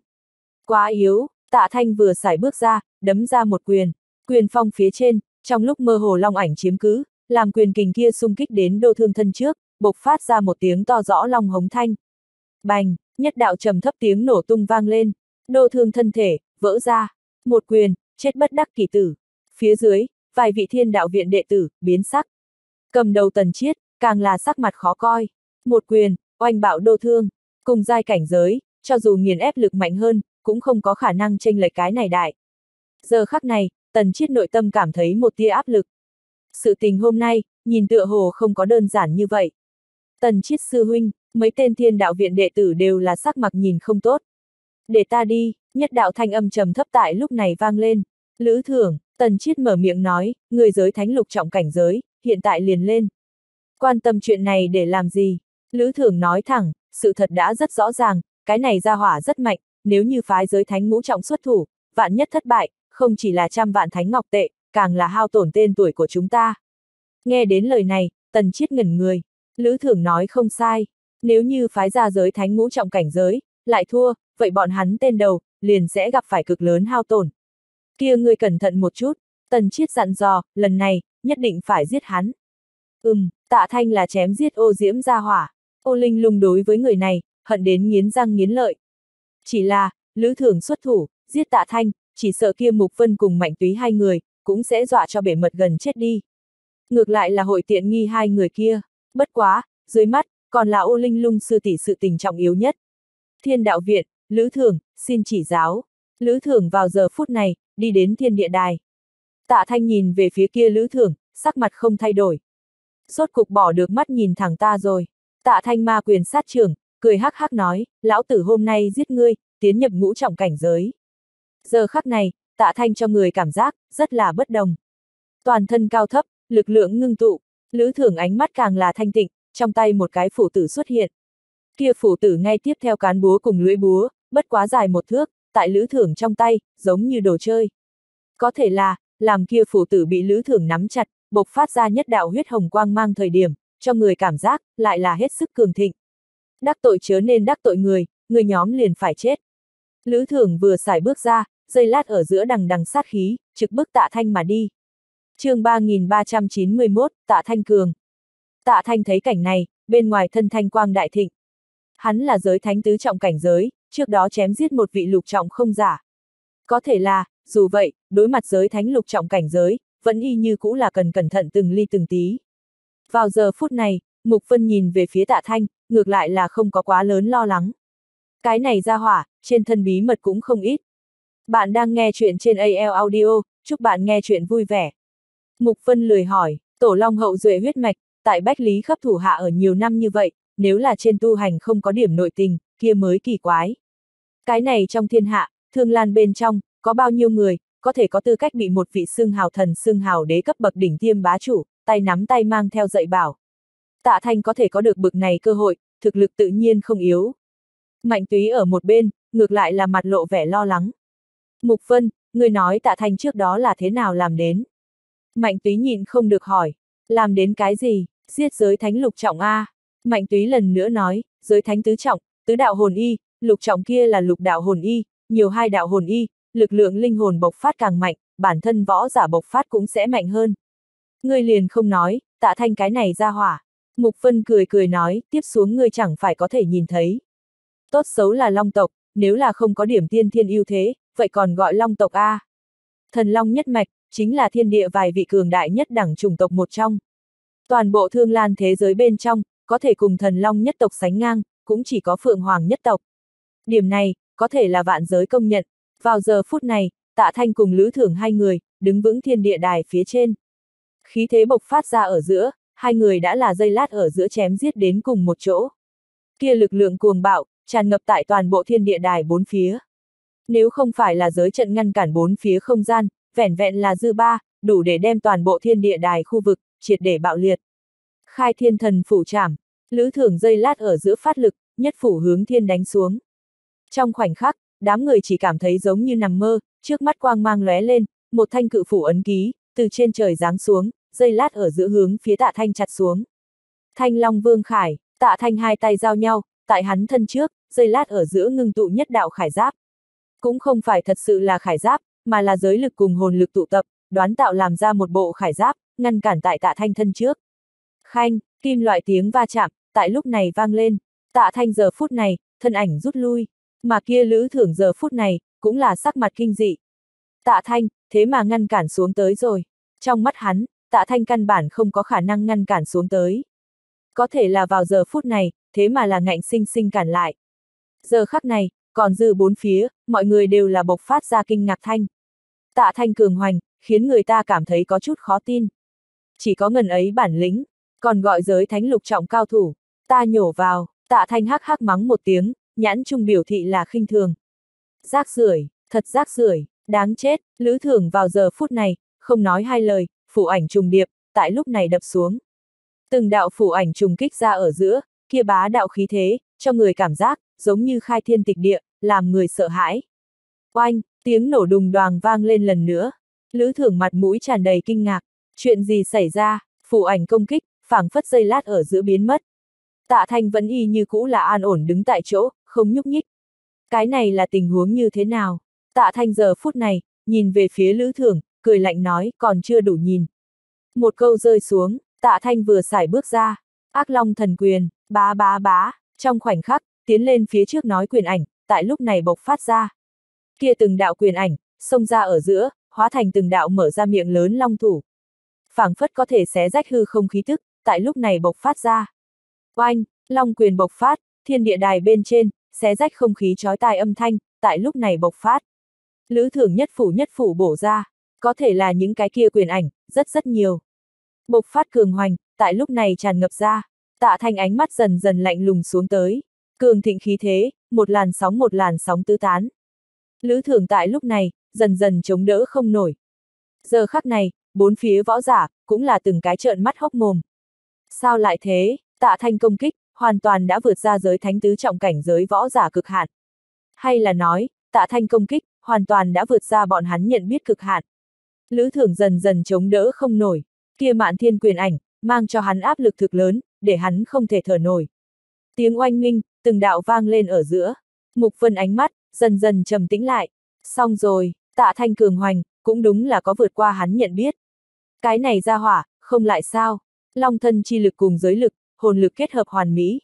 Quá yếu, tạ thanh vừa xài bước ra, đấm ra một quyền, quyền phong phía trên, trong lúc mơ hồ long ảnh chiếm cứ, làm quyền kình kia xung kích đến đô thương thân trước, bộc phát ra một tiếng to rõ long hống thanh. Bành, nhất đạo trầm thấp tiếng nổ tung vang lên, đô thương thân thể, vỡ ra, một quyền, chết bất đắc kỳ tử. Phía dưới, vài vị thiên đạo viện đệ tử, biến sắc. Cầm đầu tần chiết, càng là sắc mặt khó coi. Một quyền, oanh bạo đô thương, cùng giai cảnh giới, cho dù nghiền ép lực mạnh hơn, cũng không có khả năng tranh lệch cái này đại. Giờ khắc này, tần chiết nội tâm cảm thấy một tia áp lực. Sự tình hôm nay, nhìn tựa hồ không có đơn giản như vậy. Tần chiết sư huynh, mấy tên thiên đạo viện đệ tử đều là sắc mặt nhìn không tốt. Để ta đi, nhất đạo thanh âm trầm thấp tại lúc này vang lên. Lữ thưởng, tần chiết mở miệng nói, người giới thánh lục trọng cảnh giới, hiện tại liền lên. Quan tâm chuyện này để làm gì? Lữ thưởng nói thẳng, sự thật đã rất rõ ràng, cái này ra hỏa rất mạnh, nếu như phái giới thánh ngũ trọng xuất thủ, vạn nhất thất bại, không chỉ là trăm vạn thánh ngọc tệ, càng là hao tổn tên tuổi của chúng ta. Nghe đến lời này, tần chiết ngẩn người. Lữ thưởng nói không sai. Nếu như phái ra giới thánh ngũ trọng cảnh giới, lại thua, vậy bọn hắn tên đầu, liền sẽ gặp phải cực lớn hao tổn. Kia ngươi cẩn thận một chút, tần chiết dặn dò, lần này, nhất định phải giết hắn. Ừm, tạ thanh là chém giết ô diễm ra hỏa. Ô linh lung đối với người này, hận đến nghiến răng nghiến lợi. Chỉ là, lữ thường xuất thủ, giết tạ thanh, chỉ sợ kia Mục Vân cùng Mạnh Túy hai người, cũng sẽ dọa cho bể mật gần chết đi. Ngược lại là hội tiện nghi hai người kia, bất quá, dưới mắt, còn là ô linh lung sư tỷ sự tình trọng yếu nhất. Thiên đạo viện, Lữ Thường, xin chỉ giáo. Lữ Thường vào giờ phút này, đi đến thiên địa đài. Tạ Thanh nhìn về phía kia Lữ Thường, sắc mặt không thay đổi. Sốt cục bỏ được mắt nhìn thẳng ta rồi. Tạ Thanh ma quyền sát trưởng, cười hắc hắc nói, lão tử hôm nay giết ngươi, tiến nhập ngũ trọng cảnh giới. Giờ khắc này, tạ thanh cho người cảm giác, rất là bất đồng. Toàn thân cao thấp, lực lượng ngưng tụ, lữ thưởng ánh mắt càng là thanh tịnh, trong tay một cái phủ tử xuất hiện. Kia phủ tử ngay tiếp theo cán búa cùng lưỡi búa, bất quá dài một thước, tại lữ thưởng trong tay, giống như đồ chơi. Có thể là, làm kia phủ tử bị lữ thưởng nắm chặt, bộc phát ra nhất đạo huyết hồng quang mang thời điểm, cho người cảm giác, lại là hết sức cường thịnh. Đắc tội chớ nên đắc tội người, người nhóm liền phải chết. Lữ thưởng vừa xài bước ra, dây lát ở giữa đằng đằng sát khí, trực bước tạ thanh mà đi. chương 3391, tạ thanh cường. Tạ thanh thấy cảnh này, bên ngoài thân thanh quang đại thịnh. Hắn là giới thánh tứ trọng cảnh giới, trước đó chém giết một vị lục trọng không giả. Có thể là, dù vậy, đối mặt giới thánh lục trọng cảnh giới, vẫn y như cũ là cần cẩn thận từng ly từng tí. Vào giờ phút này, Mục Vân nhìn về phía tạ thanh, ngược lại là không có quá lớn lo lắng. Cái này ra hỏa, trên thân bí mật cũng không ít. Bạn đang nghe chuyện trên AL Audio, chúc bạn nghe chuyện vui vẻ. Mục Vân lười hỏi, Tổ Long hậu duệ huyết mạch, tại Bách Lý khắp thủ hạ ở nhiều năm như vậy, nếu là trên tu hành không có điểm nội tình, kia mới kỳ quái. Cái này trong thiên hạ, thương lan bên trong, có bao nhiêu người, có thể có tư cách bị một vị xương hào thần xương hào đế cấp bậc đỉnh tiêm bá chủ, tay nắm tay mang theo dạy bảo. Tạ Thanh có thể có được bực này cơ hội, thực lực tự nhiên không yếu. Mạnh túy ở một bên, ngược lại là mặt lộ vẻ lo lắng. Mục Vân, người nói tạ thanh trước đó là thế nào làm đến? Mạnh túy nhìn không được hỏi. Làm đến cái gì? Giết giới thánh lục trọng A. Mạnh túy lần nữa nói, giới thánh tứ trọng, tứ đạo hồn y, lục trọng kia là lục đạo hồn y, nhiều hai đạo hồn y, lực lượng linh hồn bộc phát càng mạnh, bản thân võ giả bộc phát cũng sẽ mạnh hơn. Ngươi liền không nói, tạ thanh cái này ra hỏa. Mục Vân cười cười nói, tiếp xuống ngươi chẳng phải có thể nhìn thấy. Tốt xấu là long tộc, nếu là không có điểm tiên thiên ưu thế, vậy còn gọi long tộc A. Thần long nhất mạch, chính là thiên địa vài vị cường đại nhất đẳng chủng tộc một trong. Toàn bộ thương lan thế giới bên trong, có thể cùng thần long nhất tộc sánh ngang, cũng chỉ có phượng hoàng nhất tộc. Điểm này, có thể là vạn giới công nhận. Vào giờ phút này, tạ thanh cùng lữ thưởng hai người, đứng vững thiên địa đài phía trên. Khí thế bộc phát ra ở giữa, hai người đã là dây lát ở giữa chém giết đến cùng một chỗ. Kia lực lượng cuồng bạo, tràn ngập tại toàn bộ thiên địa đài bốn phía. Nếu không phải là giới trận ngăn cản bốn phía không gian, vẻn vẹn là dư ba, đủ để đem toàn bộ thiên địa đài khu vực, triệt để bạo liệt. Khai thiên thần phủ trảm, lữ thường dây lát ở giữa phát lực, nhất phủ hướng thiên đánh xuống. Trong khoảnh khắc, đám người chỉ cảm thấy giống như nằm mơ, trước mắt quang mang lóe lên, một thanh cự phủ ấn ký, từ trên trời giáng xuống, dây lát ở giữa hướng phía tạ thanh chặt xuống. Thanh Long Vương Khải, tạ thanh hai tay giao nhau, tại hắn thân trước, dây lát ở giữa ngưng tụ nhất đạo khải giáp. Cũng không phải thật sự là khải giáp, mà là giới lực cùng hồn lực tụ tập, đoán tạo làm ra một bộ khải giáp, ngăn cản tại tạ thanh thân trước. Khanh, kim loại tiếng va chạm, tại lúc này vang lên, tạ thanh giờ phút này, thân ảnh rút lui, mà kia lữ thưởng giờ phút này, cũng là sắc mặt kinh dị. Tạ thanh, thế mà ngăn cản xuống tới rồi. Trong mắt hắn, tạ thanh căn bản không có khả năng ngăn cản xuống tới. Có thể là vào giờ phút này, thế mà là ngạnh sinh sinh cản lại. Giờ khắc này, còn dư bốn phía, mọi người đều là bộc phát ra kinh ngạc thanh. Tạ thanh cường hoành, khiến người ta cảm thấy có chút khó tin. Chỉ có ngần ấy bản lĩnh, còn gọi giới thánh lục trọng cao thủ, ta nhổ vào, tạ thanh hắc hắc mắng một tiếng, nhãn trung biểu thị là khinh thường. Rác rưởi, thật rác rưởi, đáng chết, lữ thưởng vào giờ phút này, không nói hai lời, phủ ảnh trùng điệp, tại lúc này đập xuống. Từng đạo phủ ảnh trùng kích ra ở giữa, kia bá đạo khí thế, cho người cảm giác, giống như khai thiên tịch địa, làm người sợ hãi. Oanh, tiếng nổ đùng đoàng vang lên lần nữa. Lữ thưởng mặt mũi tràn đầy kinh ngạc. Chuyện gì xảy ra, phủ ảnh công kích, phảng phất dây lát ở giữa biến mất. Tạ thanh vẫn y như cũ là an ổn đứng tại chỗ, không nhúc nhích. Cái này là tình huống như thế nào? Tạ thanh giờ phút này, nhìn về phía lữ thưởng, cười lạnh nói, còn chưa đủ nhìn. Một câu rơi xuống, tạ thanh vừa xài bước ra. Ác long thần quyền, bá bá bá, trong khoảnh khắc, tiến lên phía trước nói quyền ảnh, tại lúc này bộc phát ra. Kia từng đạo quyền ảnh, xông ra ở giữa, hóa thành từng đạo mở ra miệng lớn long thủ. phảng phất có thể xé rách hư không khí tức tại lúc này bộc phát ra. Oanh, long quyền bộc phát, thiên địa đài bên trên, xé rách không khí chói tai âm thanh, tại lúc này bộc phát. Lữ thưởng nhất phủ nhất phủ bổ ra, có thể là những cái kia quyền ảnh, rất rất nhiều. Bộc phát cường hoành, tại lúc này tràn ngập ra, tạ thanh ánh mắt dần dần lạnh lùng xuống tới. Cường thịnh khí thế, một làn sóng một làn sóng tứ tán. Lữ thường tại lúc này, dần dần chống đỡ không nổi. Giờ khắc này, bốn phía võ giả, cũng là từng cái trợn mắt hốc mồm. Sao lại thế, tạ thanh công kích, hoàn toàn đã vượt ra giới thánh tứ trọng cảnh giới võ giả cực hạn. Hay là nói, tạ thanh công kích, hoàn toàn đã vượt ra bọn hắn nhận biết cực hạn. Lữ thưởng dần dần chống đỡ không nổi, kia mạn thiên quyền ảnh, mang cho hắn áp lực thực lớn, để hắn không thể thở nổi. Tiếng oanh minh, từng đạo vang lên ở giữa. Mục vân ánh mắt, dần dần trầm tĩnh lại. Xong rồi, tạ thanh cường hoành, cũng đúng là có vượt qua hắn nhận biết. Cái này ra hỏa, không lại sao. Long thân chi lực cùng giới lực, hồn lực kết hợp hoàn mỹ.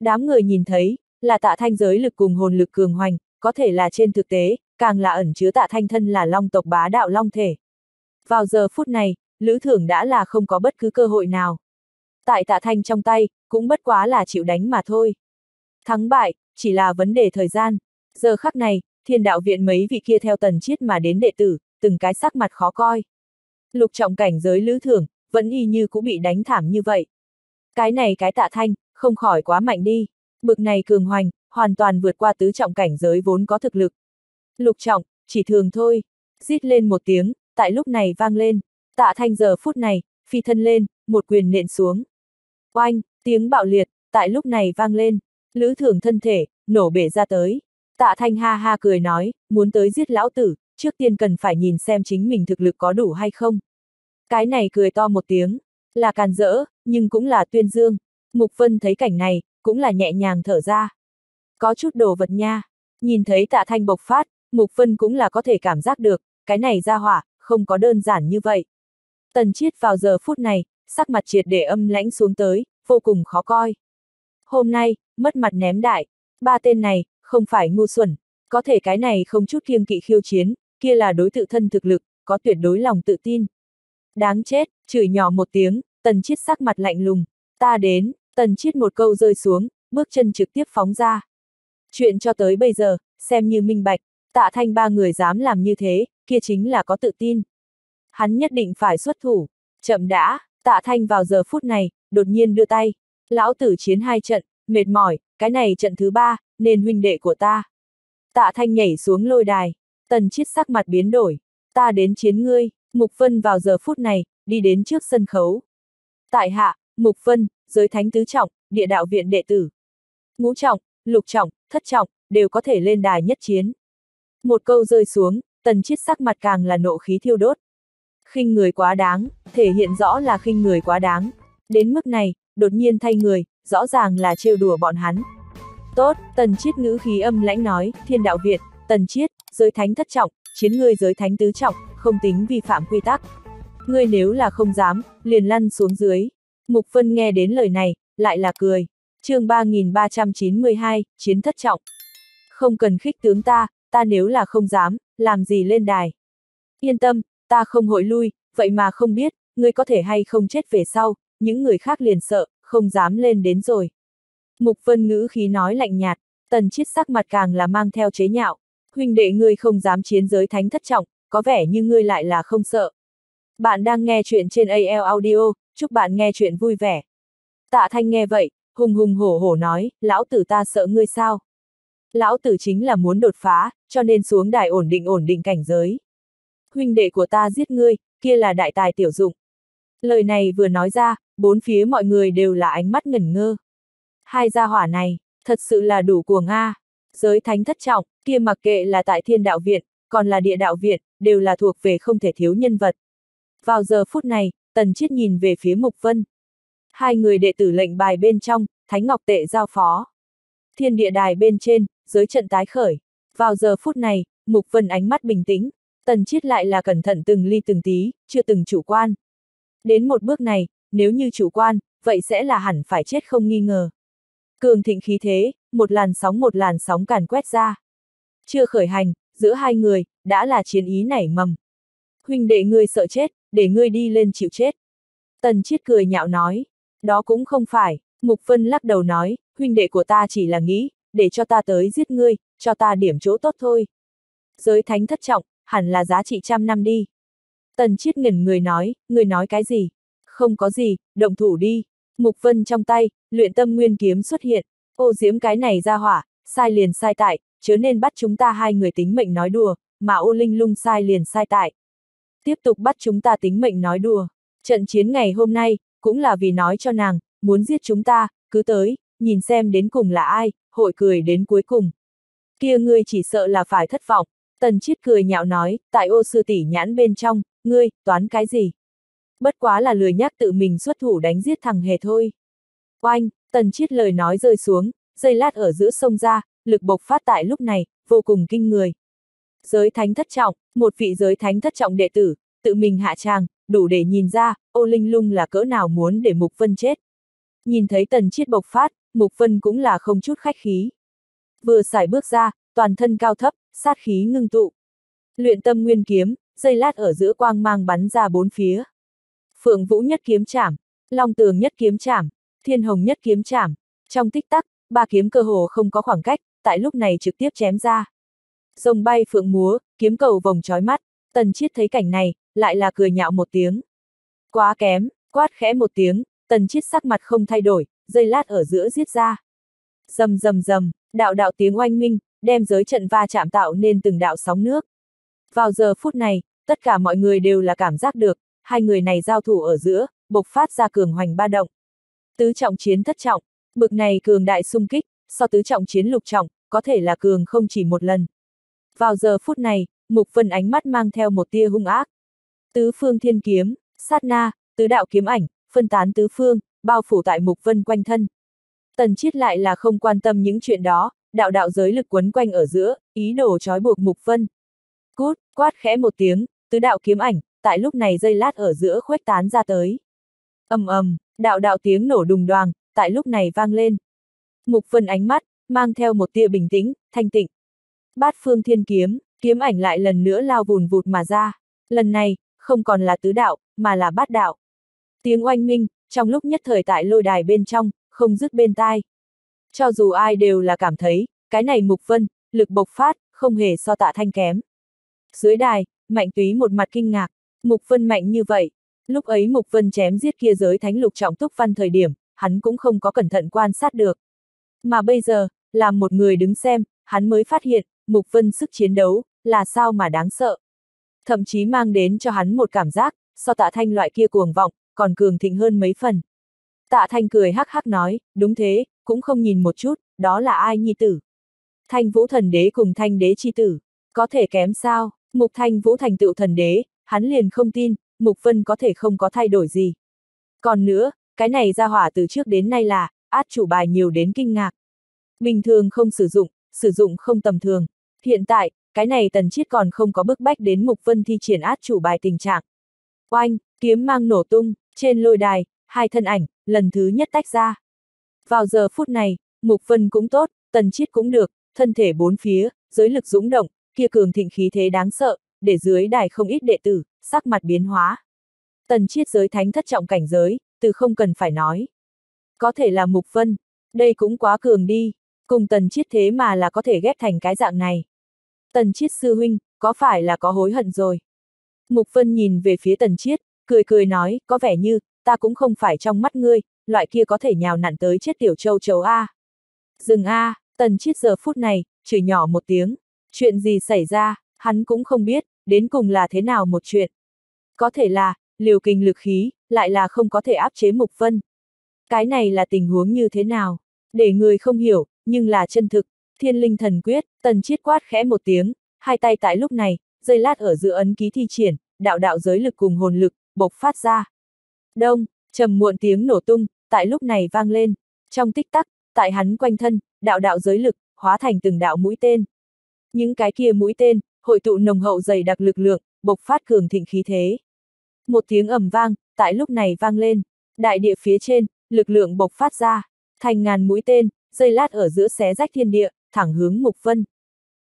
Đám người nhìn thấy, là tạ thanh giới lực cùng hồn lực cường hoành, có thể là trên thực tế, càng là ẩn chứa tạ thanh thân là long tộc bá đạo long thể. Vào giờ phút này, Lữ Thưởng đã là không có bất cứ cơ hội nào. Tại tạ thanh trong tay, cũng bất quá là chịu đánh mà thôi. Thắng bại, chỉ là vấn đề thời gian. Giờ khắc này, thiên đạo viện mấy vị kia theo tần chiết mà đến đệ tử, từng cái sắc mặt khó coi. Lục trọng cảnh giới lữ thưởng, vẫn y như cũng bị đánh thảm như vậy. Cái này cái tạ thanh, không khỏi quá mạnh đi. Bực này cường hoành, hoàn toàn vượt qua tứ trọng cảnh giới vốn có thực lực. Lục trọng, chỉ thường thôi. Rít lên một tiếng, tại lúc này vang lên. Tạ thanh giờ phút này, phi thân lên, một quyền nện xuống. Oanh, tiếng bạo liệt, tại lúc này vang lên. Lữ thường thân thể, nổ bể ra tới. Tạ thanh ha ha cười nói, muốn tới giết lão tử, trước tiên cần phải nhìn xem chính mình thực lực có đủ hay không. Cái này cười to một tiếng, là càn rỡ, nhưng cũng là tuyên dương. Mục Vân thấy cảnh này, cũng là nhẹ nhàng thở ra. Có chút đồ vật nha, nhìn thấy tạ thanh bộc phát, Mục Vân cũng là có thể cảm giác được, cái này ra hỏa, không có đơn giản như vậy. Tần chiết vào giờ phút này, sắc mặt triệt để âm lãnh xuống tới, vô cùng khó coi. Hôm nay, mất mặt ném đại, ba tên này, không phải ngu xuẩn, có thể cái này không chút kiêng kỵ khiêu chiến, kia là đối tự thân thực lực, có tuyệt đối lòng tự tin. Đáng chết, chửi nhỏ một tiếng, tần chiết sắc mặt lạnh lùng, ta đến, tần chiết một câu rơi xuống, bước chân trực tiếp phóng ra. Chuyện cho tới bây giờ, xem như minh bạch, tạ thanh ba người dám làm như thế, kia chính là có tự tin. Hắn nhất định phải xuất thủ, chậm đã, tạ thanh vào giờ phút này, đột nhiên đưa tay. Lão tử chiến hai trận, mệt mỏi, cái này trận thứ ba, nên huynh đệ của ta. Tạ thanh nhảy xuống lôi đài, tần chiết sắc mặt biến đổi, ta đến chiến ngươi, Mục Vân vào giờ phút này, đi đến trước sân khấu. Tại hạ, Mục Vân, giới thánh tứ trọng, địa đạo viện đệ tử. Ngũ trọng, lục trọng, thất trọng, đều có thể lên đài nhất chiến. Một câu rơi xuống, tần chiết sắc mặt càng là nộ khí thiêu đốt. khinh người quá đáng, thể hiện rõ là khinh người quá đáng. Đến mức này, đột nhiên thay người, rõ ràng là trêu đùa bọn hắn. Tốt, tần chiết ngữ khí âm lãnh nói, thiên đạo Việt, tần chiết, giới thánh thất trọng, chiến ngươi giới thánh tứ trọng, không tính vi phạm quy tắc. Ngươi nếu là không dám, liền lăn xuống dưới. Mục Vân nghe đến lời này, lại là cười. chương 3392, chiến thất trọng. Không cần khích tướng ta, ta nếu là không dám, làm gì lên đài. Yên tâm, ta không hội lui, vậy mà không biết, ngươi có thể hay không chết về sau, những người khác liền sợ, không dám lên đến rồi. Mục Vân ngữ khí nói lạnh nhạt, tần chiết sắc mặt càng là mang theo chế nhạo. Huynh đệ ngươi không dám chiến giới thánh thất trọng, có vẻ như ngươi lại là không sợ. Bạn đang nghe chuyện trên AL Audio, chúc bạn nghe chuyện vui vẻ. Tạ Thanh nghe vậy, hùng hùng hổ hổ nói, lão tử ta sợ ngươi sao? Lão tử chính là muốn đột phá, cho nên xuống đài ổn định ổn định cảnh giới. Huynh đệ của ta giết ngươi, kia là đại tài tiểu dụng. Lời này vừa nói ra, bốn phía mọi người đều là ánh mắt ngẩn ngơ. Hai gia hỏa này, thật sự là đủ cuồng A. Giới thánh thất trọng, kia mặc kệ là tại thiên đạo viện, còn là địa đạo viện, đều là thuộc về không thể thiếu nhân vật. Vào giờ phút này, Tần Chiết nhìn về phía Mục Vân. Hai người đệ tử lệnh bài bên trong, Thánh Ngọc Tệ giao phó. Thiên địa đài bên trên, giới trận tái khởi. Vào giờ phút này, Mục Vân ánh mắt bình tĩnh, Tần Chiết lại là cẩn thận từng ly từng tí, chưa từng chủ quan. Đến một bước này, nếu như chủ quan, vậy sẽ là hẳn phải chết không nghi ngờ. Cường thịnh khí thế, một làn sóng một làn sóng càn quét ra. Chưa khởi hành, giữa hai người, đã là chiến ý nảy mầm. Huynh đệ ngươi sợ chết, để ngươi đi lên chịu chết. Tần chiết cười nhạo nói, đó cũng không phải, Mục Vân lắc đầu nói, huynh đệ của ta chỉ là nghĩ, để cho ta tới giết ngươi, cho ta điểm chỗ tốt thôi. Giới thánh thất trọng, hẳn là giá trị trăm năm đi. Tần chiết ngẩn người nói, người nói cái gì? Không có gì, động thủ đi. Mục Vân trong tay, luyện tâm nguyên kiếm xuất hiện, ô diễm cái này ra hỏa, sai liền sai tại, chớ nên bắt chúng ta hai người tính mệnh nói đùa, mà ô linh lung sai liền sai tại. Tiếp tục bắt chúng ta tính mệnh nói đùa. Trận chiến ngày hôm nay, cũng là vì nói cho nàng, muốn giết chúng ta, cứ tới, nhìn xem đến cùng là ai, hội cười đến cuối cùng. Kia ngươi chỉ sợ là phải thất vọng, tần chiết cười nhạo nói, tại ô sư tỷ nhãn bên trong, ngươi, toán cái gì? Bất quá là lười nhắc tự mình xuất thủ đánh giết thằng hề thôi. Oanh, tần chiết lời nói rơi xuống, dây lát ở giữa sông ra, lực bộc phát tại lúc này, vô cùng kinh người. Giới thánh thất trọng, một vị giới thánh thất trọng đệ tử, tự mình hạ tràng, đủ để nhìn ra, ô linh lung là cỡ nào muốn để Mục Vân chết. Nhìn thấy tần chiết bộc phát, Mục Vân cũng là không chút khách khí. Vừa xài bước ra, toàn thân cao thấp, sát khí ngưng tụ. Luyện tâm nguyên kiếm, dây lát ở giữa quang mang bắn ra bốn phía. Phượng Vũ nhất kiếm chảm, Long Tường nhất kiếm chảm, Thiên Hồng nhất kiếm chảm. Trong tích tắc, ba kiếm cơ hồ không có khoảng cách, tại lúc này trực tiếp chém ra. Rồng bay phượng múa, kiếm cầu vòng trói mắt, tần chiết thấy cảnh này, lại là cười nhạo một tiếng. Quá kém, quát khẽ một tiếng, tần chiết sắc mặt không thay đổi, dây lát ở giữa giết ra. Dầm dầm dầm, đạo đạo tiếng oanh minh, đem giới trận va chạm tạo nên từng đạo sóng nước. Vào giờ phút này, tất cả mọi người đều là cảm giác được, hai người này giao thủ ở giữa, bộc phát ra cường hoành ba động. Tứ trọng chiến thất trọng, bực này cường đại sung kích, so tứ trọng chiến lục trọng, có thể là cường không chỉ một lần. Vào giờ phút này, Mục Vân ánh mắt mang theo một tia hung ác. Tứ phương thiên kiếm, Sát na, tứ đạo kiếm ảnh, phân tán tứ phương, bao phủ tại Mục Vân quanh thân. Tần Chiết lại là không quan tâm những chuyện đó, đạo đạo giới lực quấn quanh ở giữa, ý đồ trói buộc Mục Vân. Cút, quát khẽ một tiếng, tứ đạo kiếm ảnh, tại lúc này dây lát ở giữa khuếch tán ra tới. ầm ầm, đạo đạo tiếng nổ đùng đoàng, tại lúc này vang lên. Mục Vân ánh mắt, mang theo một tia bình tĩnh, thanh tịnh. Bát phương thiên kiếm, kiếm ảnh lại lần nữa lao vùn vụt mà ra. Lần này, không còn là tứ đạo, mà là bát đạo. Tiếng oanh minh, trong lúc nhất thời tại lôi đài bên trong, không dứt bên tai. Cho dù ai đều là cảm thấy, cái này Mục Vân, lực bộc phát, không hề so tạ thanh kém. Dưới đài, Mạnh Túy một mặt kinh ngạc, Mục Vân mạnh như vậy. Lúc ấy Mục Vân chém giết kia giới thánh lục trọng túc văn thời điểm, hắn cũng không có cẩn thận quan sát được. Mà bây giờ, làm một người đứng xem, hắn mới phát hiện, Mục Vân sức chiến đấu, là sao mà đáng sợ. Thậm chí mang đến cho hắn một cảm giác, so tạ thanh loại kia cuồng vọng, còn cường thịnh hơn mấy phần. Tạ thanh cười hắc hắc nói, đúng thế, cũng không nhìn một chút, đó là ai nhi tử. Thanh vũ thần đế cùng thanh đế chi tử, có thể kém sao, mục thanh vũ thành tựu thần đế, hắn liền không tin, mục vân có thể không có thay đổi gì. Còn nữa, cái này ra hỏa từ trước đến nay là, át chủ bài nhiều đến kinh ngạc. Bình thường không sử dụng, sử dụng không tầm thường. Hiện tại, cái này tần chiết còn không có bức bách đến mục vân thi triển át chủ bài tình trạng. Oanh, kiếm mang nổ tung, trên lôi đài, hai thân ảnh, lần thứ nhất tách ra. Vào giờ phút này, mục vân cũng tốt, tần chiết cũng được, thân thể bốn phía, giới lực dũng động, kia cường thịnh khí thế đáng sợ, để dưới đài không ít đệ tử, sắc mặt biến hóa. Tần chiết giới thánh thất trọng cảnh giới, từ không cần phải nói. Có thể là mục vân, đây cũng quá cường đi, cùng tần chiết thế mà là có thể ghép thành cái dạng này. Tần chiết sư huynh, có phải là có hối hận rồi? Mục vân nhìn về phía tần chiết, cười cười nói, có vẻ như, ta cũng không phải trong mắt ngươi, loại kia có thể nhào nặn tới chết tiểu châu chấu A. Dừng A, tần chiết giờ phút này, chửi nhỏ một tiếng, chuyện gì xảy ra, hắn cũng không biết, đến cùng là thế nào một chuyện. Có thể là, liều kinh lực khí, lại là không có thể áp chế Mục Vân. Cái này là tình huống như thế nào? Để người không hiểu, nhưng là chân thực, thiên linh thần quyết, tần chiết quát khẽ một tiếng, hai tay tại lúc này, dây lát ở giữa ấn ký thi triển, đạo đạo giới lực cùng hồn lực, bộc phát ra. Đông, trầm muộn tiếng nổ tung, tại lúc này vang lên, trong tích tắc, tại hắn quanh thân, đạo đạo giới lực, hóa thành từng đạo mũi tên. Những cái kia mũi tên, hội tụ nồng hậu dày đặc lực lượng, bộc phát cường thịnh khí thế. Một tiếng ầm vang, tại lúc này vang lên, đại địa phía trên, lực lượng bộc phát ra, thành ngàn mũi tên, dây lát ở giữa xé rách thiên địa, thẳng hướng Mục Vân.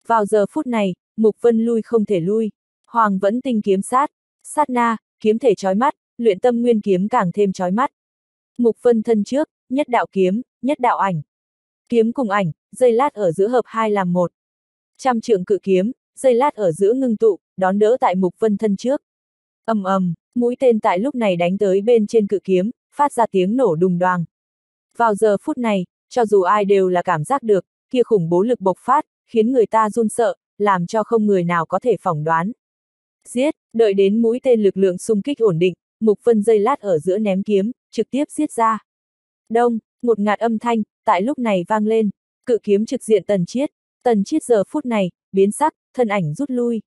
Vào giờ phút này, Mục Vân lui không thể lui, Hoàng vẫn tinh kiếm sát, sát na, kiếm thể chói mắt, luyện tâm nguyên kiếm càng thêm chói mắt. Mục phân thân trước, nhất đạo kiếm, nhất đạo ảnh. Kiếm cùng ảnh, dây lát ở giữa hợp hai làm một. Trăm trượng cự kiếm, dây lát ở giữa ngưng tụ, đón đỡ tại Mục phân thân trước. ầm ầm, mũi tên tại lúc này đánh tới bên trên cự kiếm, phát ra tiếng nổ đùng đoàng. Vào giờ phút này, cho dù ai đều là cảm giác được, kia khủng bố lực bộc phát, khiến người ta run sợ, làm cho không người nào có thể phỏng đoán. Giết, đợi đến mũi tên lực lượng xung kích ổn định, Mục Vân dây lát ở giữa ném kiếm, trực tiếp giết ra. Đông, một ngạt âm thanh, tại lúc này vang lên, cự kiếm trực diện tần chiết, tần chiết giờ phút này, biến sắc, thân ảnh rút lui.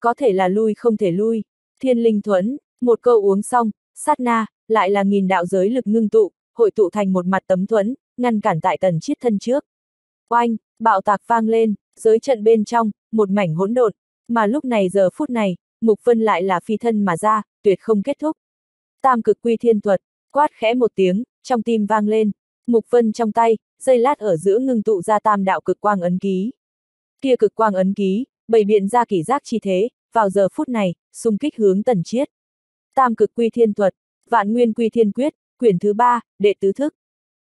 Có thể là lui không thể lui, thiên linh thuẫn, một câu uống xong, sát na, lại là nghìn đạo giới lực ngưng tụ, hội tụ thành một mặt tấm thuẫn, ngăn cản tại tần chiết thân trước. Oanh, bạo tạc vang lên, giới trận bên trong, một mảnh hỗn độn, mà lúc này giờ phút này, Mục Vân lại là phi thân mà ra, tuyệt không kết thúc. Tam cực quy thiên thuật, quát khẽ một tiếng, trong tim vang lên, Mục Vân trong tay, dây lát ở giữa ngưng tụ ra tam đạo cực quang ấn ký. Kia cực quang ấn ký, bày biện ra kỷ giác chi thế, vào giờ phút này, xung kích hướng tần chiết. Tam cực quy thiên thuật, vạn nguyên quy thiên quyết, quyển thứ ba, đệ tứ thức.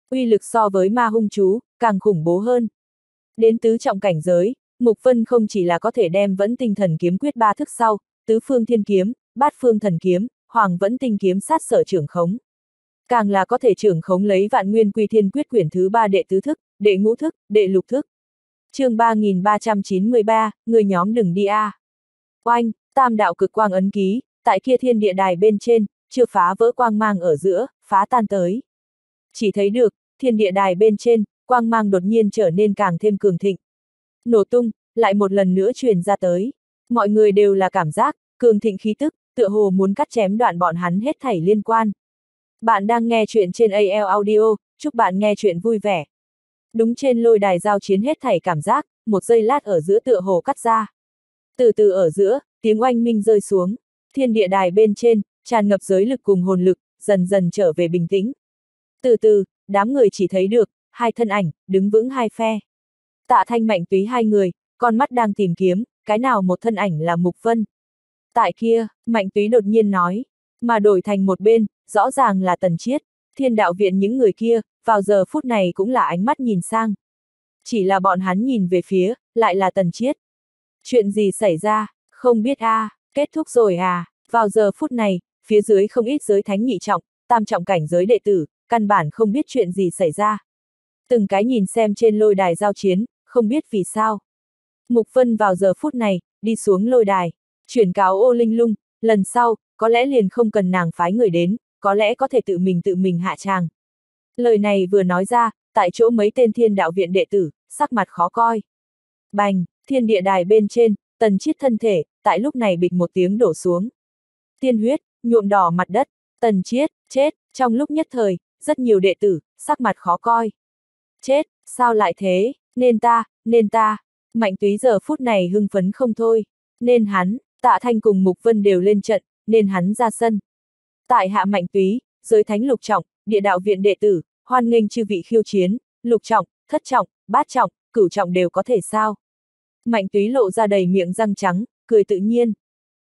Uy lực so với ma hung chú, càng khủng bố hơn. Đến tứ trọng cảnh giới, Mục Vân không chỉ là có thể đem vẫn tinh thần kiếm quyết ba thức sau, tứ phương thiên kiếm, bát phương thần kiếm, hoàng vẫn tinh kiếm sát sở trưởng khống. Càng là có thể trưởng khống lấy vạn nguyên quy thiên quyết quyển thứ ba đệ tứ thức, đệ ngũ thức, đệ lục thức. chương 3393, người nhóm đừng đi a. À. Oanh, tam đạo cực quang ấn ký, tại kia thiên địa đài bên trên, chưa phá vỡ quang mang ở giữa, phá tan tới. Chỉ thấy được, thiên địa đài bên trên, quang mang đột nhiên trở nên càng thêm cường thịnh. Nổ tung, lại một lần nữa truyền ra tới. Mọi người đều là cảm giác, cường thịnh khí tức, tựa hồ muốn cắt chém đoạn bọn hắn hết thảy liên quan. Bạn đang nghe chuyện trên AL Audio, chúc bạn nghe chuyện vui vẻ. Đúng trên lôi đài giao chiến hết thảy cảm giác, một giây lát ở giữa tựa hồ cắt ra. Từ từ ở giữa, tiếng oanh minh rơi xuống, thiên địa đài bên trên, tràn ngập giới lực cùng hồn lực, dần dần trở về bình tĩnh. Từ từ, đám người chỉ thấy được, hai thân ảnh, đứng vững hai phe. Tạ thanh mạnh túy hai người, con mắt đang tìm kiếm, cái nào một thân ảnh là Mục Vân. Tại kia, mạnh túy đột nhiên nói, mà đổi thành một bên, rõ ràng là tần chiết, thiên đạo viện những người kia, vào giờ phút này cũng là ánh mắt nhìn sang. Chỉ là bọn hắn nhìn về phía, lại là tần chiết. Chuyện gì xảy ra, không biết a à, kết thúc rồi à, vào giờ phút này, phía dưới không ít giới thánh nhị trọng, tam trọng cảnh giới đệ tử, căn bản không biết chuyện gì xảy ra. Từng cái nhìn xem trên lôi đài giao chiến, không biết vì sao. Mục Vân vào giờ phút này, đi xuống lôi đài, chuyển cáo ô linh lung, lần sau, có lẽ liền không cần nàng phái người đến, có lẽ có thể tự mình tự mình hạ tràng. Lời này vừa nói ra, tại chỗ mấy tên thiên đạo viện đệ tử, sắc mặt khó coi. Bành, thiên địa đài bên trên, tần chiết thân thể, tại lúc này bịch một tiếng đổ xuống. Tiên huyết, nhuộm đỏ mặt đất, tần chiết, chết, trong lúc nhất thời, rất nhiều đệ tử, sắc mặt khó coi. Chết, sao lại thế, nên ta, nên ta, mạnh túy giờ phút này hưng phấn không thôi, nên hắn, tạ thanh cùng Mục Vân đều lên trận, nên hắn ra sân. Tại hạ mạnh túy, giới thánh lục trọng, địa đạo viện đệ tử, hoan nghênh chư vị khiêu chiến, lục trọng, thất trọng, bát trọng, cửu trọng đều có thể sao. Mạnh túy lộ ra đầy miệng răng trắng, cười tự nhiên.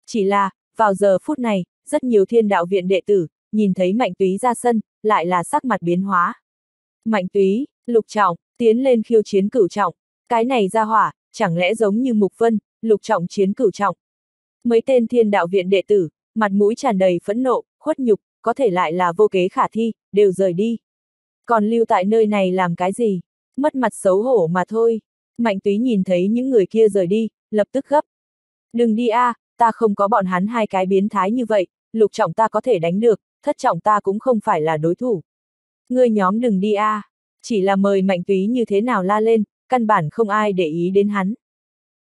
Chỉ là, vào giờ phút này, rất nhiều thiên đạo viện đệ tử, nhìn thấy mạnh túy ra sân, lại là sắc mặt biến hóa. Mạnh túy, lục trọng, tiến lên khiêu chiến cửu trọng, cái này ra hỏa, chẳng lẽ giống như Mục Vân, lục trọng chiến cửu trọng. Mấy tên thiên đạo viện đệ tử, mặt mũi tràn đầy phẫn nộ, khuất nhục, có thể lại là vô kế khả thi, đều rời đi. Còn lưu tại nơi này làm cái gì? Mất mặt xấu hổ mà thôi. Mạnh túy nhìn thấy những người kia rời đi, lập tức gấp. Đừng đi a, à, ta không có bọn hắn hai cái biến thái như vậy, lục trọng ta có thể đánh được, thất trọng ta cũng không phải là đối thủ. Ngươi nhóm đừng đi a, à. chỉ là mời mạnh túy như thế nào la lên, căn bản không ai để ý đến hắn.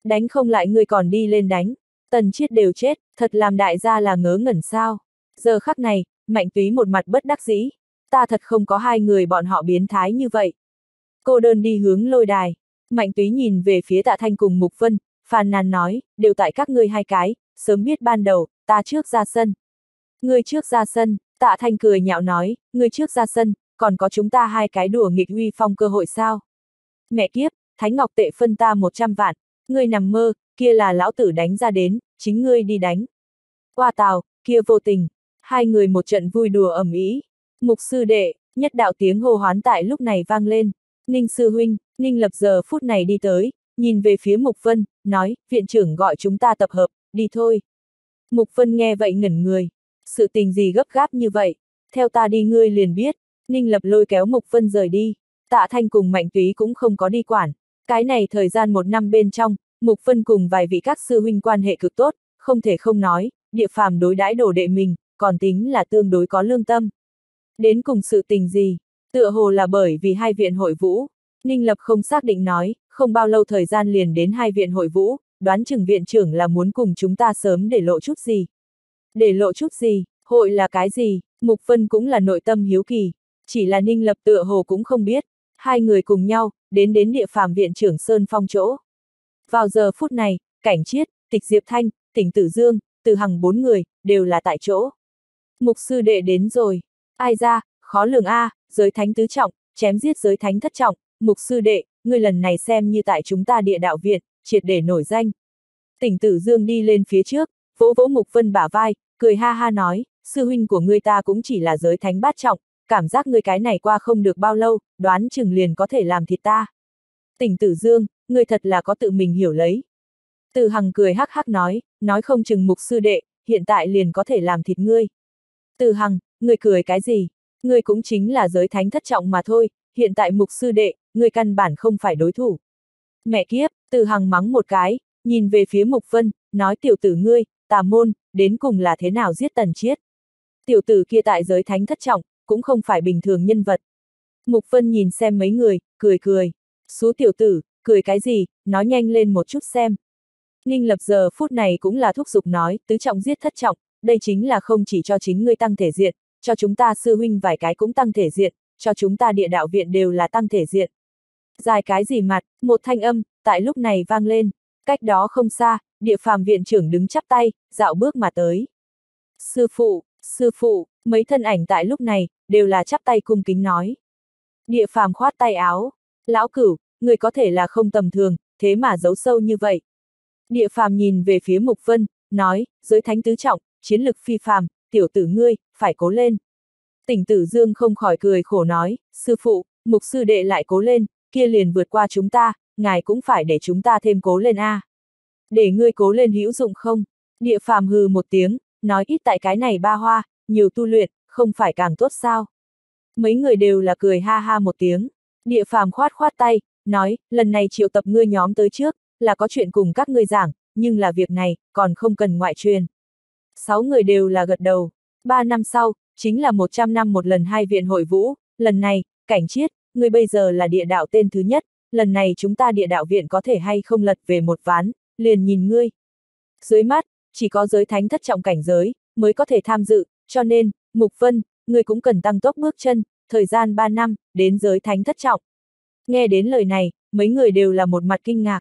Đánh không lại ngươi còn đi lên đánh, tần chiết đều chết, thật làm đại gia là ngớ ngẩn sao. Giờ khắc này, mạnh túy một mặt bất đắc dĩ, ta thật không có hai người bọn họ biến thái như vậy. Cô đơn đi hướng lôi đài, mạnh túy nhìn về phía tạ thanh cùng Mục Vân, phàn nàn nói, đều tại các ngươi hai cái, sớm biết ban đầu, ta trước ra sân. Ngươi trước ra sân, tạ thanh cười nhạo nói, ngươi trước ra sân, còn có chúng ta hai cái đùa nghịch huy phong cơ hội sao? Mẹ kiếp, Thánh Ngọc tệ phân ta 100 vạn, ngươi nằm mơ, kia là lão tử đánh ra đến, chính ngươi đi đánh. Qua tàu kia vô tình, hai người một trận vui đùa ẩm ý. Mục sư đệ, nhất đạo tiếng hô hoán tại lúc này vang lên. Ninh sư huynh, Ninh lập giờ phút này đi tới, nhìn về phía Mục Vân, nói, viện trưởng gọi chúng ta tập hợp, đi thôi. Mục Vân nghe vậy ngẩn người. Sự tình gì gấp gáp như vậy? Theo ta đi ngươi liền biết. Ninh lập lôi kéo Mục Vân rời đi. Tạ Thanh cùng Mạnh Túy cũng không có đi quản. Cái này thời gian một năm bên trong, Mục Phân cùng vài vị các sư huynh quan hệ cực tốt, không thể không nói, địa phàm đối đãi đồ đệ mình, còn tính là tương đối có lương tâm. Đến cùng sự tình gì? Tựa hồ là bởi vì hai viện hội vũ. Ninh Lập không xác định nói, không bao lâu thời gian liền đến hai viện hội vũ, đoán chừng viện trưởng là muốn cùng chúng ta sớm để lộ chút gì. Để lộ chút gì, hội là cái gì, Mục Vân cũng là nội tâm hiếu kỳ, chỉ là Ninh Lập tựa hồ cũng không biết, hai người cùng nhau, đến đến địa phàm viện trưởng Sơn Phong chỗ. Vào giờ phút này, cảnh chiết, tịch Diệp Thanh, tỉnh Tử Dương, từ hằng bốn người, đều là tại chỗ. Mục sư đệ đến rồi. Ai ra, khó lường A, giới thánh tứ trọng, chém giết giới thánh thất trọng, mục sư đệ, người lần này xem như tại chúng ta địa đạo viện, triệt để nổi danh. Tỉnh Tử Dương đi lên phía trước, vỗ vỗ Mục Vân bả vai, cười ha ha nói, sư huynh của ngươi ta cũng chỉ là giới thánh bát trọng, cảm giác ngươi cái này qua không được bao lâu, đoán chừng liền có thể làm thịt ta. Tỉnh Tử Dương, ngươi thật là có tự mình hiểu lấy. Từ Hằng cười hắc hắc nói, nói không chừng mục sư đệ, hiện tại liền có thể làm thịt ngươi. Từ Hằng, ngươi cười cái gì? Ngươi cũng chính là giới thánh thất trọng mà thôi, hiện tại mục sư đệ, ngươi căn bản không phải đối thủ. Mẹ kiếp, Từ Hằng mắng một cái, nhìn về phía Mục Vân, nói tiểu tử ngươi, tà môn, đến cùng là thế nào giết tần chiết. Tiểu tử kia tại giới thánh thất trọng, cũng không phải bình thường nhân vật. Mục Vân nhìn xem mấy người, cười cười. Số tiểu tử, cười cái gì, nói nhanh lên một chút xem. Ninh lập giờ phút này cũng là thúc giục nói, tứ trọng giết thất trọng, đây chính là không chỉ cho chính ngươi tăng thể diện, cho chúng ta sư huynh vài cái cũng tăng thể diện, cho chúng ta địa đạo viện đều là tăng thể diện. Dài cái gì mặt, một thanh âm, tại lúc này vang lên, cách đó không xa, địa phàm viện trưởng đứng chắp tay, dạo bước mà tới. Sư phụ, sư phụ, mấy thân ảnh tại lúc này, đều là chắp tay cung kính nói. Địa phàm khoát tay áo, lão cửu, người có thể là không tầm thường, thế mà giấu sâu như vậy. Địa phàm nhìn về phía Mục Vân, nói, giới thánh tứ trọng, chiến lực phi phàm, tiểu tử ngươi, phải cố lên. Tỉnh tử Dương không khỏi cười khổ nói, sư phụ, mục sư đệ lại cố lên, kia liền vượt qua chúng ta, ngài cũng phải để chúng ta thêm cố lên a. À. Để ngươi cố lên hữu dụng không? Địa phàm hừ một tiếng, nói ít tại cái này ba hoa, nhiều tu luyện, không phải càng tốt sao? Mấy người đều là cười ha ha một tiếng. Địa phàm khoát khoát tay, nói, lần này triệu tập ngươi nhóm tới trước, là có chuyện cùng các ngươi giảng, nhưng là việc này, còn không cần ngoại truyền. Sáu người đều là gật đầu. Ba năm sau, chính là 100 năm một lần hai viện hội vũ, lần này, cảnh chiết, ngươi bây giờ là địa đạo tên thứ nhất, lần này chúng ta địa đạo viện có thể hay không lật về một ván, liền nhìn ngươi. Dưới mắt, chỉ có giới thánh thất trọng cảnh giới, mới có thể tham dự, cho nên, Mục Vân, ngươi cũng cần tăng tốc bước chân, thời gian 3 năm, đến giới thánh thất trọng. Nghe đến lời này, mấy người đều là một mặt kinh ngạc.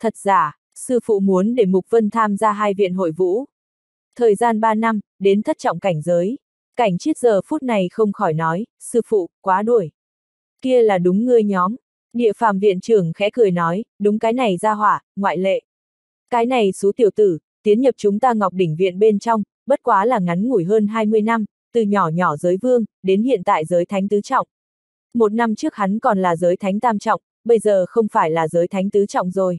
Thật giả, sư phụ muốn để Mục Vân tham gia hai viện hội vũ. Thời gian 3 năm, đến thất trọng cảnh giới. Cảnh chiết giờ phút này không khỏi nói, sư phụ, quá đuổi. Kia là đúng ngươi nhóm. Địa phàm viện trưởng khẽ cười nói, đúng cái này ra hỏa, ngoại lệ. Cái này số tiểu tử, tiến nhập chúng ta ngọc đỉnh viện bên trong, bất quá là ngắn ngủi hơn 20 năm, từ nhỏ nhỏ giới vương, đến hiện tại giới thánh tứ trọng. Một năm trước hắn còn là giới thánh tam trọng, bây giờ không phải là giới thánh tứ trọng rồi.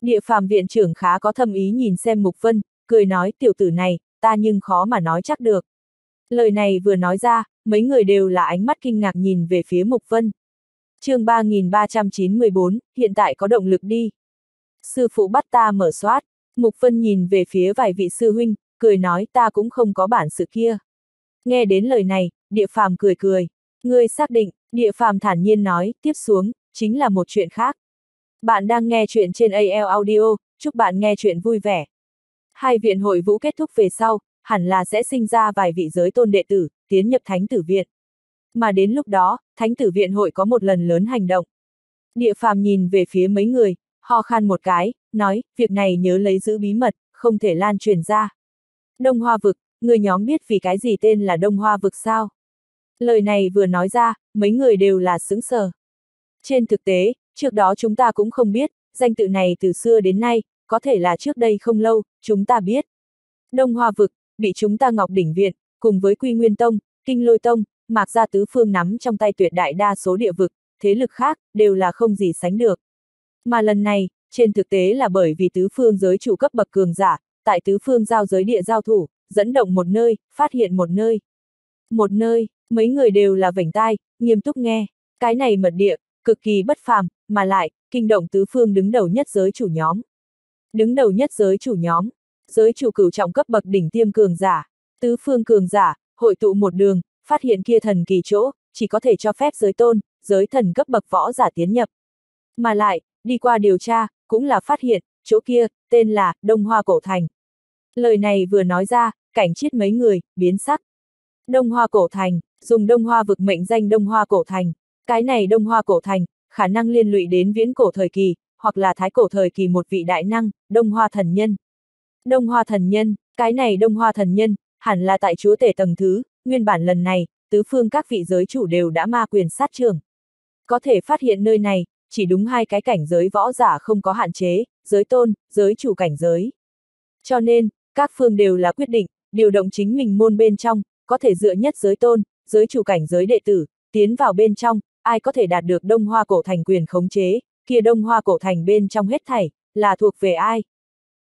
Địa phàm viện trưởng khá có thâm ý nhìn xem Mục Vân, cười nói tiểu tử này, ta nhưng khó mà nói chắc được. Lời này vừa nói ra, mấy người đều là ánh mắt kinh ngạc nhìn về phía Mục Vân. chương 3394, hiện tại có động lực đi. Sư phụ bắt ta mở soát, Mục Vân nhìn về phía vài vị sư huynh, cười nói ta cũng không có bản sự kia. Nghe đến lời này, địa phàm cười cười. Ngươi xác định, địa phàm thản nhiên nói, tiếp xuống, chính là một chuyện khác. Bạn đang nghe chuyện trên AL Audio, chúc bạn nghe chuyện vui vẻ. Hai viện hội vũ kết thúc về sau, hẳn là sẽ sinh ra vài vị giới tôn đệ tử, tiến nhập thánh tử viện. Mà đến lúc đó, thánh tử viện hội có một lần lớn hành động. Địa phàm nhìn về phía mấy người, ho khan một cái, nói, việc này nhớ lấy giữ bí mật, không thể lan truyền ra. Đông Hoa Vực, người nhóm biết vì cái gì tên là Đông Hoa Vực sao? Lời này vừa nói ra, mấy người đều là sững sờ. Trên thực tế, trước đó chúng ta cũng không biết, danh tự này từ xưa đến nay, có thể là trước đây không lâu, chúng ta biết. Đông Hoa Vực, bị chúng ta Ngọc Đỉnh Viện, cùng với Quy Nguyên Tông, Kinh Lôi Tông, Mạc Gia Tứ Phương nắm trong tay tuyệt đại đa số địa vực, thế lực khác, đều là không gì sánh được. Mà lần này, trên thực tế là bởi vì tứ phương giới chủ cấp bậc cường giả, tại tứ phương giao giới địa giao thủ, dẫn động một nơi, phát hiện một nơi. Một nơi, mấy người đều là vảnh tai, nghiêm túc nghe, cái này mật địa, cực kỳ bất phàm, mà lại, kinh động tứ phương đứng đầu nhất giới chủ nhóm. Đứng đầu nhất giới chủ nhóm, giới chủ cửu trọng cấp bậc đỉnh tiêm cường giả, tứ phương cường giả, hội tụ một đường, phát hiện kia thần kỳ chỗ, chỉ có thể cho phép giới tôn, giới thần cấp bậc võ giả tiến nhập. Mà lại, đi qua điều tra, cũng là phát hiện, chỗ kia, tên là, Đông Hoa Cổ Thành. Lời này vừa nói ra, cảnh chết mấy người, biến sắc. Đông Hoa Cổ Thành, dùng Đông Hoa vực mệnh danh Đông Hoa Cổ Thành. Cái này Đông Hoa Cổ Thành, khả năng liên lụy đến viễn cổ thời kỳ, hoặc là thái cổ thời kỳ một vị đại năng, Đông Hoa Thần Nhân. Đông Hoa Thần Nhân, cái này Đông Hoa Thần Nhân, hẳn là tại chúa tể tầng thứ, nguyên bản lần này, tứ phương các vị giới chủ đều đã ma quyền sát trường. Có thể phát hiện nơi này, chỉ đúng hai cái cảnh giới võ giả không có hạn chế, giới tôn, giới chủ cảnh giới. Cho nên, các phương đều là quyết định, điều động chính mình môn bên trong, có thể dựa nhất giới tôn, giới chủ cảnh giới đệ tử, tiến vào bên trong, ai có thể đạt được Đông Hoa cổ thành quyền khống chế, kia Đông Hoa cổ thành bên trong hết thảy, là thuộc về ai?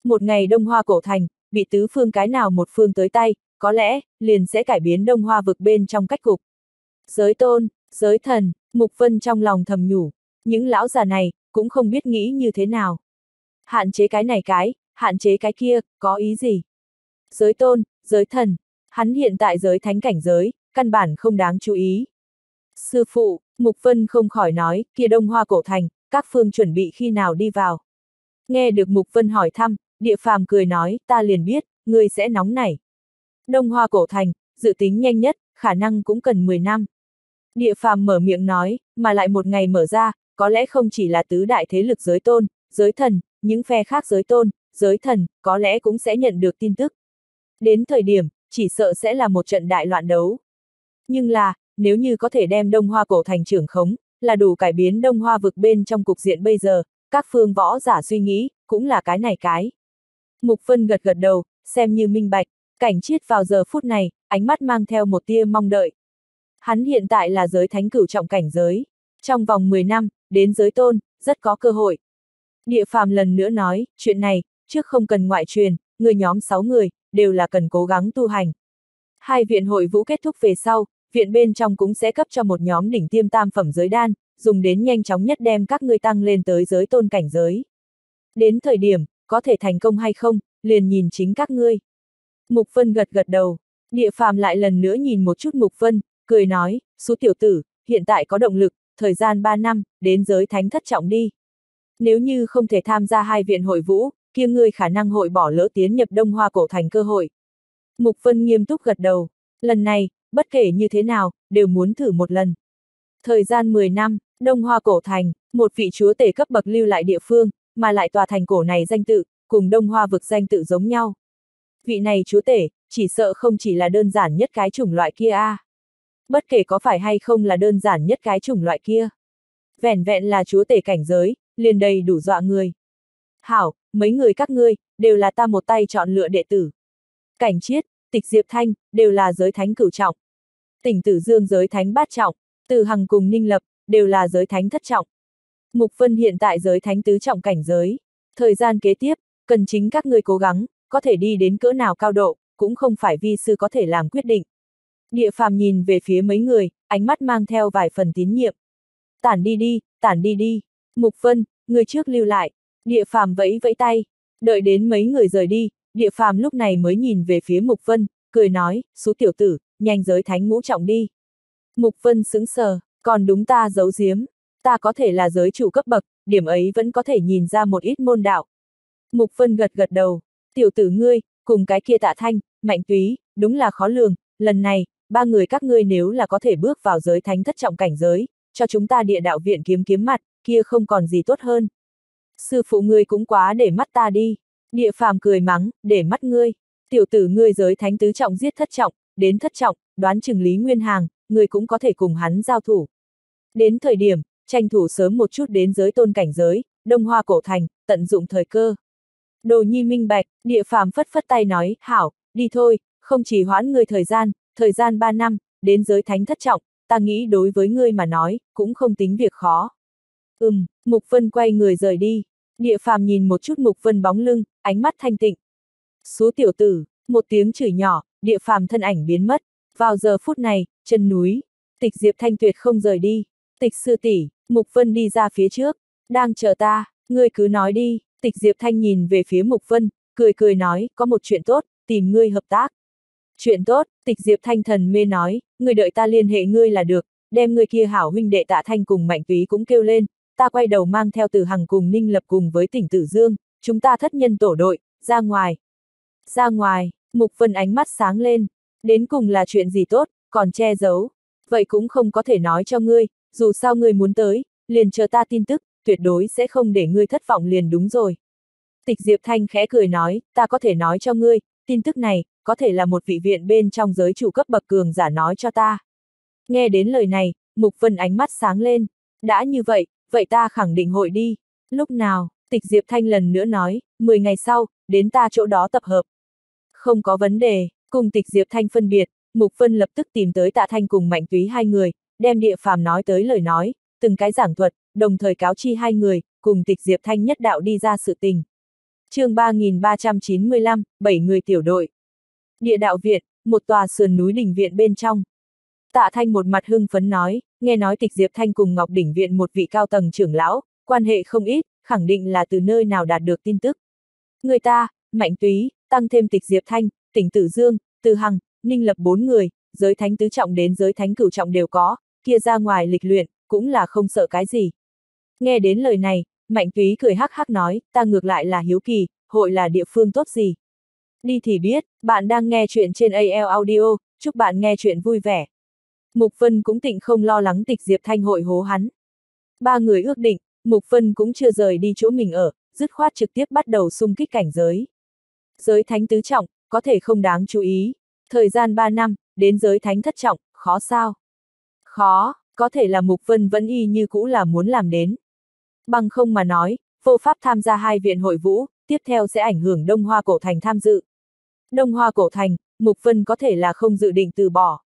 Một ngày Đông Hoa cổ thành, bị tứ phương cái nào một phương tới tay, có lẽ, liền sẽ cải biến Đông Hoa vực bên trong cách cục. Giới tôn, giới thần, Mục Vân trong lòng thầm nhủ, những lão già này, cũng không biết nghĩ như thế nào. Hạn chế cái này cái, hạn chế cái kia, có ý gì? Giới tôn, giới thần, hắn hiện tại giới thánh cảnh giới, căn bản không đáng chú ý. Sư phụ, Mục Vân không khỏi nói, kia đông hoa cổ thành, các phương chuẩn bị khi nào đi vào. Nghe được Mục Vân hỏi thăm, địa phàm cười nói, ta liền biết, người sẽ nóng nảy. Đông Hoa cổ thành, dự tính nhanh nhất, khả năng cũng cần 10 năm. Địa phàm mở miệng nói, mà lại một ngày mở ra, có lẽ không chỉ là tứ đại thế lực giới tôn, giới thần, những phe khác giới tôn, giới thần, có lẽ cũng sẽ nhận được tin tức. Đến thời điểm, chỉ sợ sẽ là một trận đại loạn đấu. Nhưng là, nếu như có thể đem Đông Hoa cổ thành trưởng khống, là đủ cải biến Đông Hoa vực bên trong cục diện bây giờ, các phương võ giả suy nghĩ, cũng là cái này cái. Mục Phân gật gật đầu, xem như minh bạch, cảnh chiết vào giờ phút này, ánh mắt mang theo một tia mong đợi. Hắn hiện tại là giới thánh cửu trọng cảnh giới. Trong vòng 10 năm, đến giới tôn, rất có cơ hội. Địa phàm lần nữa nói, chuyện này, trước không cần ngoại truyền, người nhóm 6 người, đều là cần cố gắng tu hành. Hai viện hội vũ kết thúc về sau, viện bên trong cũng sẽ cấp cho một nhóm đỉnh tiêm tam phẩm giới đan, dùng đến nhanh chóng nhất đem các ngươi tăng lên tới giới tôn cảnh giới. Đến thời điểm, có thể thành công hay không, liền nhìn chính các ngươi. Mục Vân gật gật đầu, địa phàm lại lần nữa nhìn một chút Mục Vân, cười nói, số tiểu tử, hiện tại có động lực, thời gian 3 năm, đến giới thánh thất trọng đi. Nếu như không thể tham gia hai viện hội vũ, kia ngươi khả năng hội bỏ lỡ tiến nhập Đông Hoa cổ thành cơ hội. Mục Vân nghiêm túc gật đầu, lần này, bất kể như thế nào, đều muốn thử một lần. Thời gian 10 năm, Đông Hoa cổ thành, một vị chúa tể cấp bậc lưu lại địa phương, mà lại tòa thành cổ này danh tự, cùng Đông Hoa vực danh tự giống nhau. Vị này chúa tể, chỉ sợ không chỉ là đơn giản nhất cái chủng loại kia a. À. Bất kể có phải hay không là đơn giản nhất cái chủng loại kia. Vẻn vẹn là chúa tể cảnh giới, liền đầy đủ dọa người. Hảo, mấy người các ngươi, đều là ta một tay chọn lựa đệ tử. Cảnh chiết, tịch diệp thanh, đều là giới thánh cửu trọng. Tỉnh tử dương giới thánh bát trọng, từ hằng cùng ninh lập, đều là giới thánh thất trọng. Mục Vân hiện tại giới thánh tứ trọng cảnh giới. Thời gian kế tiếp, cần chính các ngươi cố gắng, có thể đi đến cỡ nào cao độ, cũng không phải vi sư có thể làm quyết định. Địa phàm nhìn về phía mấy người, ánh mắt mang theo vài phần tín nhiệm. Tản đi đi, tản đi đi. Mục Vân, người trước lưu lại. Địa phàm vẫy vẫy tay. Đợi đến mấy người rời đi, địa phàm lúc này mới nhìn về phía Mục Vân, cười nói, số tiểu tử, nhanh giới thánh ngũ trọng đi. Mục Vân sững sờ, còn đúng ta giấu giếm. Ta có thể là giới chủ cấp bậc, điểm ấy vẫn có thể nhìn ra một ít môn đạo. Mục Vân gật gật đầu, tiểu tử ngươi, cùng cái kia tạ thanh, mạnh túy, đúng là khó lường, lần này, ba người các ngươi nếu là có thể bước vào giới thánh thất trọng cảnh giới, cho chúng ta địa đạo viện kiếm kiếm mặt, kia không còn gì tốt hơn. Sư phụ ngươi cũng quá để mắt ta đi. Địa phàm cười mắng, để mắt ngươi. Tiểu tử ngươi giới thánh tứ trọng giết thất trọng, đến thất trọng, đoán chừng lý nguyên hàng, ngươi cũng có thể cùng hắn giao thủ. Đến thời điểm, tranh thủ sớm một chút đến giới tôn cảnh giới, đông hoa cổ thành, tận dụng thời cơ. Đồ nhi minh bạch, địa phàm phất phất tay nói, hảo, đi thôi, không chỉ hoãn ngươi thời gian, thời gian 3 năm, đến giới thánh thất trọng, ta nghĩ đối với ngươi mà nói, cũng không tính việc khó. Ừm, Mục Vân quay người rời đi. Địa phàm nhìn một chút Mục Vân bóng lưng, ánh mắt thanh tịnh. Số tiểu tử, một tiếng chửi nhỏ, địa phàm thân ảnh biến mất. Vào giờ phút này, chân núi, tịch Diệp Thanh tuyệt không rời đi. Tịch sư tỷ, Mục Vân đi ra phía trước, đang chờ ta, ngươi cứ nói đi. Tịch Diệp Thanh nhìn về phía Mục Vân, cười cười nói, có một chuyện tốt, tìm ngươi hợp tác. Chuyện tốt, tịch Diệp Thanh thần mê nói, người đợi ta liên hệ ngươi là được, đem người kia hảo huynh đệ tạ thanh cùng mạnh túy cũng kêu lên, ta quay đầu mang theo từ hằng cùng ninh lập cùng với tỉnh Tử Dương, chúng ta thất nhân tổ đội, ra ngoài. Ra ngoài, Mục Vân ánh mắt sáng lên, đến cùng là chuyện gì tốt, còn che giấu. Vậy cũng không có thể nói cho ngươi, dù sao ngươi muốn tới, liền chờ ta tin tức, tuyệt đối sẽ không để ngươi thất vọng liền đúng rồi. Tịch Diệp Thanh khẽ cười nói, ta có thể nói cho ngươi, tin tức này, có thể là một vị viện bên trong giới chủ cấp bậc cường giả nói cho ta. Nghe đến lời này, Mục Vân ánh mắt sáng lên. Đã như vậy, vậy ta khẳng định hội đi. Lúc nào, tịch Diệp Thanh lần nữa nói, 10 ngày sau, đến ta chỗ đó tập hợp. Không có vấn đề, cùng tịch Diệp Thanh phân biệt, Mục Vân lập tức tìm tới tạ Thanh cùng Mạnh Túy hai người, đem địa phàm nói tới lời nói, từng cái giảng thuật, đồng thời cáo chi hai người, cùng tịch Diệp Thanh nhất đạo đi ra sự tình. chương 3395, 7 người tiểu đội. Địa đạo viện, một tòa sườn núi đỉnh viện bên trong. Tạ Thanh một mặt hưng phấn nói, nghe nói tịch Diệp Thanh cùng Ngọc Đỉnh Viện một vị cao tầng trưởng lão, quan hệ không ít, khẳng định là từ nơi nào đạt được tin tức. Người ta, Mạnh Túy, tăng thêm tịch Diệp Thanh, tỉnh Tử Dương, Từ Hằng, Ninh Lập bốn người, giới thánh tứ trọng đến giới thánh cửu trọng đều có, kia ra ngoài lịch luyện, cũng là không sợ cái gì. Nghe đến lời này, Mạnh Túy cười hắc hắc nói, ta ngược lại là hiếu kỳ, hội là địa phương tốt gì. Đi thì biết, bạn đang nghe chuyện trên AL Audio, chúc bạn nghe chuyện vui vẻ. Mục Vân cũng tịnh không lo lắng tịch Diệp Thanh hội hố hắn. Ba người ước định, Mục Vân cũng chưa rời đi chỗ mình ở, dứt khoát trực tiếp bắt đầu xung kích cảnh giới. Giới thánh tứ trọng, có thể không đáng chú ý. Thời gian 3 năm, đến giới thánh thất trọng, khó sao? Khó, có thể là Mục Vân vẫn y như cũ là muốn làm đến. Bằng không mà nói, vô pháp tham gia hai viện hội vũ, tiếp theo sẽ ảnh hưởng Đông Hoa Cổ Thành tham dự. Đông Hoa Cổ Thành, Mục Vân có thể là không dự định từ bỏ.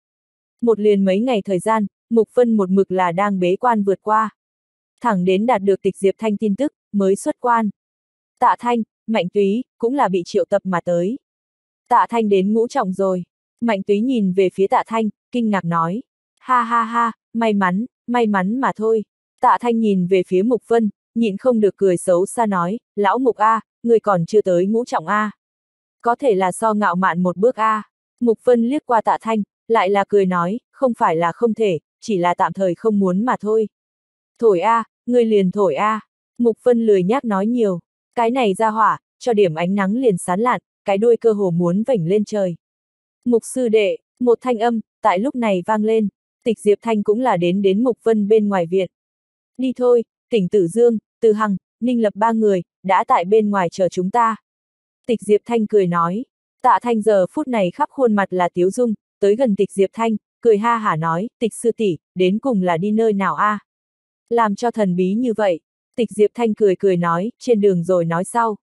Một liền mấy ngày thời gian, Mục Vân một mực là đang bế quan vượt qua. Thẳng đến đạt được tịch Diệp Thanh tin tức, mới xuất quan. Tạ Thanh, Mạnh Túy, cũng là bị triệu tập mà tới. Tạ Thanh đến ngũ trọng rồi. Mạnh Túy nhìn về phía Tạ Thanh, kinh ngạc nói. Ha ha ha, may mắn, may mắn mà thôi. Tạ Thanh nhìn về phía Mục Vân, nhịn không được cười xấu xa nói, lão Mục A, người còn chưa tới ngũ trọng A. Có thể là so ngạo mạn một bước A. Mục Vân liếc qua Tạ Thanh, lại là cười nói, không phải là không thể, chỉ là tạm thời không muốn mà thôi. Thổi A, người liền thổi A. Mục Vân lười nhác nói nhiều. Cái này ra hỏa, cho điểm ánh nắng liền sán lạn, cái đuôi cơ hồ muốn vểnh lên trời. Mục sư đệ, một thanh âm, tại lúc này vang lên, tịch Diệp Thanh cũng là đến đến Mục Vân bên ngoài viện. Đi thôi, tỉnh Tử Dương, Từ Hằng, Ninh Lập ba người, đã tại bên ngoài chờ chúng ta. Tịch Diệp Thanh cười nói, tạ thanh giờ phút này khắp khuôn mặt là tiếu dung, tới gần tịch Diệp Thanh, cười ha hả nói, tịch sư tỷ, đến cùng là đi nơi nào a? À? Làm cho thần bí như vậy, tịch Diệp Thanh cười cười nói, trên đường rồi nói sau.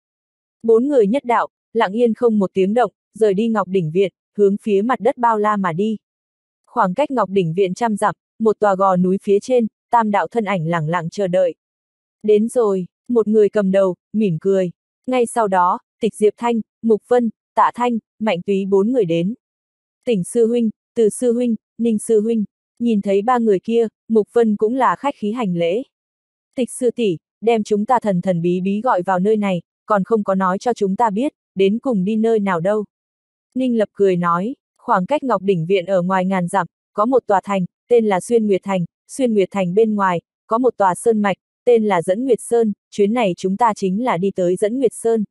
Bốn người nhất đạo, lặng yên không một tiếng động, rời đi Ngọc Đỉnh Viện, hướng phía mặt đất bao la mà đi. Khoảng cách Ngọc Đỉnh Viện trăm dặm, một tòa gò núi phía trên, tam đạo thân ảnh lẳng lặng chờ đợi. Đến rồi, một người cầm đầu, mỉm cười. Ngay sau đó, Tịch Diệp Thanh, Mục Vân, Tạ Thanh, Mạnh Túy bốn người đến. Tỉnh Sư Huynh, Từ Sư Huynh, Ninh Sư Huynh, nhìn thấy ba người kia, Mục Vân cũng là khách khí hành lễ. Tịch Sư tỷ đem chúng ta thần thần bí bí gọi vào nơi này, còn không có nói cho chúng ta biết, đến cùng đi nơi nào đâu. Ninh Lập cười nói, khoảng cách Ngọc Đỉnh Viện ở ngoài ngàn dặm, có một tòa thành, tên là Xuyên Nguyệt Thành, Xuyên Nguyệt Thành bên ngoài, có một tòa sơn mạch, tên là Dẫn Nguyệt Sơn, chuyến này chúng ta chính là đi tới Dẫn Nguyệt Sơn.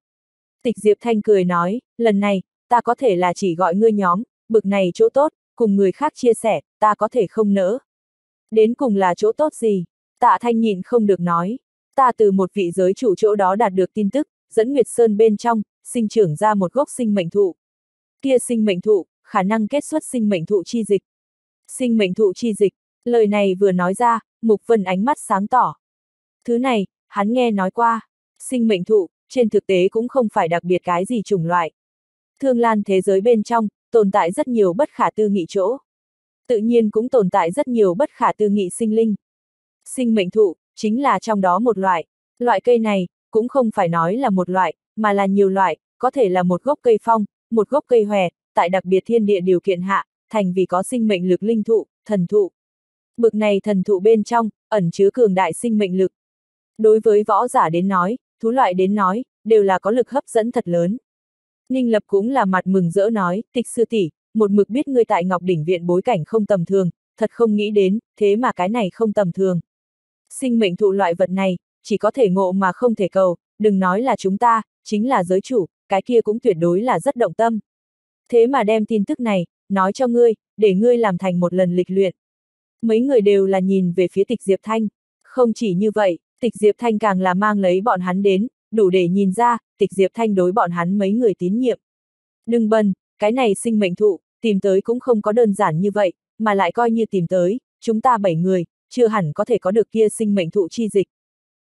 Tịch Diệp Thanh cười nói, lần này, ta có thể là chỉ gọi ngươi nhóm, bực này chỗ tốt, cùng người khác chia sẻ, ta có thể không nỡ. Đến cùng là chỗ tốt gì? Tạ Thanh nhịn không được nói. Ta từ một vị giới chủ chỗ đó đạt được tin tức, dẫn Nguyệt Sơn bên trong, sinh trưởng ra một gốc sinh mệnh thụ. Kia sinh mệnh thụ, khả năng kết xuất sinh mệnh thụ chi dịch. Sinh mệnh thụ chi dịch, lời này vừa nói ra, Mục Vân ánh mắt sáng tỏ. Thứ này, hắn nghe nói qua, sinh mệnh thụ, trên thực tế cũng không phải đặc biệt cái gì chủng loại. Thương lan thế giới bên trong, tồn tại rất nhiều bất khả tư nghị chỗ. Tự nhiên cũng tồn tại rất nhiều bất khả tư nghị sinh linh. Sinh mệnh thụ, chính là trong đó một loại. Loại cây này, cũng không phải nói là một loại, mà là nhiều loại, có thể là một gốc cây phong, một gốc cây hòe, tại đặc biệt thiên địa điều kiện hạ, thành vì có sinh mệnh lực linh thụ, thần thụ. Bực này thần thụ bên trong, ẩn chứa cường đại sinh mệnh lực. Đối với võ giả đến nói, thú loại đến nói, đều là có lực hấp dẫn thật lớn. Ninh Lập cũng là mặt mừng rỡ nói, tịch sư tỷ, một mực biết ngươi tại Ngọc Đỉnh Viện bối cảnh không tầm thường, thật không nghĩ đến, thế mà cái này không tầm thường. Sinh mệnh thụ loại vật này, chỉ có thể ngộ mà không thể cầu, đừng nói là chúng ta, chính là giới chủ, cái kia cũng tuyệt đối là rất động tâm. Thế mà đem tin tức này, nói cho ngươi, để ngươi làm thành một lần lịch luyện. Mấy người đều là nhìn về phía tịch Diệp Thanh. Không chỉ như vậy, tịch Diệp Thanh càng là mang lấy bọn hắn đến, đủ để nhìn ra, tịch Diệp Thanh đối bọn hắn mấy người tín nhiệm. Đừng bần, cái này sinh mệnh thụ, tìm tới cũng không có đơn giản như vậy, mà lại coi như tìm tới, chúng ta bảy người, chưa hẳn có thể có được kia sinh mệnh thụ chi dịch.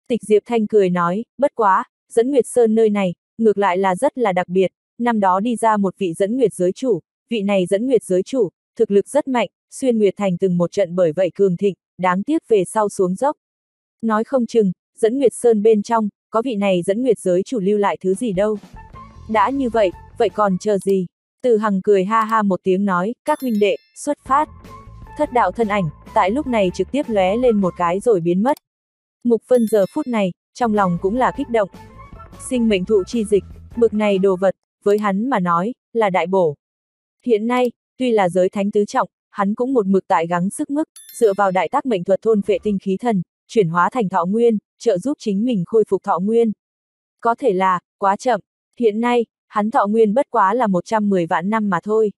Tịch Diệp Thanh cười nói, bất quá, dẫn Nguyệt Sơn nơi này, ngược lại là rất là đặc biệt, năm đó đi ra một vị dẫn Nguyệt giới chủ, vị này dẫn Nguyệt giới chủ, thực lực rất mạnh, xuyên Nguyệt Thành từng một trận bởi vậy cường thịnh, đáng tiếc về sau xuống dốc. Nói không chừng, dẫn Nguyệt Sơn bên trong, có vị này dẫn Nguyệt giới chủ lưu lại thứ gì đâu. Đã như vậy, vậy còn chờ gì? Từ Hằng cười ha ha một tiếng nói, các huynh đệ, xuất phát. Thất đạo thân ảnh, tại lúc này trực tiếp lóe lên một cái rồi biến mất. Mục phân giờ phút này, trong lòng cũng là kích động. Sinh mệnh thụ chi dịch, bực này đồ vật, với hắn mà nói, là đại bổ. Hiện nay, tuy là giới thánh tứ trọng, hắn cũng một mực tại gắng sức mức, dựa vào đại tác mệnh thuật thôn vệ tinh khí thần, chuyển hóa thành thọ nguyên, trợ giúp chính mình khôi phục thọ nguyên. Có thể là, quá chậm, hiện nay, hắn thọ nguyên bất quá là 110 vạn năm mà thôi.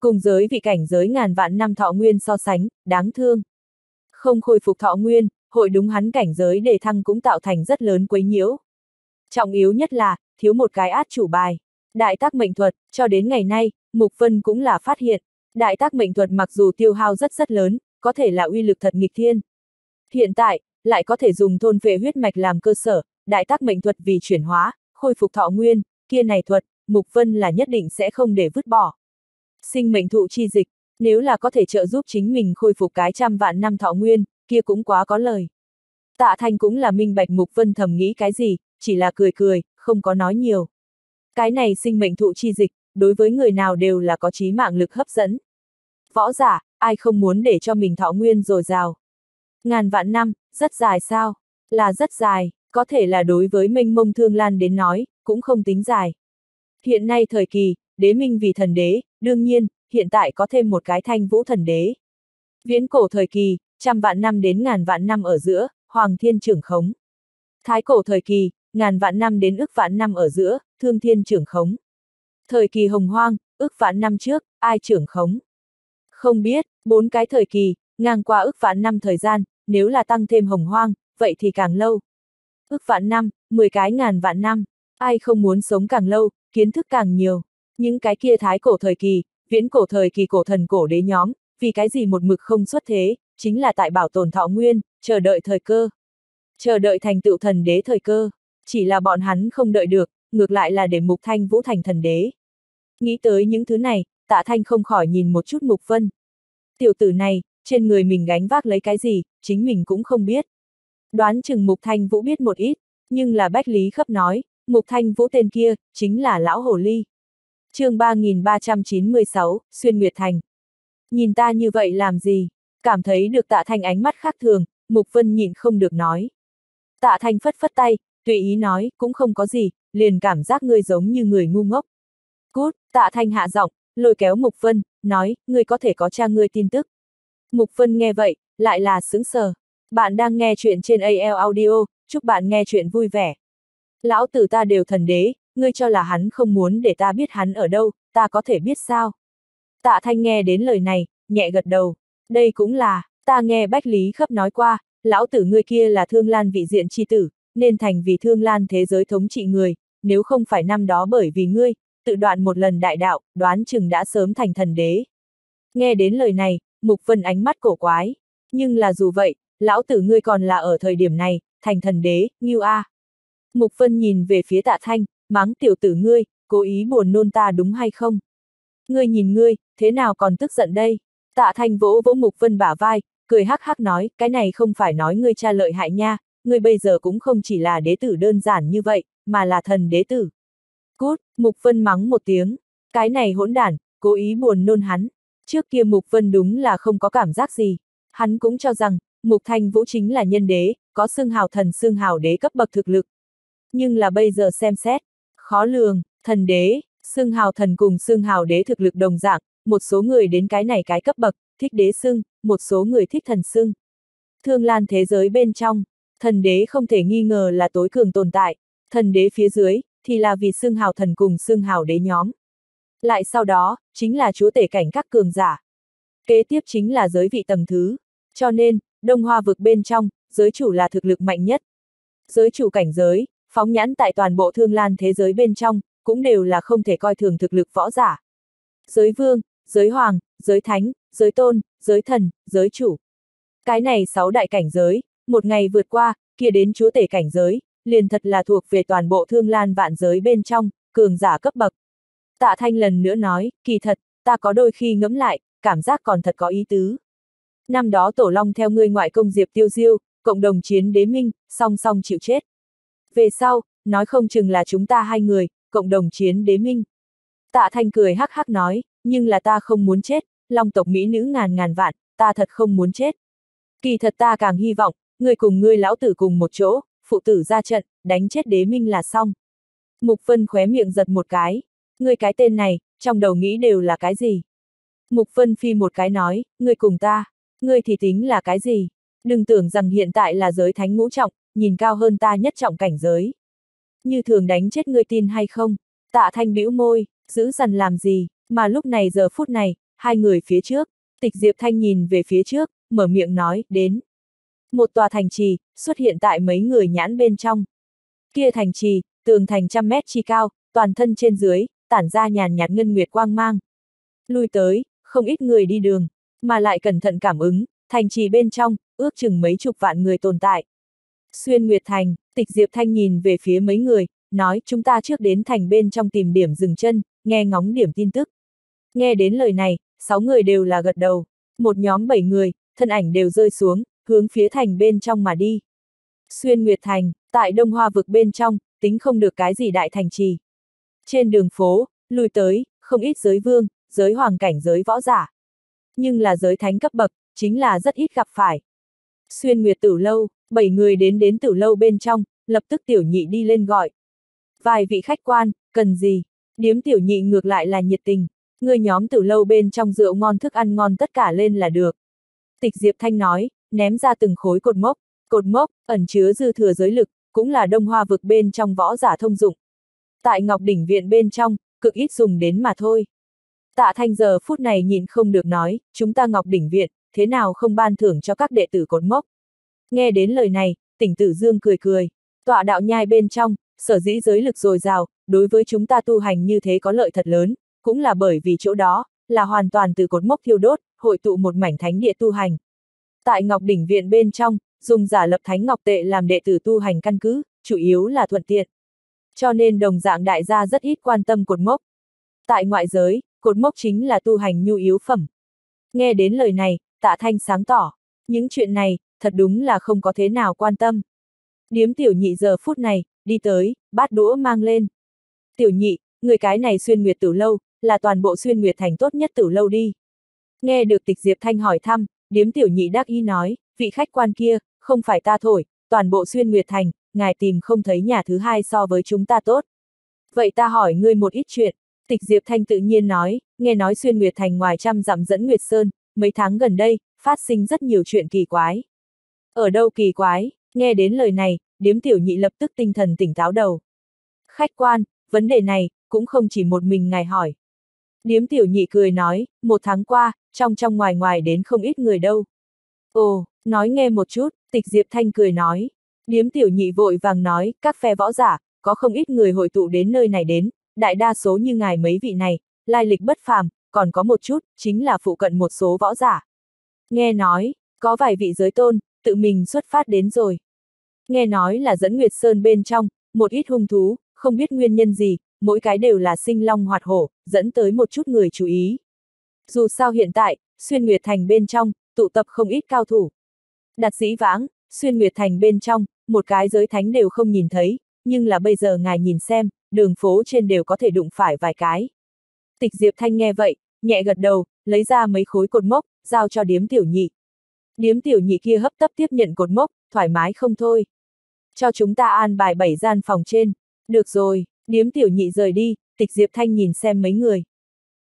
Cùng giới vị cảnh giới ngàn vạn năm thọ nguyên so sánh, đáng thương. Không khôi phục thọ nguyên, hội đúng hắn cảnh giới đề thăng cũng tạo thành rất lớn quấy nhiễu. Trọng yếu nhất là, thiếu một cái át chủ bài. Đại tác mệnh thuật, cho đến ngày nay, Mục Vân cũng là phát hiện. Đại tác mệnh thuật mặc dù tiêu hao rất rất lớn, có thể là uy lực thật nghịch thiên. Hiện tại, lại có thể dùng thôn vệ huyết mạch làm cơ sở, đại tác mệnh thuật vì chuyển hóa, khôi phục thọ nguyên, kia này thuật, Mục Vân là nhất định sẽ không để vứt bỏ. Sinh mệnh thụ chi dịch, nếu là có thể trợ giúp chính mình khôi phục cái trăm vạn năm thọ nguyên, kia cũng quá có lời. Tạ Thanh cũng là minh bạch Mục Vân thầm nghĩ cái gì, chỉ là cười cười, không có nói nhiều. Cái này sinh mệnh thụ chi dịch, đối với người nào đều là có trí mạng lực hấp dẫn. Võ giả, ai không muốn để cho mình thọ nguyên dồi dào. Ngàn vạn năm, rất dài sao? Là rất dài, có thể là đối với minh mông thương lan đến nói, cũng không tính dài. Hiện nay thời kỳ, đế minh vì thần đế, đương nhiên, hiện tại có thêm một cái thanh vũ thần đế. Viễn cổ thời kỳ, trăm vạn năm đến ngàn vạn năm ở giữa, hoàng thiên trưởng khống. Thái cổ thời kỳ, ngàn vạn năm đến ức vạn năm ở giữa, thương thiên trưởng khống. Thời kỳ hồng hoang, ức vạn năm trước, ai trưởng khống? Không biết, bốn cái thời kỳ, ngang qua ước vạn năm thời gian, nếu là tăng thêm hồng hoang, vậy thì càng lâu. Ước vạn năm, 10 cái ngàn vạn năm, ai không muốn sống càng lâu, kiến thức càng nhiều. Những cái kia thái cổ thời kỳ, viễn cổ thời kỳ cổ thần cổ đế nhóm, vì cái gì một mực không xuất thế, chính là tại bảo tồn thọ nguyên, chờ đợi thời cơ. Chờ đợi thành tựu thần đế thời cơ. Chỉ là bọn hắn không đợi được, ngược lại là để Mục Thanh Vũ thành thần đế. Nghĩ tới những thứ này, tạ thanh không khỏi nhìn một chút Mục Vân. Tiểu tử này, trên người mình gánh vác lấy cái gì, chính mình cũng không biết. Đoán chừng Mục Thanh Vũ biết một ít, nhưng là Bách Lý Khấp nói, Mục Thanh Vũ tên kia, chính là Lão Hồ Ly. chương 3396, Xuyên Nguyệt Thành. Nhìn ta như vậy làm gì? Cảm thấy được tạ thanh ánh mắt khác thường, Mục Vân nhịn không được nói. Tạ thanh phất phất tay, tùy ý nói, cũng không có gì, liền cảm giác ngươi giống như người ngu ngốc. Cút, tạ thanh hạ giọng, lôi kéo Mục Vân, nói, ngươi có thể có cha ngươi tin tức. Mục Vân nghe vậy, lại là sững sờ. Bạn đang nghe chuyện trên AL Audio, chúc bạn nghe chuyện vui vẻ. Lão tử ta đều thần đế, ngươi cho là hắn không muốn để ta biết hắn ở đâu, ta có thể biết sao? Tạ Thanh nghe đến lời này, nhẹ gật đầu. Đây cũng là, ta nghe Bách Lý Khấp nói qua, lão tử ngươi kia là thương lan vị diện chi tử, nên thành vì thương lan thế giới thống trị người, nếu không phải năm đó bởi vì ngươi, tự đoạn một lần đại đạo, đoán chừng đã sớm thành thần đế. Nghe đến lời này, Mục Vân ánh mắt cổ quái. Nhưng là dù vậy, lão tử ngươi còn là ở thời điểm này, thành thần đế, như a. Mục Vân nhìn về phía tạ thanh, mắng tiểu tử ngươi, cố ý buồn nôn ta đúng hay không? Ngươi nhìn ngươi, thế nào còn tức giận đây? Tạ thanh vỗ vỗ Mục Vân bả vai, cười hắc hắc nói, cái này không phải nói ngươi cha lợi hại nha, ngươi bây giờ cũng không chỉ là đế tử đơn giản như vậy, mà là thần đế tử. Cút, Mục Vân mắng một tiếng, cái này hỗn đản, cố ý buồn nôn hắn. Trước kia Mục Vân đúng là không có cảm giác gì. Hắn cũng cho rằng, Mục Thanh Vũ chính là nhân đế, có xương hào thần xương hào đế cấp bậc thực lực. Nhưng là bây giờ xem xét, khó lường, thần đế, xương hào thần cùng xương hào đế thực lực đồng dạng, một số người đến cái này cái cấp bậc, thích đế xưng, một số người thích thần xưng. Thương lan thế giới bên trong, thần đế không thể nghi ngờ là tối cường tồn tại, thần đế phía dưới, thì là vì xương hào thần cùng xương hào đế nhóm. Lại sau đó, chính là chúa tể cảnh các cường giả. Kế tiếp chính là giới vị tầng thứ. Cho nên, Đông Hoa vực bên trong, giới chủ là thực lực mạnh nhất. Giới chủ cảnh giới, phóng nhãn tại toàn bộ thương lan thế giới bên trong, cũng đều là không thể coi thường thực lực võ giả. Giới vương, giới hoàng, giới thánh, giới tôn, giới thần, giới chủ. Cái này sáu đại cảnh giới, một ngày vượt qua, kia đến chúa tể cảnh giới, liền thật là thuộc về toàn bộ thương lan vạn giới bên trong, cường giả cấp bậc. Tạ Thanh lần nữa nói, kỳ thật, ta có đôi khi ngẫm lại, cảm giác còn thật có ý tứ. Năm đó Tổ Long theo ngươi ngoại công Diệp Tiêu Diêu, cộng đồng chiến đế minh, song song chịu chết. Về sau, nói không chừng là chúng ta hai người, cộng đồng chiến đế minh. Tạ Thanh cười hắc hắc nói, nhưng là ta không muốn chết, Long tộc Mỹ nữ ngàn ngàn vạn, ta thật không muốn chết. Kỳ thật ta càng hy vọng, ngươi cùng ngươi lão tử cùng một chỗ, phụ tử ra trận, đánh chết đế minh là xong. Mục Vân khóe miệng giật một cái. Ngươi cái tên này, trong đầu nghĩ đều là cái gì? Mục Vân phi một cái nói, ngươi cùng ta, ngươi thì tính là cái gì? Đừng tưởng rằng hiện tại là giới thánh ngũ trọng, nhìn cao hơn ta nhất trọng cảnh giới. Như thường đánh chết ngươi tin hay không? Tạ thanh bĩu môi, giữ dằn làm gì, mà lúc này giờ phút này, hai người phía trước, tịch Diệp Thanh nhìn về phía trước, mở miệng nói, đến. Một tòa thành trì, xuất hiện tại mấy người nhãn bên trong. Kia thành trì, tường thành trăm mét chi cao, toàn thân trên dưới, tản ra nhàn nhạt ngân nguyệt quang mang. Lui tới, không ít người đi đường, mà lại cẩn thận cảm ứng, thành trì bên trong, ước chừng mấy chục vạn người tồn tại. Xuyên Nguyệt Thành, tịch Diệp Thanh nhìn về phía mấy người, nói chúng ta trước đến thành bên trong tìm điểm dừng chân, nghe ngóng điểm tin tức. Nghe đến lời này, sáu người đều là gật đầu, một nhóm bảy người, thân ảnh đều rơi xuống, hướng phía thành bên trong mà đi. Xuyên Nguyệt Thành, tại Đông Hoa vực bên trong, tính không được cái gì đại thành trì. Trên đường phố, lùi tới, không ít giới vương, giới hoàng cảnh giới võ giả. Nhưng là giới thánh cấp bậc, chính là rất ít gặp phải. Xuyên Nguyệt Tử Lâu, bảy người đến đến Tử Lâu bên trong, lập tức tiểu nhị đi lên gọi. Vài vị khách quan, cần gì? Điếm tiểu nhị ngược lại là nhiệt tình, người nhóm Tử Lâu bên trong rượu ngon thức ăn ngon tất cả lên là được. Tịch Diệp Thanh nói, ném ra từng khối cột mốc, cột mốc, ẩn chứa dư thừa giới lực, cũng là đông hoa vực bên trong võ giả thông dụng. Tại Ngọc Đỉnh Viện bên trong, cực ít dùng đến mà thôi. Tạ Thanh giờ phút này nhìn không được nói, chúng ta Ngọc Đỉnh Viện, thế nào không ban thưởng cho các đệ tử cột mốc. Nghe đến lời này, tỉnh tử Dương cười cười, tọa đạo nhai bên trong, sở dĩ giới lực dồi dào, đối với chúng ta tu hành như thế có lợi thật lớn, cũng là bởi vì chỗ đó, là hoàn toàn từ cột mốc thiêu đốt, hội tụ một mảnh thánh địa tu hành. Tại Ngọc Đỉnh Viện bên trong, dùng giả lập thánh ngọc tệ làm đệ tử tu hành căn cứ, chủ yếu là thuận tiện. Cho nên đồng dạng đại gia rất ít quan tâm cột mốc. Tại ngoại giới, cột mốc chính là tu hành nhu yếu phẩm. Nghe đến lời này, tạ thanh sáng tỏ. Những chuyện này, thật đúng là không có thế nào quan tâm. Điếm tiểu nhị giờ phút này, đi tới, bát đũa mang lên. Tiểu nhị, người cái này xuyên nguyệt tử lâu, là toàn bộ xuyên nguyệt thành tốt nhất tử lâu đi. Nghe được tịch Diệp Thanh hỏi thăm, điếm tiểu nhị đắc y nói, vị khách quan kia, không phải ta thổi, toàn bộ xuyên nguyệt thành, ngài tìm không thấy nhà thứ hai so với chúng ta tốt. Vậy ta hỏi ngươi một ít chuyện, tịch Diệp Thanh tự nhiên nói, nghe nói xuyên nguyệt thành ngoài trăm dặm dẫn Nguyệt Sơn, mấy tháng gần đây, phát sinh rất nhiều chuyện kỳ quái. Ở đâu kỳ quái, nghe đến lời này, điếm tiểu nhị lập tức tinh thần tỉnh táo đầu. Khách quan, vấn đề này, cũng không chỉ một mình ngài hỏi. Điếm tiểu nhị cười nói, một tháng qua, trong trong ngoài ngoài đến không ít người đâu. Ồ, nói nghe một chút, tịch Diệp Thanh cười nói. Điếm tiểu nhị vội vàng nói, các phe võ giả, có không ít người hội tụ đến nơi này đến, đại đa số như ngài mấy vị này, lai lịch bất phàm, còn có một chút, chính là phụ cận một số võ giả. Nghe nói, có vài vị giới tôn, tự mình xuất phát đến rồi. Nghe nói là dẫn Nguyệt Sơn bên trong, một ít hung thú, không biết nguyên nhân gì, mỗi cái đều là sinh long hoạt hổ, dẫn tới một chút người chú ý. Dù sao hiện tại, xuyên Nguyệt Thành bên trong, tụ tập không ít cao thủ. Đặt dĩ vãng, xuyên Nguyệt Thành bên trong, một cái giới thánh đều không nhìn thấy, nhưng là bây giờ ngài nhìn xem, đường phố trên đều có thể đụng phải vài cái. Tịch Diệp Thanh nghe vậy, nhẹ gật đầu, lấy ra mấy khối cột mốc, giao cho điếm tiểu nhị. Điếm tiểu nhị kia hấp tấp tiếp nhận cột mốc, thoải mái không thôi. Cho chúng ta an bài bảy gian phòng trên. Được rồi, điếm tiểu nhị rời đi, tịch Diệp Thanh nhìn xem mấy người.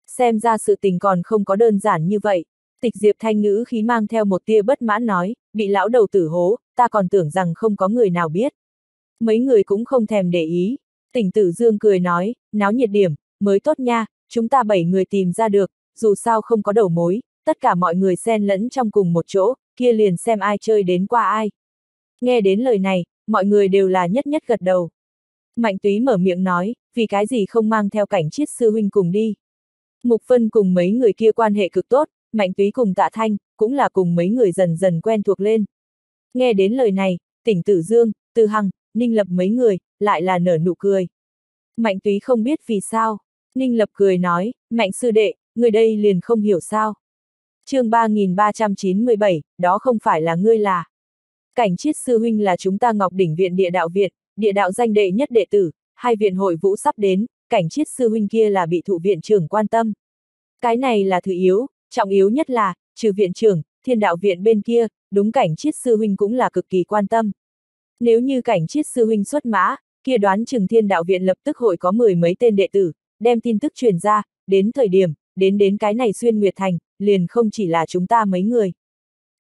Xem ra sự tình còn không có đơn giản như vậy. Tịch Diệp Thanh ngữ khí mang theo một tia bất mãn nói, bị lão đầu tử hố, ta còn tưởng rằng không có người nào biết. Mấy người cũng không thèm để ý. Tỉnh tử Dương cười nói, náo nhiệt điểm, mới tốt nha, chúng ta bảy người tìm ra được, dù sao không có đầu mối, tất cả mọi người xen lẫn trong cùng một chỗ, kia liền xem ai chơi đến qua ai. Nghe đến lời này, mọi người đều là nhất nhất gật đầu. Mạnh túy mở miệng nói, vì cái gì không mang theo cảnh chiết sư huynh cùng đi. Mục Vân cùng mấy người kia quan hệ cực tốt, Mạnh túy cùng tạ thanh, cũng là cùng mấy người dần dần quen thuộc lên. Nghe đến lời này, tỉnh tử dương, tư hằng, ninh lập mấy người, lại là nở nụ cười. Mạnh túy không biết vì sao. Ninh lập cười nói, mạnh sư đệ, người đây liền không hiểu sao. chương 3397, đó không phải là ngươi là. Cảnh chiết sư huynh là chúng ta Ngọc Đỉnh Viện Địa Đạo Viện, địa đạo danh đệ nhất đệ tử, hai viện hội vũ sắp đến, cảnh chiết sư huynh kia là bị thụ viện trưởng quan tâm. Cái này là thứ yếu, trọng yếu nhất là, trừ viện trưởng, thiên đạo viện bên kia, đúng cảnh chiết sư huynh cũng là cực kỳ quan tâm. Nếu như cảnh chiết sư huynh xuất mã, kia đoán chừng thiên đạo viện lập tức hội có mười mấy tên đệ tử, đem tin tức truyền ra, đến thời điểm, đến đến cái này xuyên nguyệt thành, liền không chỉ là chúng ta mấy người.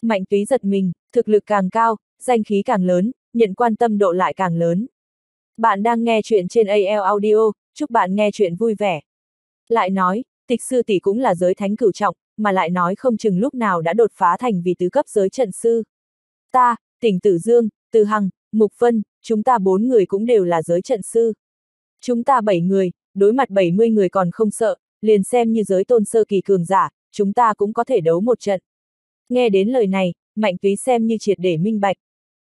Mạnh túy giật mình, thực lực càng cao, danh khí càng lớn, nhận quan tâm độ lại càng lớn. Bạn đang nghe chuyện trên AL Audio, chúc bạn nghe chuyện vui vẻ. Lại nói, tịch sư tỷ cũng là giới thánh cửu trọng, mà lại nói không chừng lúc nào đã đột phá thành vì tứ cấp giới trận sư. Ta, tỉnh Tử Dương, Từ Hằng, Mục Vân, chúng ta bốn người cũng đều là giới trận sư. Chúng ta bảy người, đối mặt 70 người còn không sợ, liền xem như giới tôn sơ kỳ cường giả, chúng ta cũng có thể đấu một trận. Nghe đến lời này, Mạnh Túy xem như triệt để minh bạch.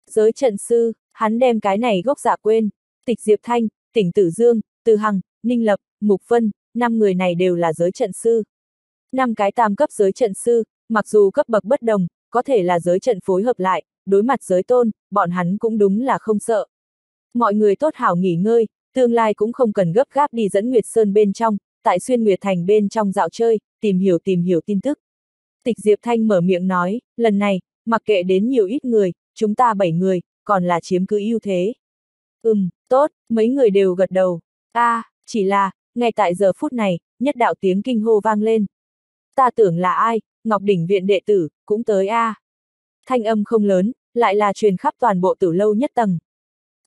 Giới trận sư, hắn đem cái này gốc giả quên. Tịch Diệp Thanh, Tỉnh Tử Dương, Từ Hằng, Ninh Lập, Mục Vân, năm người này đều là giới trận sư. Năm cái tam cấp giới trận sư, mặc dù cấp bậc bất đồng, có thể là giới trận phối hợp lại, đối mặt giới tôn, bọn hắn cũng đúng là không sợ. Mọi người tốt hảo nghỉ ngơi, tương lai cũng không cần gấp gáp đi dẫn Nguyệt Sơn bên trong, tại Xuyên Nguyệt Thành bên trong dạo chơi, tìm hiểu tìm hiểu tin tức. Tịch Diệp Thanh mở miệng nói, lần này, mặc kệ đến nhiều ít người, chúng ta bảy người, còn là chiếm cứ ưu thế. Ừm, tốt, mấy người đều gật đầu. a à, chỉ là, ngay tại giờ phút này, nhất đạo tiếng kinh hô vang lên. Ta tưởng là ai, Ngọc Đỉnh Viện đệ tử, cũng tới a à. Thanh âm không lớn, lại là truyền khắp toàn bộ tử lâu nhất tầng.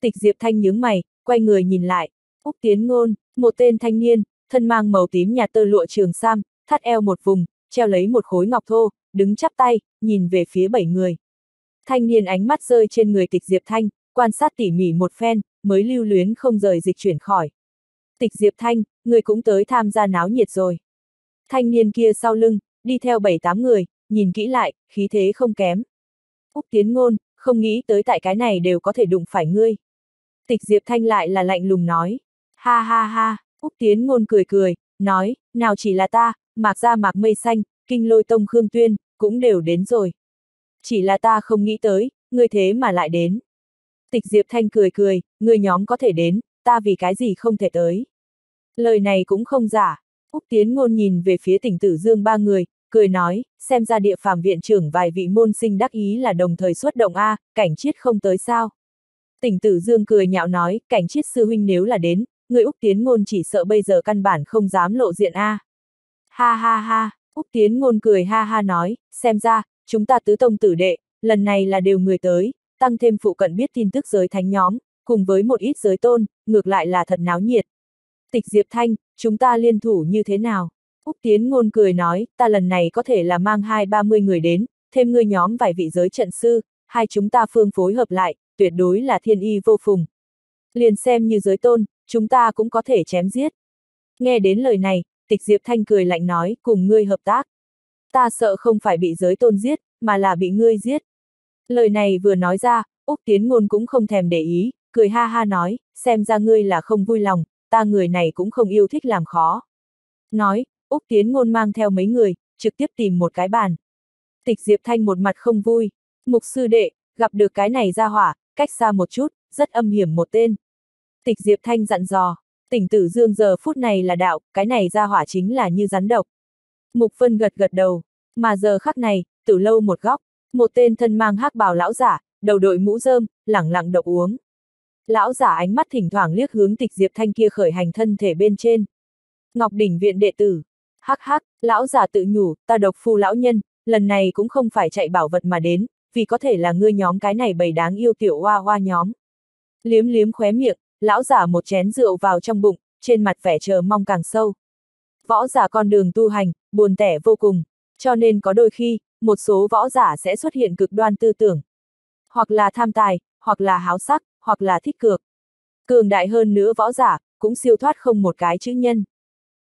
Tịch Diệp Thanh nhướng mày, quay người nhìn lại. Úc Tiến Ngôn, một tên thanh niên, thân mang màu tím nhạt tơ lụa trường sam, thắt eo một vùng, treo lấy một khối ngọc thô, đứng chắp tay, nhìn về phía bảy người. Thanh niên ánh mắt rơi trên người tịch Diệp Thanh, quan sát tỉ mỉ một phen, mới lưu luyến không rời dịch chuyển khỏi. Tịch Diệp Thanh, người cũng tới tham gia náo nhiệt rồi. Thanh niên kia sau lưng, đi theo bảy tám người, nhìn kỹ lại, khí thế không kém. Úc Tiến Ngôn, không nghĩ tới tại cái này đều có thể đụng phải ngươi. Tịch Diệp Thanh lại là lạnh lùng nói. Ha ha ha, Úc Tiến Ngôn cười cười, nói, nào chỉ là ta, mạc ra mạc mây xanh, kinh lôi tông Khương Tuyên, cũng đều đến rồi. Chỉ là ta không nghĩ tới, ngươi thế mà lại đến. Tịch Diệp Thanh cười cười, người nhóm có thể đến, ta vì cái gì không thể tới. Lời này cũng không giả. Úc Tiến Ngôn nhìn về phía tỉnh Tử Dương ba người, cười nói, xem ra địa phàm viện trưởng vài vị môn sinh đắc ý là đồng thời xuất động A, cảnh chiết không tới sao. Tỉnh Tử Dương cười nhạo nói, cảnh chiết sư huynh nếu là đến, người Úc Tiến Ngôn chỉ sợ bây giờ căn bản không dám lộ diện A. Ha ha ha, Úc Tiến Ngôn cười ha ha nói, xem ra, chúng ta tứ tông tử đệ, lần này là đều người tới, tăng thêm phụ cận biết tin tức giới thánh nhóm, cùng với một ít giới tôn, ngược lại là thật náo nhiệt. Tịch Diệp Thanh, chúng ta liên thủ như thế nào? Úc Tiến Ngôn cười nói, ta lần này có thể là mang hai ba mươi người đến, thêm ngươi nhóm vài vị giới trận sư, hai chúng ta phương phối hợp lại, tuyệt đối là thiên y vô phùng. Liền xem như giới tôn, chúng ta cũng có thể chém giết. Nghe đến lời này, tịch Diệp Thanh cười lạnh nói, cùng ngươi hợp tác. Ta sợ không phải bị giới tôn giết, mà là bị ngươi giết. Lời này vừa nói ra, Úc Tiến Ngôn cũng không thèm để ý, cười ha ha nói, xem ra ngươi là không vui lòng, ta người này cũng không yêu thích làm khó. Nói, Úc Tiến Ngôn mang theo mấy người, trực tiếp tìm một cái bàn. Tịch Diệp Thanh một mặt không vui, mục sư đệ, gặp được cái này ra hỏa, cách xa một chút, rất âm hiểm một tên. Tịch Diệp Thanh dặn dò, tỉnh tử dương giờ phút này là đạo, cái này ra hỏa chính là như rắn độc. Mục Vân gật gật đầu, mà giờ khắc này, từ lâu một góc, một tên thân mang hắc bào lão giả, đầu đội mũ rơm, lẳng lặng độc uống. Lão giả ánh mắt thỉnh thoảng liếc hướng tịch Diệp Thanh kia khởi hành thân thể bên trên. Ngọc đỉnh viện đệ tử. Hắc hắc, lão giả tự nhủ, ta độc phu lão nhân, lần này cũng không phải chạy bảo vật mà đến, vì có thể là ngươi nhóm cái này bầy đáng yêu tiểu hoa hoa nhóm. Liếm liếm khóe miệng, lão giả một chén rượu vào trong bụng, trên mặt vẻ chờ mong càng sâu. Võ giả con đường tu hành, buồn tẻ vô cùng, cho nên có đôi khi, một số võ giả sẽ xuất hiện cực đoan tư tưởng. Hoặc là tham tài, hoặc là háo sắc, hoặc là thích cược. Cường đại hơn nữa võ giả, cũng siêu thoát không một cái chữ nhân.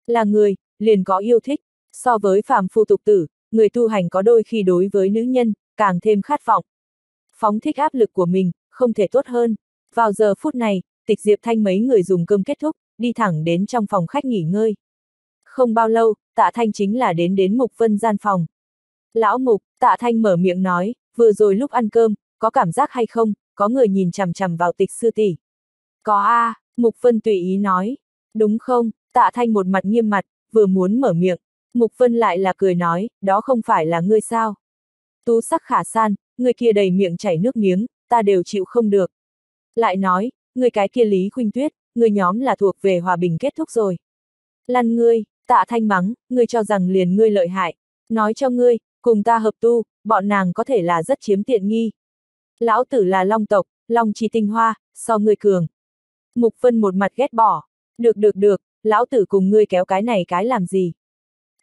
Là người, liền có yêu thích, so với phàm phu tục tử, người tu hành có đôi khi đối với nữ nhân, càng thêm khát vọng. Phóng thích áp lực của mình, không thể tốt hơn. Vào giờ phút này, tịch diệp thanh mấy người dùng cơm kết thúc, đi thẳng đến trong phòng khách nghỉ ngơi. Không bao lâu, tạ thanh chính là đến đến mục vân gian phòng. Lão mục, tạ thanh mở miệng nói, vừa rồi lúc ăn cơm, có cảm giác hay không, có người nhìn chằm chằm vào tịch sư tỷ. Có a, mục vân tùy ý nói. Đúng không, tạ thanh một mặt nghiêm mặt, vừa muốn mở miệng. Mục vân lại là cười nói, đó không phải là ngươi sao. Tú sắc khả san, người kia đầy miệng chảy nước miếng, ta đều chịu không được. Lại nói, người cái kia Lý Khuynh Tuyết, người nhóm là thuộc về hòa bình kết thúc rồi. Lăn ngươi, tạ thanh mắng, ngươi cho rằng liền ngươi lợi hại. Nói cho ngươi, cùng ta hợp tu, bọn nàng có thể là rất chiếm tiện nghi. Lão tử là long tộc, long chi tinh hoa, so ngươi cường. Mục Vân một mặt ghét bỏ. Được được được, lão tử cùng ngươi kéo cái này cái làm gì?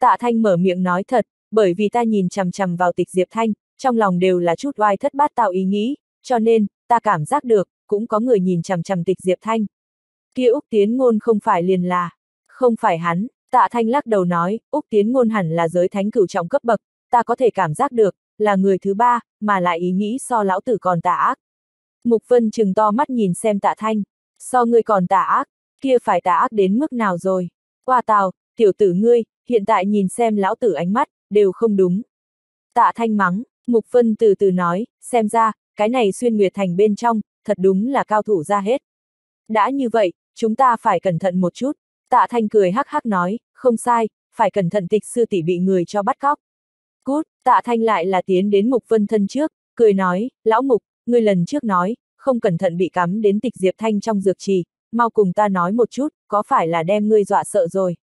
Tạ Thanh mở miệng nói thật, bởi vì ta nhìn chằm chằm vào tịch Diệp Thanh, trong lòng đều là chút oai thất bát tạo ý nghĩ, cho nên, ta cảm giác được, cũng có người nhìn chằm chằm tịch Diệp Thanh. Kia Úc Tiến Ngôn không phải liền là, không phải hắn, tạ Thanh lắc đầu nói, Úc Tiến Ngôn hẳn là giới thánh cửu trọng cấp bậc, ta có thể cảm giác được, là người thứ ba, mà lại ý nghĩ so lão tử còn tà ác. Mục Vân chừng to mắt nhìn xem tạ Thanh, so ngươi còn tà ác, kia phải tà ác đến mức nào rồi. Qua tào, tiểu tử ngươi, hiện tại nhìn xem lão tử ánh mắt, đều không đúng. Tạ Thanh mắng, Mục Vân từ từ nói, xem ra, cái này xuyên nguyệt thành bên trong, thật đúng là cao thủ ra hết. Đã như vậy, chúng ta phải cẩn thận một chút. Tạ Thanh cười hắc hắc nói, không sai, phải cẩn thận tịch sư tỷ bị người cho bắt cóc. Cút, Tạ Thanh lại là tiến đến Mục Vân thân trước, cười nói, lão Mục, ngươi lần trước nói, không cẩn thận bị cắm đến tịch Diệp Thanh trong dược trì, mau cùng ta nói một chút, có phải là đem ngươi dọa sợ rồi?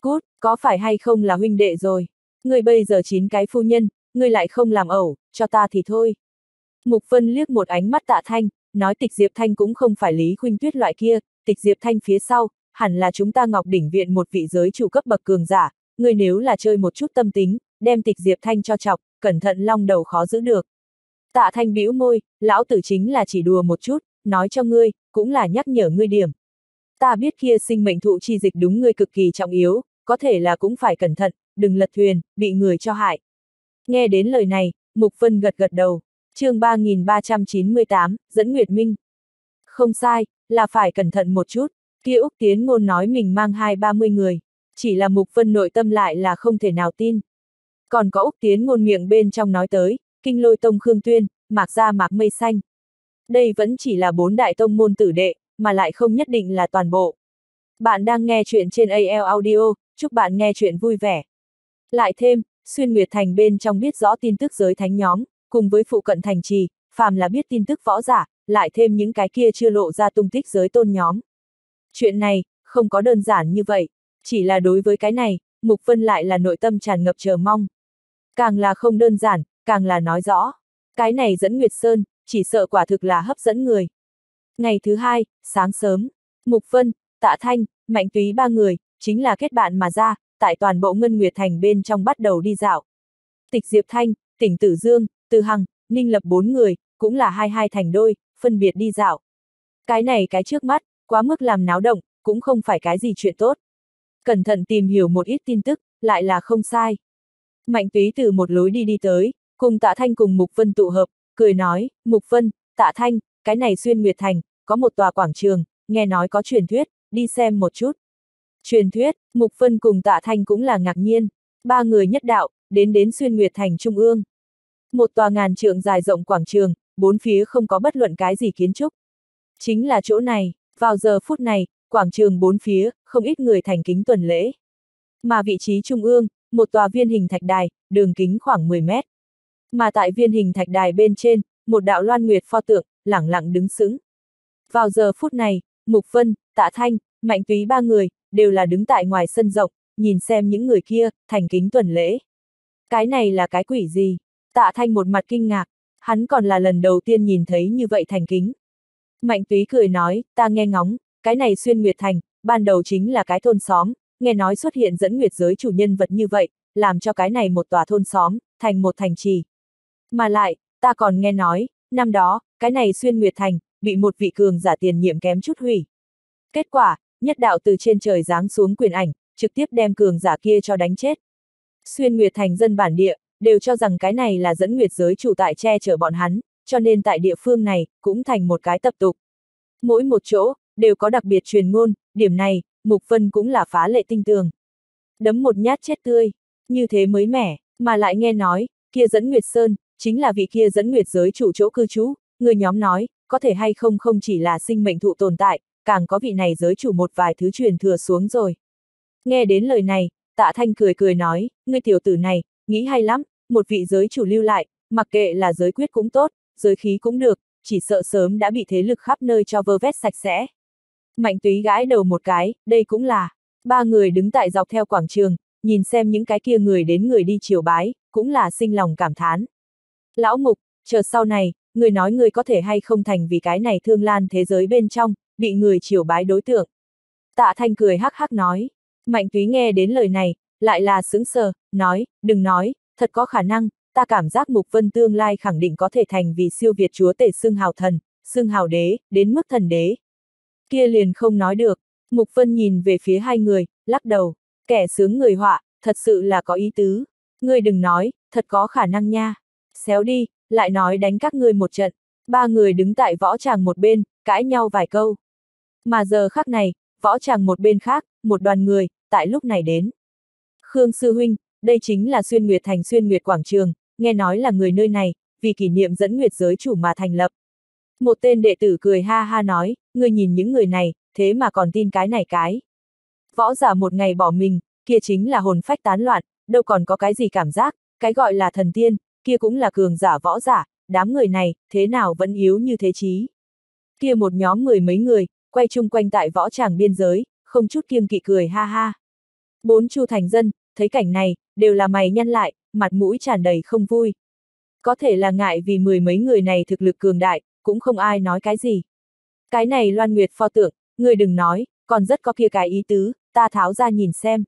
Cút, có phải hay không là huynh đệ rồi? Ngươi bây giờ chín cái phu nhân, ngươi lại không làm ẩu, cho ta thì thôi. Mục Vân liếc một ánh mắt tạ thanh, nói tịch Diệp Thanh cũng không phải Lý Khuynh Tuyết loại kia, tịch Diệp Thanh phía sau, hẳn là chúng ta Ngọc Đỉnh Viện một vị giới chủ cấp bậc cường giả, ngươi nếu là chơi một chút tâm tính, đem tịch Diệp Thanh cho chọc, cẩn thận long đầu khó giữ được. Tạ Thanh bĩu môi, lão tử chính là chỉ đùa một chút, nói cho ngươi, cũng là nhắc nhở ngươi điểm. Ta biết kia sinh mệnh thụ chi dịch đúng ngươi cực kỳ trọng yếu, có thể là cũng phải cẩn thận, đừng lật thuyền, bị người cho hại. Nghe đến lời này, Mục Vân gật gật đầu. chương 3398, dẫn Nguyệt Minh. Không sai, là phải cẩn thận một chút, kia Úc Tiến Ngôn nói mình mang hai ba mươi người. Chỉ là Mục Vân nội tâm lại là không thể nào tin. Còn có Úc Tiến Ngôn miệng bên trong nói tới, kinh lôi tông Khương Tuyên, mạc ra mạc mây xanh. Đây vẫn chỉ là bốn đại tông môn tử đệ, mà lại không nhất định là toàn bộ. Bạn đang nghe chuyện trên AL Audio, chúc bạn nghe chuyện vui vẻ. Lại thêm, xuyên nguyệt thành bên trong biết rõ tin tức giới thánh nhóm, cùng với phụ cận thành trì, phàm là biết tin tức võ giả, lại thêm những cái kia chưa lộ ra tung tích giới tôn nhóm. Chuyện này, không có đơn giản như vậy, chỉ là đối với cái này, Mục Vân lại là nội tâm tràn ngập chờ mong. Càng là không đơn giản, càng là nói rõ. Cái này dẫn Nguyệt Sơn, chỉ sợ quả thực là hấp dẫn người. Ngày thứ hai, sáng sớm, Mục Vân, Tạ Thanh, Mạnh Túy ba người, chính là kết bạn mà ra, tại toàn bộ Ngân Nguyệt Thành bên trong bắt đầu đi dạo. Tịch Diệp Thanh, Tỉnh Tử Dương, Từ Hằng, Ninh Lập bốn người, cũng là hai hai thành đôi, phân biệt đi dạo. Cái này cái trước mắt, quá mức làm náo động, cũng không phải cái gì chuyện tốt. Cẩn thận tìm hiểu một ít tin tức, lại là không sai. Mạnh túy từ một lối đi đi tới, cùng tạ thanh cùng Mục Vân tụ hợp, cười nói, Mục Vân, tạ thanh, cái này xuyên Nguyệt Thành, có một tòa quảng trường, nghe nói có truyền thuyết, đi xem một chút. Truyền thuyết, Mục Vân cùng Tạ Thanh cũng là ngạc nhiên, ba người nhất đạo, đến đến xuyên Nguyệt Thành Trung ương. Một tòa ngàn trượng dài rộng quảng trường, bốn phía không có bất luận cái gì kiến trúc. Chính là chỗ này, vào giờ phút này, quảng trường bốn phía, không ít người thành kính tuần lễ. Mà vị trí trung ương, một tòa viên hình thạch đài, đường kính khoảng 10 mét. Mà tại viên hình thạch đài bên trên, một đạo loan nguyệt pho tượng, lẳng lặng đứng sững. Vào giờ phút này, Mục Vân, Tạ Thanh, Mạnh Túy ba người, đều là đứng tại ngoài sân rộng, nhìn xem những người kia, thành kính tuần lễ. Cái này là cái quỷ gì? Tạ Thanh một mặt kinh ngạc, hắn còn là lần đầu tiên nhìn thấy như vậy thành kính. Mạnh Túy cười nói, ta nghe ngóng, cái này xuyên Nguyệt Thành, ban đầu chính là cái thôn xóm, nghe nói xuất hiện dẫn Nguyệt giới chủ nhân vật như vậy, làm cho cái này một tòa thôn xóm, thành một thành trì. Mà lại, ta còn nghe nói, năm đó, cái này xuyên Nguyệt Thành, bị một vị cường giả tiền nhiệm kém chút hủy. Kết quả, nhất đạo từ trên trời giáng xuống quyền ảnh, trực tiếp đem cường giả kia cho đánh chết. Xuyên Nguyệt thành dân bản địa, đều cho rằng cái này là dẫn Nguyệt giới chủ tại che chở bọn hắn, cho nên tại địa phương này, cũng thành một cái tập tục. Mỗi một chỗ, đều có đặc biệt truyền ngôn, điểm này, Mục Vân cũng là phá lệ tinh tường. Đấm một nhát chết tươi, như thế mới mẻ, mà lại nghe nói, kia dẫn Nguyệt Sơn, chính là vị kia dẫn Nguyệt giới chủ chỗ cư trú, người nhóm nói, có thể hay không không chỉ là sinh mệnh thụ tồn tại, càng có vị này giới chủ một vài thứ truyền thừa xuống rồi. Nghe đến lời này, tạ thanh cười cười nói, ngươi tiểu tử này, nghĩ hay lắm, một vị giới chủ lưu lại, mặc kệ là giới quyết cũng tốt, giới khí cũng được, chỉ sợ sớm đã bị thế lực khắp nơi cho vơ vét sạch sẽ. Mạnh túy gãi đầu một cái, đây cũng là, ba người đứng tại dọc theo quảng trường, nhìn xem những cái kia người đến người đi chiều bái, cũng là sinh lòng cảm thán. Lão Mục, chờ sau này, người nói người có thể hay không thành vì cái này thương lan thế giới bên trong, bị người chiều bái đối tượng. Tạ thanh cười hắc hắc nói. Mạnh túy nghe đến lời này, lại là sững sờ, nói, đừng nói, thật có khả năng, ta cảm giác Mục Vân tương lai khẳng định có thể thành vì siêu việt chúa tể xưng hào thần, xưng hào đế, đến mức thần đế. Kia liền không nói được, Mục Vân nhìn về phía hai người, lắc đầu, kẻ sướng người họa, thật sự là có ý tứ. Ngươi đừng nói, thật có khả năng nha. Xéo đi, lại nói đánh các ngươi một trận. Ba người đứng tại võ tràng một bên, cãi nhau vài câu. Mà giờ khắc này, võ tràng một bên khác, một đoàn người, tại lúc này đến. Khương Sư Huynh, đây chính là Xuyên Nguyệt Thành Xuyên Nguyệt Quảng Trường, nghe nói là người nơi này, vì kỷ niệm dẫn Nguyệt giới chủ mà thành lập. Một tên đệ tử cười ha ha nói, ngươi nhìn những người này, thế mà còn tin cái này cái. Võ giả một ngày bỏ mình, kia chính là hồn phách tán loạn, đâu còn có cái gì cảm giác, cái gọi là thần tiên, kia cũng là cường giả võ giả, đám người này, thế nào vẫn yếu như thế chí. Kia một nhóm người mấy người, quay chung quanh tại võ tràng biên giới, không chút kiêng kỵ cười ha ha. Bốn chu thành dân, thấy cảnh này, đều là mày nhăn lại, mặt mũi tràn đầy không vui. Có thể là ngại vì mười mấy người này thực lực cường đại, cũng không ai nói cái gì. Cái này loan nguyệt pho tượng, người đừng nói, còn rất có kia cái ý tứ, ta tháo ra nhìn xem.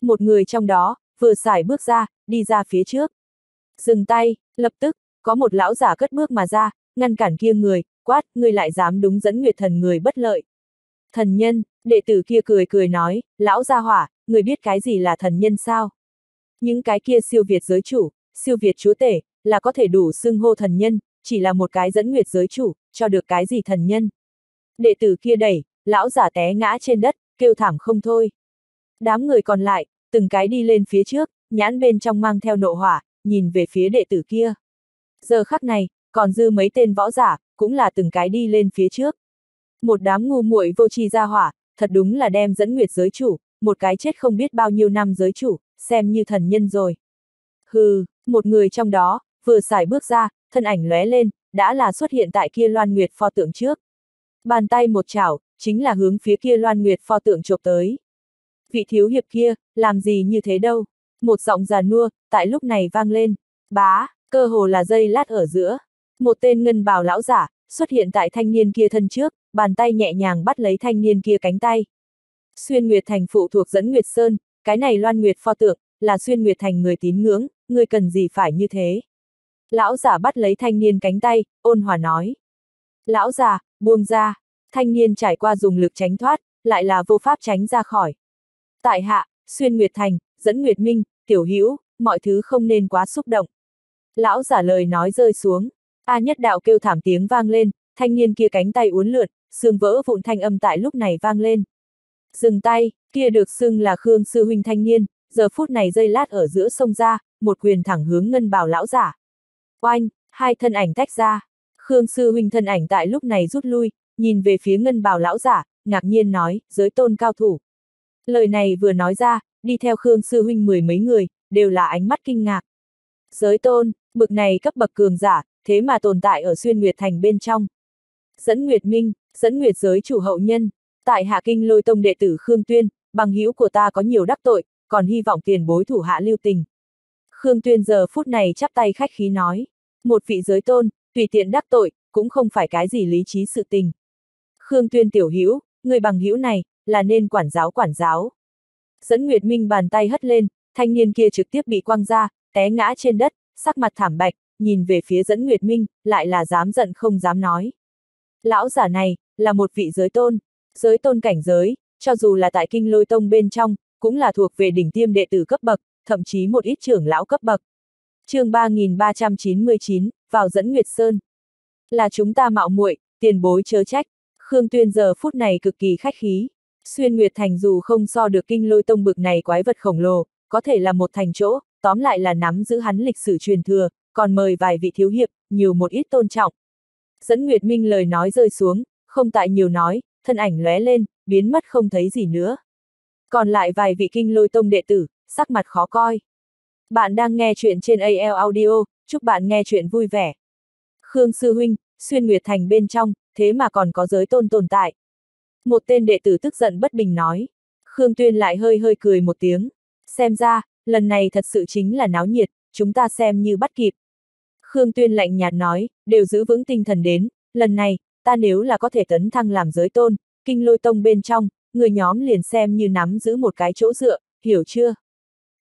Một người trong đó, vừa xài bước ra, đi ra phía trước. Dừng tay, lập tức, có một lão giả cất bước mà ra, ngăn cản kia người, quát, người lại dám đúng dẫn nguyệt thần người bất lợi. Thần nhân, đệ tử kia cười cười nói, lão gia hỏa, người biết cái gì là thần nhân sao? Những cái kia siêu việt giới chủ, siêu việt chúa tể, là có thể đủ xưng hô thần nhân, chỉ là một cái dẫn nguyệt giới chủ, cho được cái gì thần nhân. Đệ tử kia đẩy, lão giả té ngã trên đất, kêu thảm không thôi. Đám người còn lại, từng cái đi lên phía trước, nhãn bên trong mang theo nộ hỏa, nhìn về phía đệ tử kia. Giờ khắc này, còn dư mấy tên võ giả, cũng là từng cái đi lên phía trước. Một đám ngu muội vô tri ra hỏa, thật đúng là đem dẫn nguyệt giới chủ, một cái chết không biết bao nhiêu năm giới chủ, xem như thần nhân rồi. Hừ, một người trong đó, vừa xài bước ra, thân ảnh lóe lên, đã là xuất hiện tại kia loan nguyệt pho tượng trước. Bàn tay một chảo, chính là hướng phía kia loan nguyệt pho tượng chụp tới. Vị thiếu hiệp kia, làm gì như thế đâu? Một giọng già nua, tại lúc này vang lên. Bá, cơ hồ là dây lát ở giữa. Một tên ngân bào lão giả, xuất hiện tại thanh niên kia thân trước, bàn tay nhẹ nhàng bắt lấy thanh niên kia cánh tay. Xuyên Nguyệt Thành phụ thuộc dẫn Nguyệt Sơn, cái này loan Nguyệt pho tượng, là Xuyên Nguyệt Thành người tín ngưỡng, người cần gì phải như thế. Lão giả bắt lấy thanh niên cánh tay, ôn hòa nói. Lão già, buông ra, thanh niên trải qua dùng lực tránh thoát, lại là vô pháp tránh ra khỏi. Tại hạ, Xuyên Nguyệt Thành, dẫn Nguyệt Minh, tiểu hữu mọi thứ không nên quá xúc động. Lão giả lời nói rơi xuống, A nhất đạo kêu thảm tiếng vang lên, thanh niên kia cánh tay uốn lượn, xương vỡ vụn thanh âm tại lúc này vang lên. Dừng tay, kia được xưng là Khương Sư Huynh thanh niên, giờ phút này dây lát ở giữa sông ra, một quyền thẳng hướng ngân bảo lão giả. Oanh, hai thân ảnh tách ra. Khương Sư Huynh thân ảnh tại lúc này rút lui, nhìn về phía ngân bào lão giả, ngạc nhiên nói, giới tôn cao thủ. Lời này vừa nói ra, đi theo Khương Sư Huynh mười mấy người, đều là ánh mắt kinh ngạc. Giới tôn, bực này cấp bậc cường giả, thế mà tồn tại ở xuyên Nguyệt Thành bên trong. Dẫn Nguyệt Minh, dẫn Nguyệt giới chủ hậu nhân, tại Hạ Kinh lôi tông đệ tử Khương Tuyên, bằng hữu của ta có nhiều đắc tội, còn hy vọng tiền bối thủ hạ lưu tình. Khương Tuyên giờ phút này chắp tay khách khí nói, một vị giới tôn, tùy tiện đắc tội, cũng không phải cái gì lý trí sự tình. Khương Tuyên tiểu hữu, người bằng hữu này, là nên quản giáo quản giáo. Dẫn Nguyệt Minh bàn tay hất lên, thanh niên kia trực tiếp bị quăng ra, té ngã trên đất, sắc mặt thảm bạch, nhìn về phía dẫn Nguyệt Minh, lại là dám giận không dám nói. Lão giả này, là một vị giới tôn, giới tôn cảnh giới, cho dù là tại kinh lôi tông bên trong, cũng là thuộc về đỉnh tiêm đệ tử cấp bậc, thậm chí một ít trưởng lão cấp bậc chương 3399, vào dẫn Nguyệt Sơn. Là chúng ta mạo muội, tiền bối chớ trách. Khương Tuyên giờ phút này cực kỳ khách khí. Xuyên Nguyệt Thành dù không so được kinh lôi tông bực này quái vật khổng lồ, có thể là một thành chỗ, tóm lại là nắm giữ hắn lịch sử truyền thừa, còn mời vài vị thiếu hiệp, nhiều một ít tôn trọng. Dẫn Nguyệt Minh lời nói rơi xuống, không tại nhiều nói, thân ảnh lóe lên, biến mất không thấy gì nữa. Còn lại vài vị kinh lôi tông đệ tử, sắc mặt khó coi. Bạn đang nghe chuyện trên AL Audio, chúc bạn nghe chuyện vui vẻ. Khương Sư Huynh, xuyên Nguyệt Thành bên trong, thế mà còn có giới tôn tồn tại. Một tên đệ tử tức giận bất bình nói. Khương Tuyên lại hơi hơi cười một tiếng. Xem ra, lần này thật sự chính là náo nhiệt, chúng ta xem như bắt kịp. Khương Tuyên lạnh nhạt nói, đều giữ vững tinh thần đến, lần này, ta nếu là có thể tấn thăng làm giới tôn, kinh lôi tông bên trong, người nhóm liền xem như nắm giữ một cái chỗ dựa, hiểu chưa?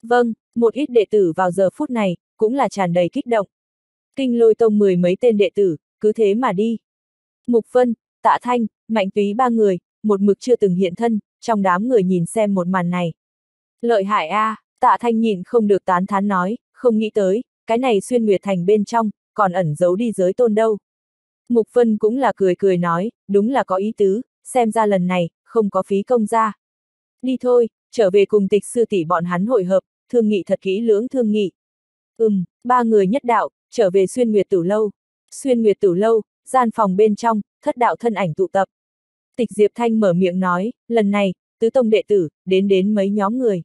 Vâng, một ít đệ tử vào giờ phút này, cũng là tràn đầy kích động. Kinh lôi tông mười mấy tên đệ tử, cứ thế mà đi. Mục Vân, Tạ Thanh, Mạnh Túy ba người, một mực chưa từng hiện thân, trong đám người nhìn xem một màn này. Lợi hại a, à, Tạ Thanh nhìn không được tán thán nói, không nghĩ tới, cái này xuyên nguyệt thành bên trong, còn ẩn giấu đi giới tôn đâu. Mục Vân cũng là cười cười nói, đúng là có ý tứ, xem ra lần này, không có phí công ra. Đi thôi, trở về cùng tịch sư tỷ bọn hắn hội hợp, thương nghị thật kỹ lưỡng thương nghị. Ừm, ba người nhất đạo, trở về xuyên nguyệt tử lâu. Xuyên nguyệt tử lâu, gian phòng bên trong, thất đạo thân ảnh tụ tập. Tịch Diệp Thanh mở miệng nói, lần này, tứ tông đệ tử, đến đến mấy nhóm người.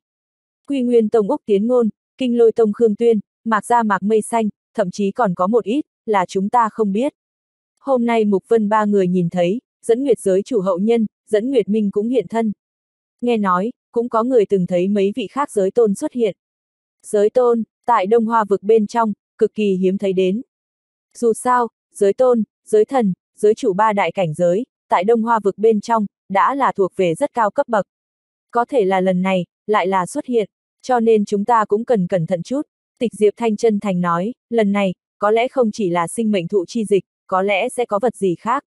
Quy Nguyên Tông Úc Tiến Ngôn, Kinh Lôi Tông Khương Tuyên, Mạc Gia Mạc Mây Xanh, thậm chí còn có một ít, là chúng ta không biết. Hôm nay Mục Vân ba người nhìn thấy, dẫn Nguyệt giới chủ hậu nhân, dẫn Nguyệt Minh cũng hiện thân. Nghe nói, cũng có người từng thấy mấy vị khác giới tôn xuất hiện. Giới tôn, tại Đông Hoa vực bên trong, cực kỳ hiếm thấy đến. Dù sao, giới tôn, giới thần, giới chủ ba đại cảnh giới, tại Đông Hoa vực bên trong, đã là thuộc về rất cao cấp bậc. Có thể là lần này, lại là xuất hiện, cho nên chúng ta cũng cần cẩn thận chút. Tịch Diệp Thanh chân thành nói, lần này, có lẽ không chỉ là sinh mệnh thụ chi dịch, có lẽ sẽ có vật gì khác.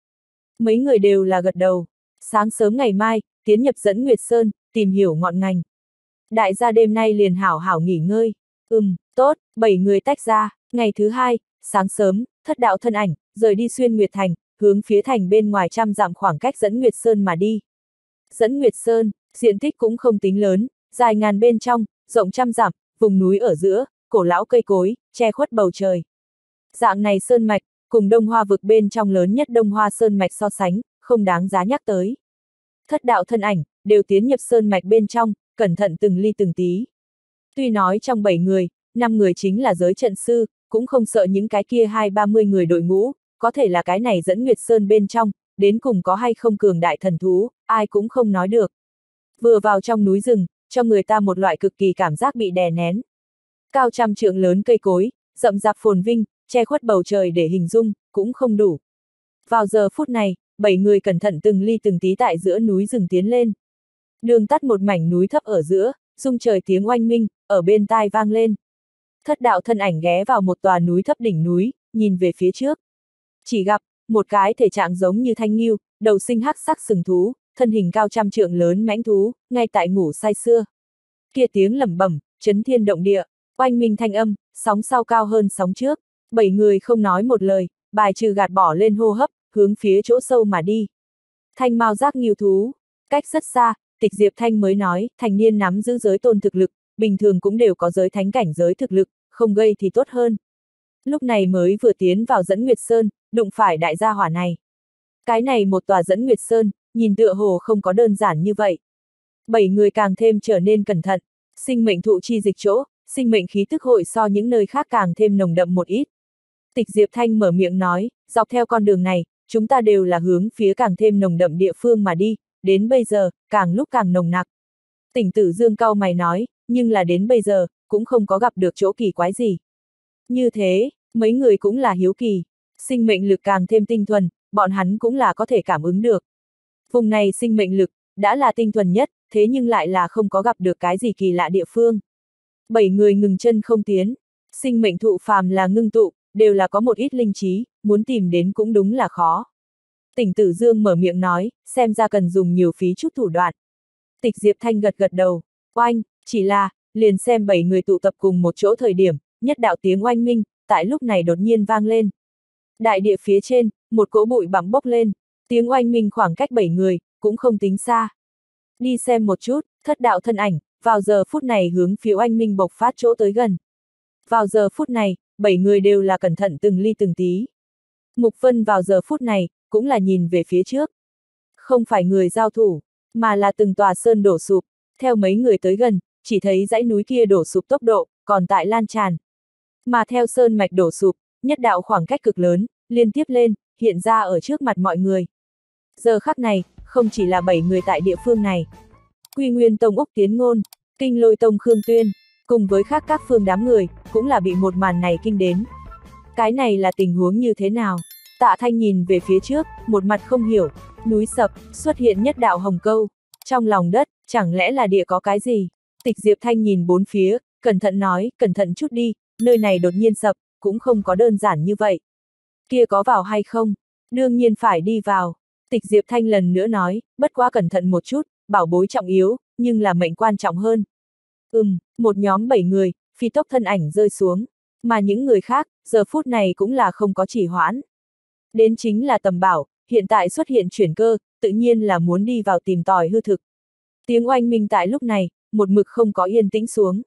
Mấy người đều là gật đầu. Sáng sớm ngày mai, tiến nhập dẫn Nguyệt Sơn, tìm hiểu ngọn ngành. Đại gia đêm nay liền hảo hảo nghỉ ngơi. Ừm, tốt, bảy người tách ra, ngày thứ hai, sáng sớm, thất đạo thân ảnh, rời đi xuyên Nguyệt Thành, hướng phía thành bên ngoài trăm dặm khoảng cách dẫn Nguyệt Sơn mà đi. Dẫn Nguyệt Sơn, diện tích cũng không tính lớn, dài ngàn bên trong, rộng trăm dặm, vùng núi ở giữa, cổ lão cây cối, che khuất bầu trời. Dạng này sơn mạch, cùng đông hoa vực bên trong lớn nhất đông hoa sơn mạch so sánh, không đáng giá nhắc tới. Thất đạo thân ảnh, đều tiến nhập sơn mạch bên trong, cẩn thận từng ly từng tí. Tuy nói trong 7 người, 5 người chính là giới trận sư, cũng không sợ những cái kia hai ba mươi người đội ngũ, có thể là cái này dẫn Nguyệt Sơn bên trong, đến cùng có hay không cường đại thần thú, ai cũng không nói được. Vừa vào trong núi rừng, cho người ta một loại cực kỳ cảm giác bị đè nén. Cao trăm trượng lớn cây cối, rậm rạp phồn vinh, che khuất bầu trời để hình dung, cũng không đủ. Vào giờ phút này, bảy người cẩn thận từng ly từng tí tại giữa núi rừng tiến lên. Đường tắt một mảnh núi thấp ở giữa, rung trời tiếng oanh minh, ở bên tai vang lên. Thất đạo thân ảnh ghé vào một tòa núi thấp đỉnh núi, nhìn về phía trước. Chỉ gặp, một cái thể trạng giống như thanh nghiêu, đầu sinh hắc sắc sừng thú, thân hình cao trăm trượng lớn mãnh thú, ngay tại ngủ say xưa. Kia tiếng lẩm bẩm, chấn thiên động địa, oanh minh thanh âm, sóng sau cao hơn sóng trước, bảy người không nói một lời, bài trừ gạt bỏ lên hô hấp, hướng phía chỗ sâu mà đi. Thanh mau giác nghiêu thú, cách rất xa, tịch diệp thanh mới nói, thành niên nắm giữ giới tôn thực lực, bình thường cũng đều có giới thánh cảnh giới thực lực, không gây thì tốt hơn. Lúc này mới vừa tiến vào dẫn Nguyệt Sơn, đụng phải đại gia hỏa này. Cái này một tòa dẫn Nguyệt Sơn, nhìn tựa hồ không có đơn giản như vậy. Bảy người càng thêm trở nên cẩn thận, sinh mệnh thụ chi dịch chỗ, sinh mệnh khí tức hội so những nơi khác càng thêm nồng đậm một ít. Tịch Diệp Thanh mở miệng nói, dọc theo con đường này, chúng ta đều là hướng phía càng thêm nồng đậm địa phương mà đi, đến bây giờ, càng lúc càng nồng nặc. Tỉnh tử Dương cao mày nói, nhưng là đến bây giờ, cũng không có gặp được chỗ kỳ quái gì. Như thế, mấy người cũng là hiếu kỳ, sinh mệnh lực càng thêm tinh thuần, bọn hắn cũng là có thể cảm ứng được. Vùng này sinh mệnh lực, đã là tinh thuần nhất, thế nhưng lại là không có gặp được cái gì kỳ lạ địa phương. Bảy người ngừng chân không tiến, sinh mệnh thụ phàm là ngưng tụ, đều là có một ít linh trí, muốn tìm đến cũng đúng là khó. Tỉnh Tử Dương mở miệng nói, xem ra cần dùng nhiều phí chút thủ đoạn. Tịch Diệp Thanh gật gật đầu, oanh, chỉ là, liền xem bảy người tụ tập cùng một chỗ thời điểm, nhất đạo tiếng oanh minh, tại lúc này đột nhiên vang lên. Đại địa phía trên, một cỗ bụi bặm bốc lên, tiếng oanh minh khoảng cách bảy người, cũng không tính xa. Đi xem một chút, thất đạo thân ảnh, vào giờ phút này hướng phía oanh minh bộc phát chỗ tới gần. Vào giờ phút này, bảy người đều là cẩn thận từng ly từng tí. Mục Vân vào giờ phút này, cũng là nhìn về phía trước. Không phải người giao thủ, mà là từng tòa sơn đổ sụp, theo mấy người tới gần, chỉ thấy dãy núi kia đổ sụp tốc độ, còn tại lan tràn. Mà theo sơn mạch đổ sụp, nhất đạo khoảng cách cực lớn, liên tiếp lên, hiện ra ở trước mặt mọi người. Giờ khắc này, không chỉ là bảy người tại địa phương này. Quy Nguyên Tông Úc Tiến Ngôn, Kinh Lôi Tông Khương Tuyên, cùng với khác các phương đám người, cũng là bị một màn này kinh đến. Cái này là tình huống như thế nào? Tạ Thanh nhìn về phía trước, một mặt không hiểu, núi sập, xuất hiện nhất đạo hồng câu. Trong lòng đất, chẳng lẽ là địa có cái gì? Tịch Diệp Thanh nhìn bốn phía, cẩn thận nói, cẩn thận chút đi, nơi này đột nhiên sập, cũng không có đơn giản như vậy. Kia có vào hay không? Đương nhiên phải đi vào. Tịch Diệp Thanh lần nữa nói, bất quá cẩn thận một chút, bảo bối trọng yếu, nhưng là mệnh quan trọng hơn. Ừm, một nhóm bảy người, phi tốc thân ảnh rơi xuống, mà những người khác, giờ phút này cũng là không có chỉ hoãn. Đến chính là tầm bảo, hiện tại xuất hiện chuyển cơ, tự nhiên là muốn đi vào tìm tòi hư thực. Tiếng oanh minh tại lúc này, một mực không có yên tĩnh xuống.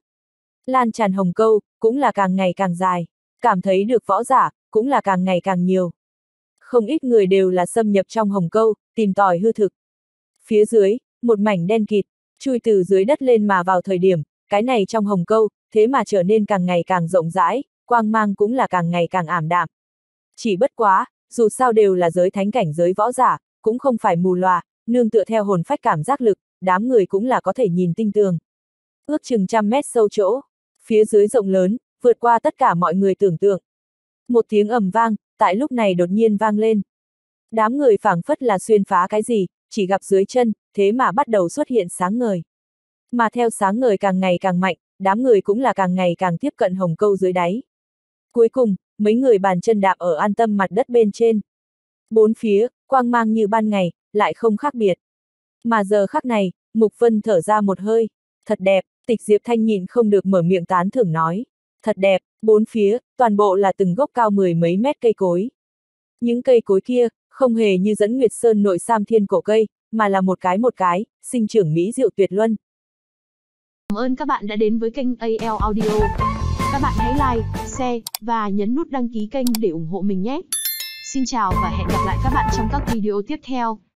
Lan tràn hồng câu, cũng là càng ngày càng dài, cảm thấy được võ giả, cũng là càng ngày càng nhiều. Không ít người đều là xâm nhập trong hồng câu, tìm tòi hư thực. Phía dưới, một mảnh đen kịt, chui từ dưới đất lên mà vào thời điểm, cái này trong hồng câu, thế mà trở nên càng ngày càng rộng rãi, quang mang cũng là càng ngày càng ảm đạm. Chỉ bất quá, dù sao đều là giới thánh cảnh giới võ giả, cũng không phải mù loà, nương tựa theo hồn phách cảm giác lực, đám người cũng là có thể nhìn tinh tường. Ước chừng trăm mét sâu chỗ, phía dưới rộng lớn, vượt qua tất cả mọi người tưởng tượng. Một tiếng ầm vang, tại lúc này đột nhiên vang lên. Đám người phảng phất là xuyên phá cái gì, chỉ gặp dưới chân, thế mà bắt đầu xuất hiện sáng ngời. Mà theo sáng ngời càng ngày càng mạnh, đám người cũng là càng ngày càng tiếp cận hồng câu dưới đáy. Cuối cùng, mấy người bàn chân đạp ở an tâm mặt đất bên trên. Bốn phía, quang mang như ban ngày, lại không khác biệt. Mà giờ khắc này, Mục Vân thở ra một hơi. Thật đẹp, tịch Diệp Thanh nhìn không được mở miệng tán thưởng nói. Thật đẹp, bốn phía, toàn bộ là từng gốc cao mười mấy mét cây cối. Những cây cối kia, không hề như dẫn Nguyệt Sơn nội sam thiên cổ cây, mà là một cái một cái, sinh trưởng mỹ diệu tuyệt luân. Cảm ơn các bạn đã đến với kênh AL Audio. Các bạn hãy like, share, và nhấn nút đăng ký kênh để ủng hộ mình nhé. Xin chào và hẹn gặp lại các bạn trong các video tiếp theo.